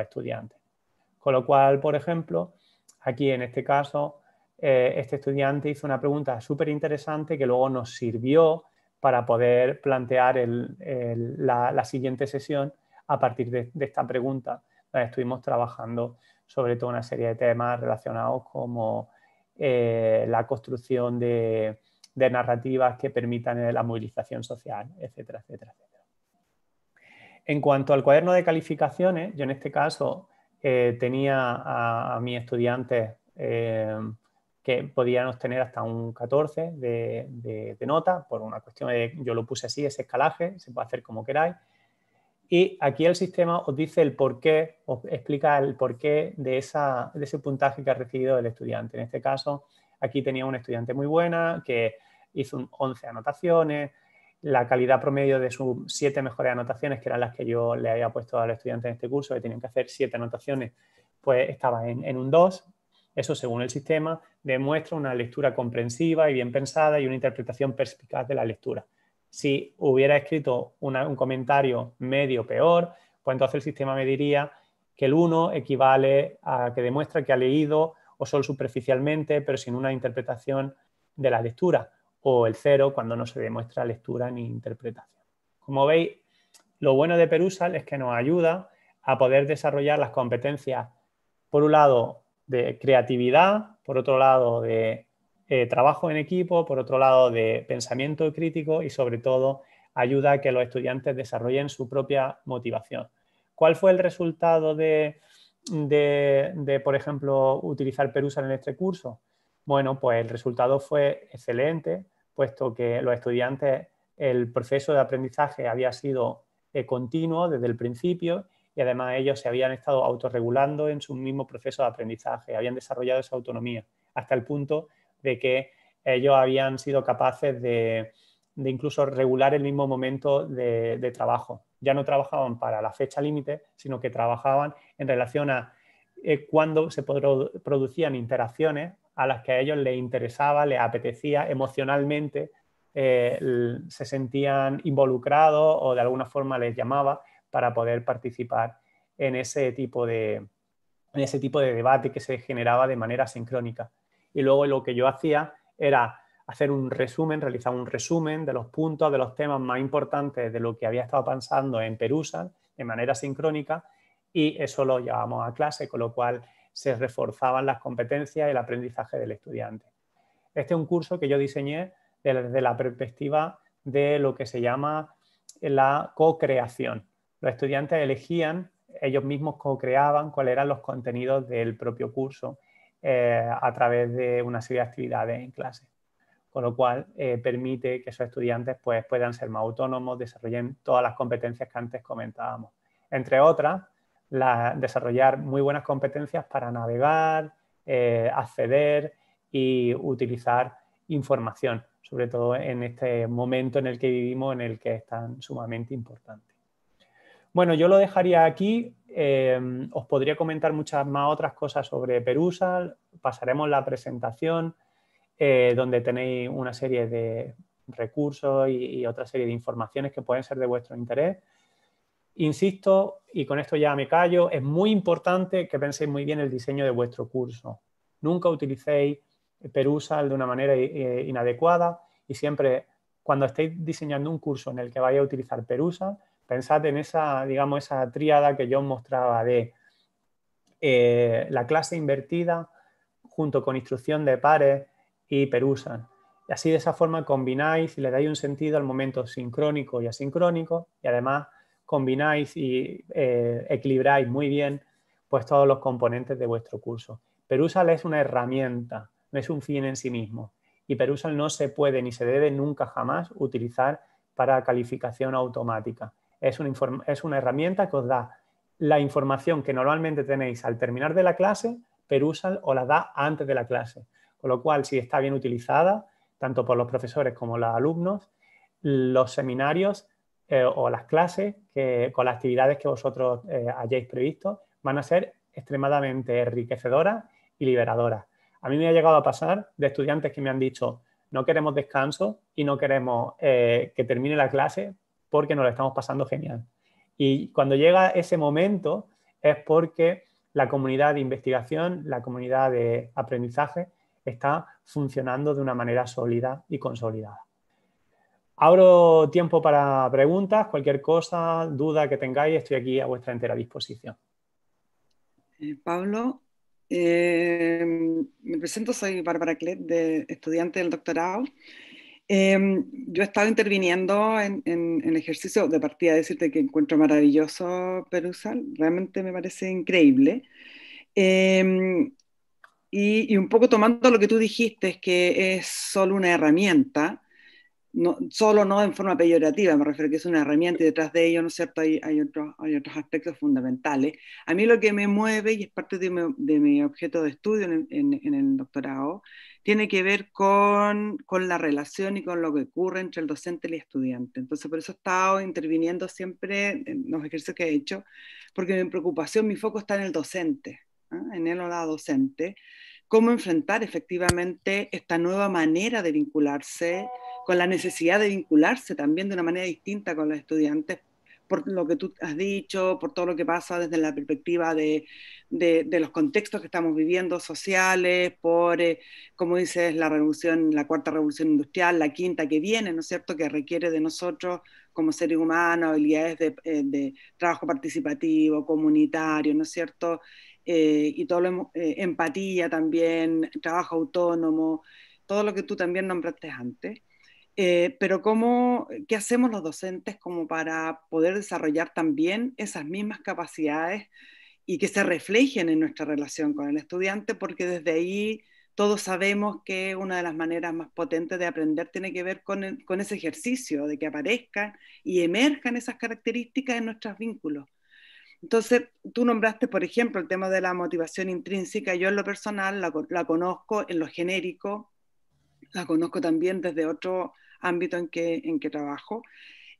Speaker 2: estudiantes. Con lo cual, por ejemplo, aquí en este caso, eh, este estudiante hizo una pregunta súper interesante que luego nos sirvió para poder plantear la, siguiente sesión a partir de, esta pregunta. Estuvimos trabajando sobre todo una serie de temas relacionados como eh, la construcción de, narrativas que permitan eh, la movilización social, etcétera, etcétera, etcétera. En cuanto al cuaderno de calificaciones, yo en este caso eh, tenía a, mis estudiantes que podían obtener hasta un 14 de, nota, por una cuestión de, yo lo puse así, ese escalaje, se puede hacer como queráis, y aquí el sistema os dice el porqué, os explica el porqué de, esa, de ese puntaje que ha recibido el estudiante. En este caso, aquí tenía una estudiante muy buena que hizo 11 anotaciones, la calidad promedio de sus 7 mejores anotaciones, que eran las que yo le había puesto al estudiante en este curso, que tenían que hacer 7 anotaciones, pues estaba en, en un 2. Eso, según el sistema, demuestra una lectura comprensiva y bien pensada y una interpretación perspicaz de la lectura si hubiera escrito un comentario medio peor, pues entonces el sistema me diría que el 1 equivale a que demuestra que ha leído o solo superficialmente, pero sin una interpretación de la lectura, o el 0 cuando no se demuestra lectura ni interpretación. Como veis, lo bueno de Perusal es que nos ayuda a poder desarrollar las competencias, por un lado, de creatividad, por otro lado, de eh, trabajo en equipo, por otro lado de pensamiento crítico y sobre todo ayuda a que los estudiantes desarrollen su propia motivación. ¿Cuál fue el resultado de, por ejemplo, utilizar Perusal en este curso? Bueno, pues el resultado fue excelente, puesto que los estudiantes, el proceso de aprendizaje había sido eh, continuo desde el principio y además ellos se habían estado autorregulando en su mismo proceso de aprendizaje, habían desarrollado esa autonomía hasta el punto de que ellos habían sido capaces de de incluso regular el mismo momento de, trabajo. Ya no trabajaban para la fecha límite, sino que trabajaban en relación a eh, cuándo se producían interacciones a las que a ellos les interesaba, les apetecía emocionalmente, eh, se sentían involucrados o de alguna forma les llamaba para poder participar en ese tipo de, en ese tipo de debate que se generaba de manera sincrónica. Y luego lo que yo hacía era hacer un resumen, realizar un resumen de los puntos, de los temas más importantes de lo que había estado pensando en Perusa de manera sincrónica y eso lo llevábamos a clase, con lo cual se reforzaban las competencias y el aprendizaje del estudiante. Este es un curso que yo diseñé desde la perspectiva de lo que se llama la co-creación. Los estudiantes elegían, ellos mismos co-creaban cuáles eran los contenidos del propio curso eh, a través de una serie de actividades en clase con lo cual eh, permite que esos estudiantes pues, puedan ser más autónomos, desarrollen todas las competencias que antes comentábamos. Entre otras, desarrollar muy buenas competencias para navegar, eh, acceder y utilizar información, sobre todo en este momento en el que vivimos, en el que es tan sumamente importante. Bueno, yo lo dejaría aquí. Eh, os podría comentar muchas más otras cosas sobre Perusa. Pasaremos la presentación eh, donde tenéis una serie de recursos y, otra serie de informaciones que pueden ser de vuestro interés. Insisto, y con esto ya me callo, es muy importante que penséis muy bien el diseño de vuestro curso. Nunca utilicéis Perusal de una manera eh, inadecuada y siempre cuando estéis diseñando un curso en el que vaya a utilizar Perusal, pensad en esa, digamos, esa tríada que yo os mostraba de eh, la clase invertida junto con instrucción de pares y perusan. Y así de esa forma combináis y le dais un sentido al momento sincrónico y asincrónico y además combináis y eh, equilibráis muy bien pues todos los componentes de vuestro curso. Perusal es una herramienta, no es un fin en sí mismo. Y Perusal no se puede ni se debe nunca jamás utilizar para calificación automática. Es una, es una herramienta que os da la información que normalmente tenéis al terminar de la clase, Perusal os la da antes de la clase. Con lo cual, si está bien utilizada, tanto por los profesores como los alumnos, los seminarios eh, o las clases que, con las actividades que vosotros eh, hayáis previsto van a ser extremadamente enriquecedoras y liberadoras. A mí me ha llegado a pasar de estudiantes que me han dicho, no queremos descanso y no queremos eh, que termine la clase porque nos lo estamos pasando genial. Y cuando llega ese momento es porque la comunidad de investigación, la comunidad de aprendizaje, está funcionando de una manera sólida y consolidada. Abro tiempo para preguntas, cualquier cosa, duda que tengáis, estoy aquí a vuestra entera disposición.
Speaker 5: Eh, Pablo, eh, me presento, soy Bárbara Clet, de estudiante del doctorado. Eh, yo he estado interviniendo en, el ejercicio de partida, de decirte que encuentro maravilloso Perusal, realmente me parece increíble. Y, un poco tomando lo que tú dijiste, es que es solo una herramienta, no, solo no en forma peyorativa, me refiero a que es una herramienta y detrás de ello, ¿no es cierto?, hay, hay, otros, hay otros aspectos fundamentales. A mí lo que me mueve, y es parte de mi, de mi objeto de estudio en, en, el doctorado, tiene que ver con, con, la relación y con lo que ocurre entre el docente y el estudiante. Entonces, por eso he estado interviniendo siempre en los ejercicios que he hecho, porque mi preocupación, mi foco está en el docente, ¿ah? en él o la docente, cómo enfrentar efectivamente esta nueva manera de vincularse, con la necesidad de vincularse también de una manera distinta con los estudiantes, por lo que tú has dicho, por todo lo que pasa desde la perspectiva de, de, los contextos que estamos viviendo sociales, por, eh, como dices, la revolución, la cuarta revolución industrial, la quinta que viene, ¿no es cierto?, que requiere de nosotros como seres humanos habilidades de, eh, de trabajo participativo, comunitario, ¿no es cierto?, eh, y todo lo eh, empatía también, trabajo autónomo, todo lo que tú también nombraste antes. Eh, pero cómo, ¿qué hacemos los docentes como para poder desarrollar también esas mismas capacidades y que se reflejen en nuestra relación con el estudiante? Porque desde ahí todos sabemos que una de las maneras más potentes de aprender tiene que ver con, con ese ejercicio, de que aparezcan y emerjan esas características en nuestros vínculos. Entonces, tú nombraste, por ejemplo, el tema de la motivación intrínseca. Yo en lo personal la, conozco en lo genérico, la conozco también desde otro ámbito en que, en que trabajo.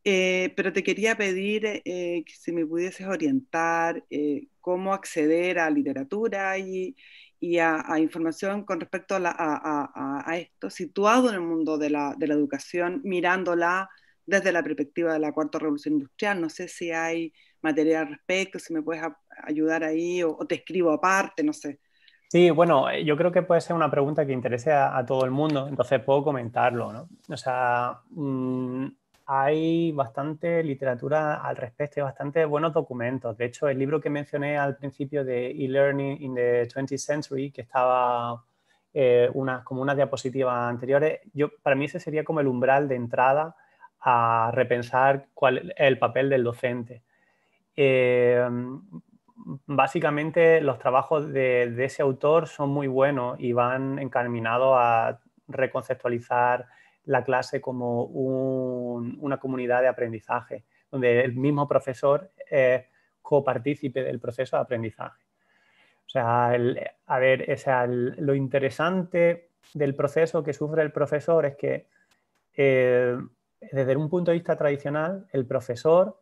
Speaker 5: Eh, pero te quería pedir eh, que si me pudieses orientar eh, cómo acceder a literatura y, y a, información con respecto a, a, a, esto, situado en el mundo de la, de la, educación, mirándola desde la perspectiva de la cuarta revolución industrial. No sé si hay material al respecto, si me puedes ayudar ahí o, te escribo aparte, no sé.
Speaker 2: Sí, bueno, yo creo que puede ser una pregunta que interese a, todo el mundo, entonces puedo comentarlo, ¿no? O sea, mmm, hay bastante literatura al respecto y bastante buenos documentos. De hecho, el libro que mencioné al principio de e-learning in the 20th century, que estaba eh, como unas diapositivas anteriores, yo, para mí ese sería como el umbral de entrada a repensar cuál es el papel del docente. Eh, básicamente los trabajos de, ese autor son muy buenos y van encaminados a reconceptualizar la clase como una comunidad de aprendizaje, donde el mismo profesor es copartícipe del proceso de aprendizaje. O sea, a ver, lo interesante del proceso que sufre el profesor es que eh, desde un punto de vista tradicional, el profesor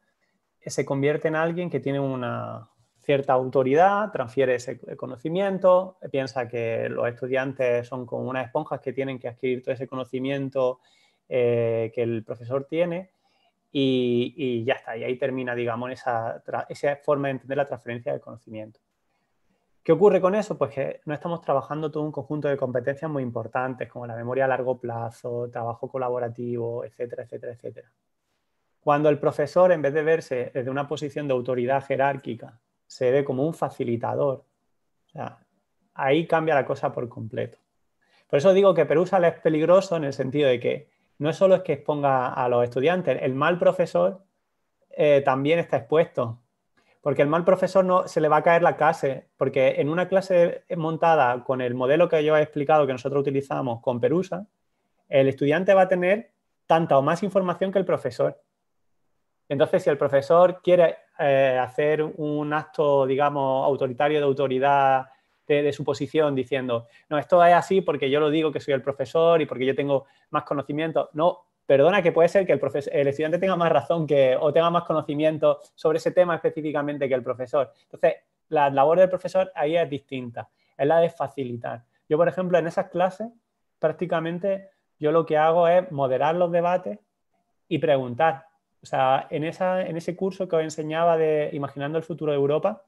Speaker 2: se convierte en alguien que tiene una, cierta autoridad, transfiere ese conocimiento, piensa que los estudiantes son como unas esponjas que tienen que adquirir todo ese conocimiento eh, que el profesor tiene y, ya está, y ahí termina, digamos, esa, esa forma de entender la transferencia del conocimiento. ¿Qué ocurre con eso? Pues que no estamos trabajando todo un conjunto de competencias muy importantes, como la memoria a largo plazo, trabajo colaborativo, etcétera, etcétera, etcétera. Cuando el profesor, en vez de verse desde una posición de autoridad jerárquica, se ve como un facilitador. ahí cambia la cosa por completo. Por eso digo que Perusal es peligroso en el sentido de que no solo es que exponga a los estudiantes, el mal profesor eh, también está expuesto. Porque el mal profesor no se le va a caer la clase, porque en una clase montada con el modelo que yo he explicado que nosotros utilizamos con Perusa, el estudiante va a tener tanta o más información que el profesor. Entonces, si el profesor quiere eh, hacer un acto, digamos, autoritario de autoridad de, su posición diciendo, no, esto es así porque yo lo digo que soy el profesor y porque yo tengo más conocimiento. No, perdona que puede ser que el, el estudiante tenga más razón que, o tenga más conocimiento sobre ese tema específicamente que el profesor. Entonces, la labor del profesor ahí es distinta, es la de facilitar. Yo, por ejemplo, en esas clases, prácticamente yo lo que hago es moderar los debates y preguntar. O sea, en, ese curso que os enseñaba de Imaginando el futuro de Europa,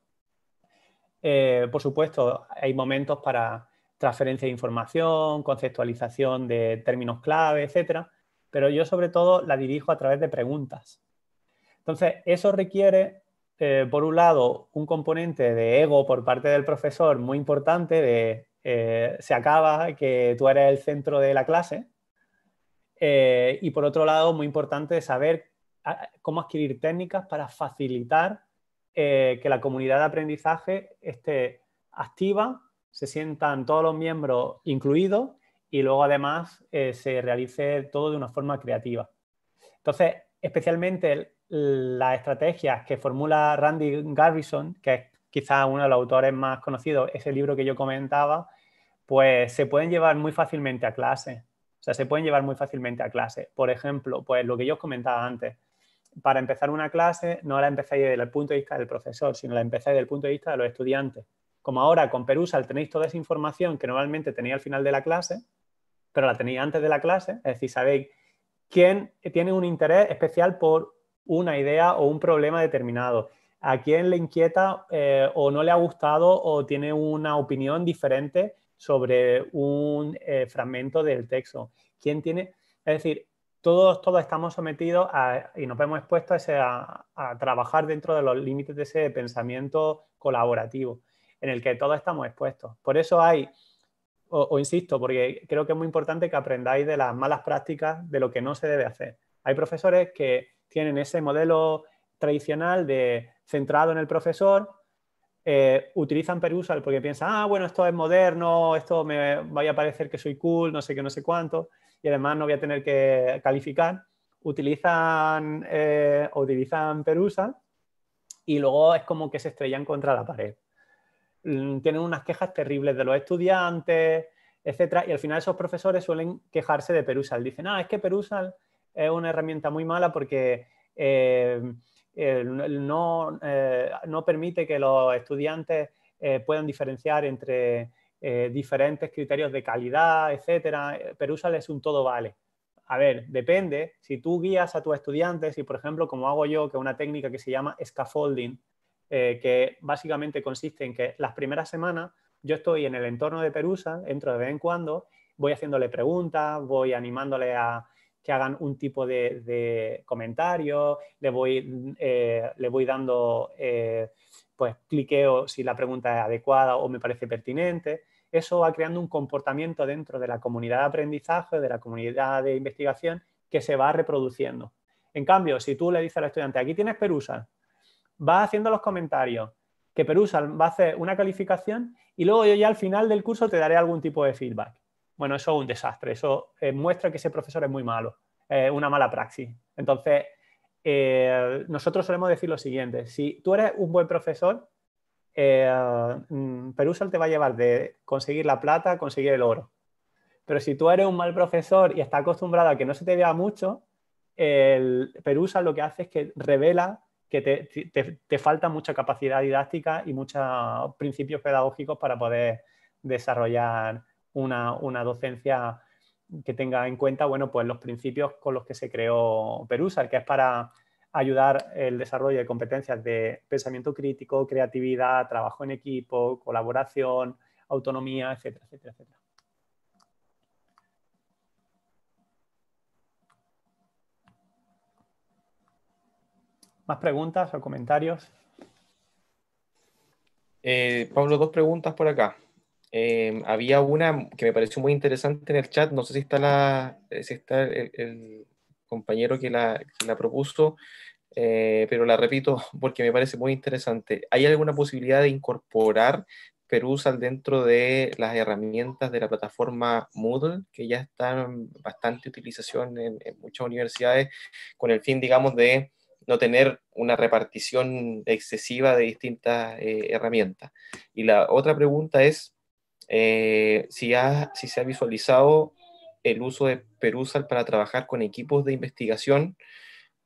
Speaker 2: eh, por supuesto, hay momentos para transferencia de información, conceptualización de términos clave, etcétera, pero yo sobre todo la dirijo a través de preguntas. Entonces, eso requiere, eh, por un lado, un componente de ego por parte del profesor muy importante, de eh, se acaba que tú eres el centro de la clase, y por otro lado, muy importante saber cómo adquirir técnicas para facilitar eh, que la comunidad de aprendizaje esté activa, se sientan todos los miembros incluidos y luego además eh, se realice todo de una forma creativa. Entonces, especialmente las estrategias que formula Randy Garrison, que es quizás uno de los autores más conocidos, ese libro que yo comentaba, pues se pueden llevar muy fácilmente a clase. O sea, se pueden llevar muy fácilmente a clase. Por ejemplo, pues lo que yo os comentaba antes, para empezar una clase no la empezáis desde el punto de vista del profesor, sino la empezáis desde el punto de vista de los estudiantes. Como ahora con Perusal tenéis toda esa información que normalmente tenéis al final de la clase, pero la tenéis antes de la clase, es decir, sabéis quién tiene un interés especial por una idea o un problema determinado, a quién le inquieta eh, o no le ha gustado o tiene una opinión diferente sobre un eh, fragmento del texto, quién tiene, es decir, todos, todos estamos sometidos y nos vemos expuestos a, trabajar dentro de los límites de ese pensamiento colaborativo en el que todos estamos expuestos. Por eso hay, o, insisto, porque creo que es muy importante que aprendáis de las malas prácticas, de lo que no se debe hacer. Hay profesores que tienen ese modelo tradicional de centrado en el profesor, eh, utilizan Perusal porque piensan, ah, bueno, esto es moderno, esto me vaya a parecer que soy cool, no sé qué, no sé cuánto y además no voy a tener que calificar, utilizan, eh, utilizan Perusa y luego es como que se estrellan contra la pared. Mm, tienen unas quejas terribles de los estudiantes, etcétera, y al final esos profesores suelen quejarse de Perusal. Dicen, ah, es que Perusal es una herramienta muy mala porque eh, no, no, permite que los estudiantes puedan diferenciar entre diferentes criterios de calidad, etcétera. Perusal es un todo vale. A ver, depende. Si tú guías a tus estudiantes y, por ejemplo, como hago yo, que es una técnica que se llama scaffolding, que básicamente consiste en que las primeras semanas yo estoy en el entorno de Perusa, entro de vez en cuando, voy haciéndole preguntas, voy animándole a que hagan un tipo de, comentario, le voy, eh, le voy dando, eh, pues cliqueo si la pregunta es adecuada o me parece pertinente. Eso va creando un comportamiento dentro de la comunidad de aprendizaje, de la comunidad de investigación, que se va reproduciendo. En cambio, si tú le dices al estudiante, aquí tienes Perusa, va haciendo los comentarios, que Perusa va a hacer una calificación y luego yo ya al final del curso te daré algún tipo de feedback. Bueno, eso es un desastre, eso eh, muestra que ese profesor es muy malo, una mala praxis. Entonces, eh, nosotros solemos decir lo siguiente, si tú eres un buen profesor, eh, mm, te va a llevar de conseguir la plata a conseguir el oro. Pero si tú eres un mal profesor y estás acostumbrado a que no se te vea mucho, el Perusal lo que hace es que revela que te, falta mucha capacidad didáctica y muchos principios pedagógicos para poder desarrollar una, docencia que tenga en cuenta bueno, pues los principios con los que se creó Perusal, que es para ayudar el desarrollo de competencias de pensamiento crítico, creatividad, trabajo en equipo, colaboración, autonomía, etcétera, etcétera, etcétera. ¿Más preguntas o comentarios?
Speaker 4: Eh, Pablo, dos preguntas por acá. Eh, había una que me pareció muy interesante en el chat, no sé si está, la, si está el, compañero que la, propuso, eh, pero la repito [LAUGHS] porque me parece muy interesante. ¿Hay alguna posibilidad de incorporar Perusal dentro de las herramientas de la plataforma Moodle, que ya están bastante utilización en, muchas universidades, con el fin, digamos, de no tener una repartición excesiva de distintas eh, herramientas. Y la otra pregunta es eh, si, si se ha visualizado el uso de Perusal para trabajar con equipos de investigación,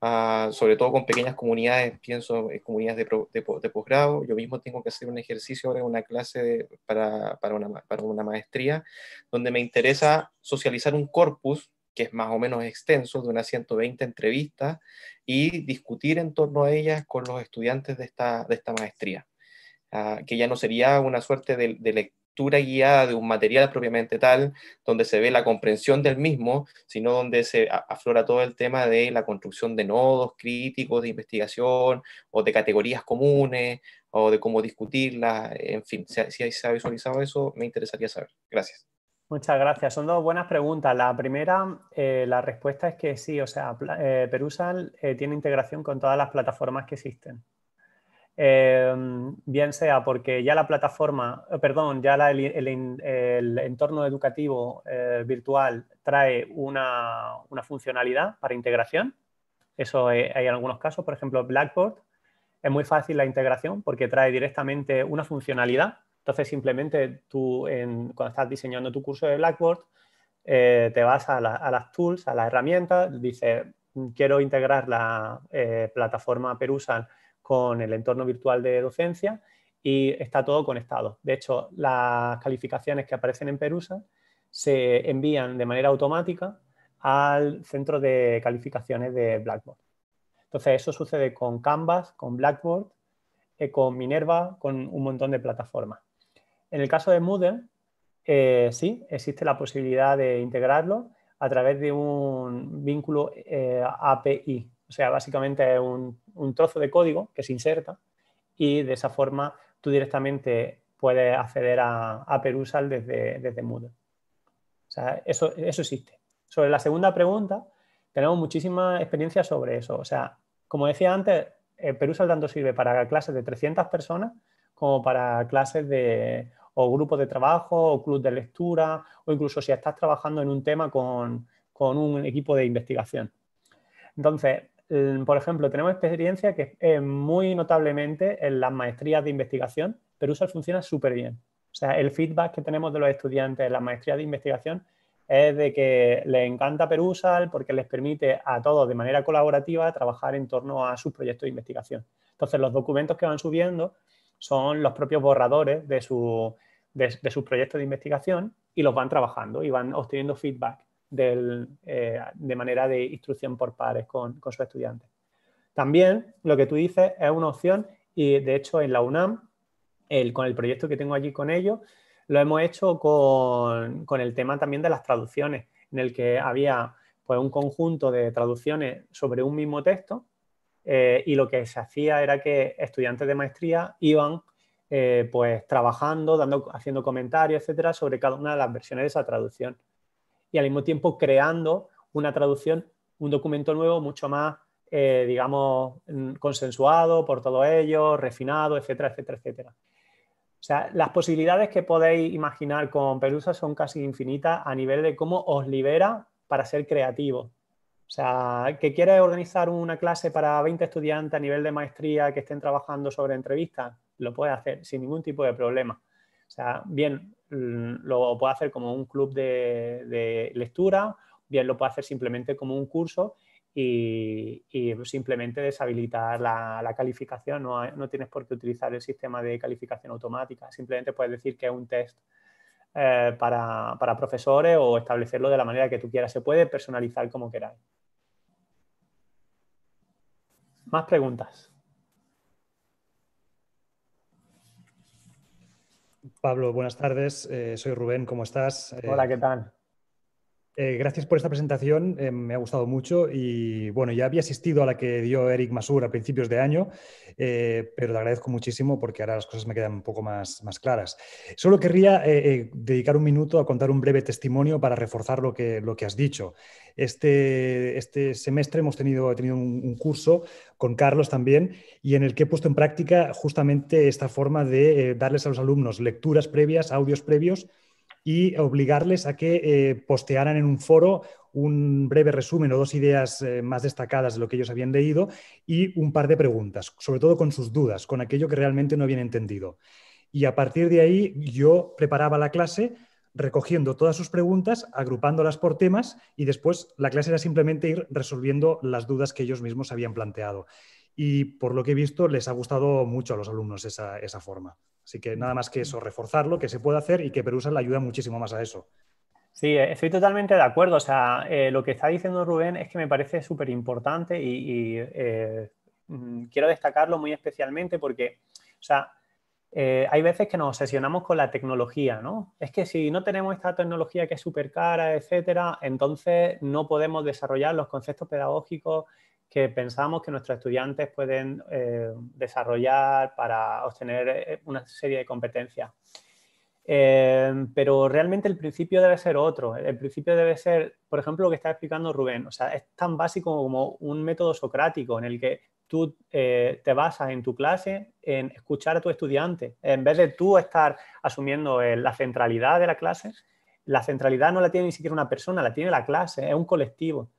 Speaker 4: ah, sobre todo con pequeñas comunidades, pienso en comunidades de, de, posgrado. Yo mismo tengo que hacer un ejercicio ahora en una clase para, para, una, para una maestría, donde me interesa socializar un corpus que es más o menos extenso, de unas 120 entrevistas, y discutir en torno a ellas con los estudiantes de esta, de esta maestría, ah, que ya no sería una suerte de, lectura guiada de un material propiamente tal, donde se ve la comprensión del mismo, sino donde se aflora todo el tema de la construcción de nodos críticos de investigación o de categorías comunes o de cómo discutirlas, en fin, si, se ha visualizado eso, me interesaría saber. Gracias.
Speaker 2: Muchas gracias. Son dos buenas preguntas. La primera, eh, la respuesta es que sí, o sea, eh, Perusal eh, tiene integración con todas las plataformas que existen. Bien sea porque ya la plataforma, perdón, ya el, entorno educativo virtual trae una, una, funcionalidad para integración. Eso hay en algunos casos, por ejemplo, Blackboard. Es muy fácil la integración porque trae directamente una funcionalidad entonces, simplemente tú, cuando estás diseñando tu curso de Blackboard, eh, te vas a, las tools, a las herramientas, dices, quiero integrar la eh, plataforma Perusal con el entorno virtual de docencia y está todo conectado. De hecho, las calificaciones que aparecen en Perusal se envían de manera automática al centro de calificaciones de Blackboard. Entonces, eso sucede con Canvas, con Blackboard, eh, con Minerva, con un montón de plataformas. En el caso de Moodle, eh, sí, existe la posibilidad de integrarlo a través de un vínculo eh, API. O sea, básicamente es un, trozo de código que se inserta y de esa forma tú directamente puedes acceder a, Perusal desde, desde Moodle. O sea, eso, eso existe. Sobre la segunda pregunta, tenemos muchísima experiencia sobre eso. O sea, como decía antes, eh, Perusal tanto sirve para clases de 300 personas como para clases de o grupos de trabajo o club de lectura o incluso si estás trabajando en un tema con, un equipo de investigación. Entonces, por ejemplo, tenemos experiencia que es muy notablemente en las maestrías de investigación, pero funciona súper bien. O sea, el feedback que tenemos de los estudiantes en las maestrías de investigación es de que les encanta Perusal porque les permite a todos de manera colaborativa trabajar en torno a sus proyectos de investigación. Entonces, los documentos que van subiendo son los propios borradores de, su, de, sus proyectos de investigación y los van trabajando y van obteniendo feedback eh, de manera de instrucción por pares con, sus estudiantes. También lo que tú dices es una opción y de hecho en la UNAM, con el proyecto que tengo allí con ellos, lo hemos hecho con, el tema también de las traducciones, en el que había pues, un conjunto de traducciones sobre un mismo texto eh, y lo que se hacía era que estudiantes de maestría iban eh, pues trabajando, dando, haciendo comentarios, etcétera, sobre cada una de las versiones de esa traducción. Y al mismo tiempo creando una traducción, un documento nuevo mucho más, eh, digamos, mm, consensuado por todos ellos, refinado, etcétera, etcétera, etcétera. O sea, las posibilidades que podéis imaginar con Pelusa son casi infinitas a nivel de cómo os libera para ser creativos. O sea, que quieres organizar una clase para 20 estudiantes a nivel de maestría que estén trabajando sobre entrevistas, lo puedes hacer sin ningún tipo de problema. O sea, bien mm, lo puedes hacer como un club de, lectura, bien lo puedes hacer simplemente como un curso y, simplemente deshabilitar la, calificación. No, tienes por qué utilizar el sistema de calificación automática. Simplemente puedes decir que es un test eh, para, profesores o establecerlo de la manera que tú quieras. Se puede personalizar como queráis. Más preguntas.
Speaker 10: Pablo, buenas tardes. Eh, soy Rubén, ¿cómo estás?
Speaker 2: Hola, ¿qué tal?
Speaker 10: Eh, gracias por esta presentación, eh, me ha gustado mucho y bueno, ya había asistido a la que dio Eric Masur a principios de año, eh, pero le agradezco muchísimo porque ahora las cosas me quedan un poco más, más claras. Solo querría dedicar un minuto a contar un breve testimonio para reforzar lo que, lo que has dicho. Este, este semestre hemos tenido, he tenido un, curso con Carlos también y en el que he puesto en práctica justamente esta forma de darles a los alumnos lecturas previas, audios previos y obligarles a que eh, postearan en un foro un breve resumen o dos ideas eh, más destacadas de lo que ellos habían leído y un par de preguntas, sobre todo con sus dudas, con aquello que realmente no habían entendido. Y a partir de ahí yo preparaba la clase recogiendo todas sus preguntas, agrupándolas por temas y después la clase era simplemente ir resolviendo las dudas que ellos mismos habían planteado. Y por lo que he visto, les ha gustado mucho a los alumnos esa, esa forma. Así que nada más que eso, reforzarlo, que se puede hacer y que Perusa le ayuda muchísimo más a eso.
Speaker 2: Sí, estoy totalmente de acuerdo. O sea, eh, lo que está diciendo Rubén es que me parece súper importante y, eh, mm, quiero destacarlo muy especialmente porque, o sea, eh, hay veces que nos obsesionamos con la tecnología, ¿no? Es que si no tenemos esta tecnología que es súper cara, etcétera, entonces no podemos desarrollar los conceptos pedagógicos que pensamos que nuestros estudiantes pueden eh, desarrollar para obtener eh, una serie de competencias. Eh, pero realmente el principio debe ser otro. El principio debe ser, por ejemplo, lo que está explicando Rubén. O sea, es tan básico como un método socrático en el que tú te basas en tu clase en escuchar a tu estudiante. En vez de tú estar asumiendo la centralidad de la clase, la centralidad no la tiene ni siquiera una persona, la tiene la clase, es un colectivo.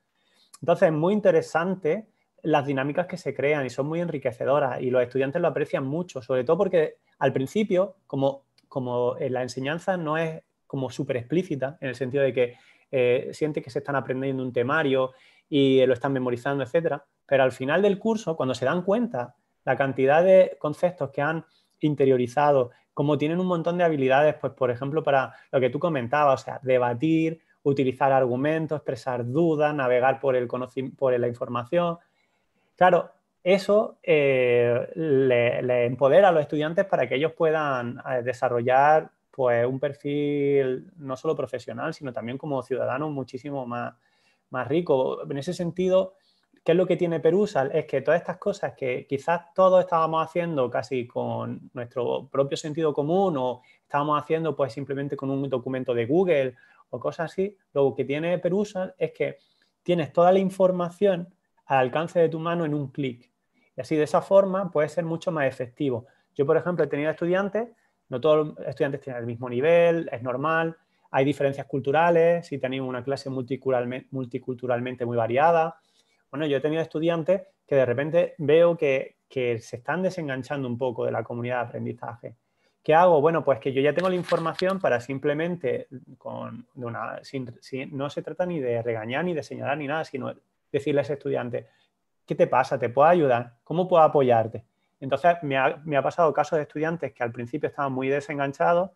Speaker 2: Entonces, es muy interesante las dinámicas que se crean y son muy enriquecedoras y los estudiantes lo aprecian mucho, sobre todo porque al principio, como, como la enseñanza no es como súper explícita, en el sentido de que eh, siente que se están aprendiendo un temario y lo están memorizando, etcétera, pero al final del curso, cuando se dan cuenta la cantidad de conceptos que han interiorizado, como tienen un montón de habilidades, pues por ejemplo, para lo que tú comentabas, o sea, debatir, utilizar argumentos, expresar dudas, navegar por, el por la información. Claro, eso eh, le, empodera a los estudiantes para que ellos puedan eh, desarrollar pues, un perfil no solo profesional, sino también como ciudadanos muchísimo más, más rico. En ese sentido, ¿qué es lo que tiene Perusal? Es que todas estas cosas que quizás todos estábamos haciendo casi con nuestro propio sentido común o estábamos haciendo pues simplemente con un documento de Google o cosas así, lo que tiene Perusal es que tienes toda la información al alcance de tu mano en un clic. Y así de esa forma puede ser mucho más efectivo. Yo, por ejemplo, he tenido estudiantes, no todos los estudiantes tienen el mismo nivel, es normal, hay diferencias culturales, si tenéis una clase multiculturalmente, muy variada. Bueno, yo he tenido estudiantes que de repente veo que se están desenganchando un poco de la comunidad de aprendizaje ¿Qué hago? Bueno, pues que yo ya tengo la información para simplemente, con una, no se trata ni de regañar, ni de señalar, ni nada, sino decirle a ese estudiante, ¿qué te pasa? ¿Te puedo ayudar? ¿Cómo puedo apoyarte? Entonces, me ha, me ha pasado casos de estudiantes que al principio estaban muy desenganchados,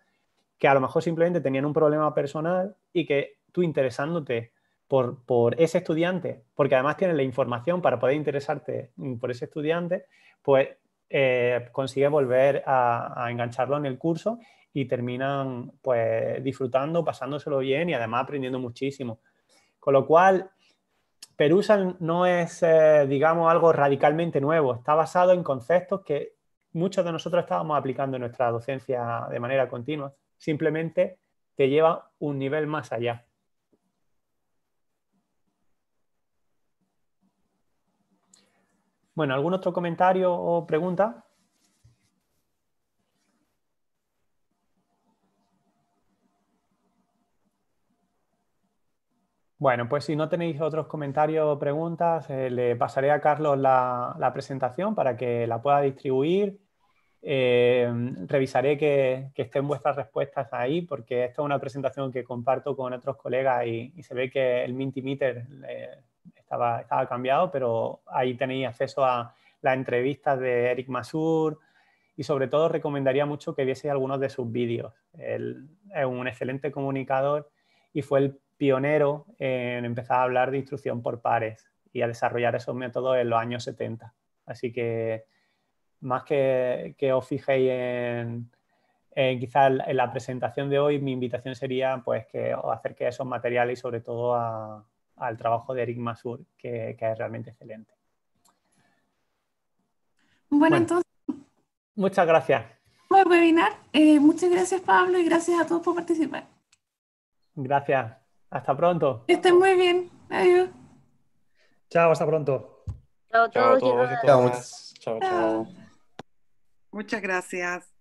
Speaker 2: que a lo mejor simplemente tenían un problema personal y que tú interesándote por, por, ese estudiante, porque además tienes la información para poder interesarte por ese estudiante, pues eh, consigue volver a, engancharlo en el curso y terminan pues disfrutando, pasándoselo bien y además aprendiendo muchísimo. Con lo cual, Perusal no es, eh, digamos, algo radicalmente nuevo, está basado en conceptos que muchos de nosotros estábamos aplicando en nuestra docencia de manera continua. Simplemente te lleva un nivel más allá. Bueno, ¿algún otro comentario o pregunta? Bueno, pues si no tenéis otros comentarios o preguntas, eh, le pasaré a Carlos la, presentación para que la pueda distribuir. Eh, revisaré que, estén vuestras respuestas ahí, porque esta es una presentación que comparto con otros colegas y, se ve que el Mintimeter eh, estaba, cambiado, pero ahí tenéis acceso a las entrevistas de Eric Masur y sobre todo recomendaría mucho que vieseis algunos de sus vídeos. Él es un excelente comunicador y fue el pionero en empezar a hablar de instrucción por pares y a desarrollar esos métodos en los años 70. Así que más que, que os fijéis en, en quizás en la presentación de hoy, mi invitación sería pues que os acerquéis a esos materiales y sobre todo a, al trabajo de Eric Masur, que, es realmente excelente.
Speaker 11: Bueno, entonces.
Speaker 2: Muchas gracias.
Speaker 11: Buen webinar. Eh, muchas gracias, Pablo, y gracias a todos por participar.
Speaker 2: Gracias. Hasta pronto.
Speaker 11: Estén muy bien. Adiós.
Speaker 10: Chao, hasta pronto.
Speaker 8: Chao, chao.
Speaker 4: Chao, chao. chao.
Speaker 5: Muchas gracias.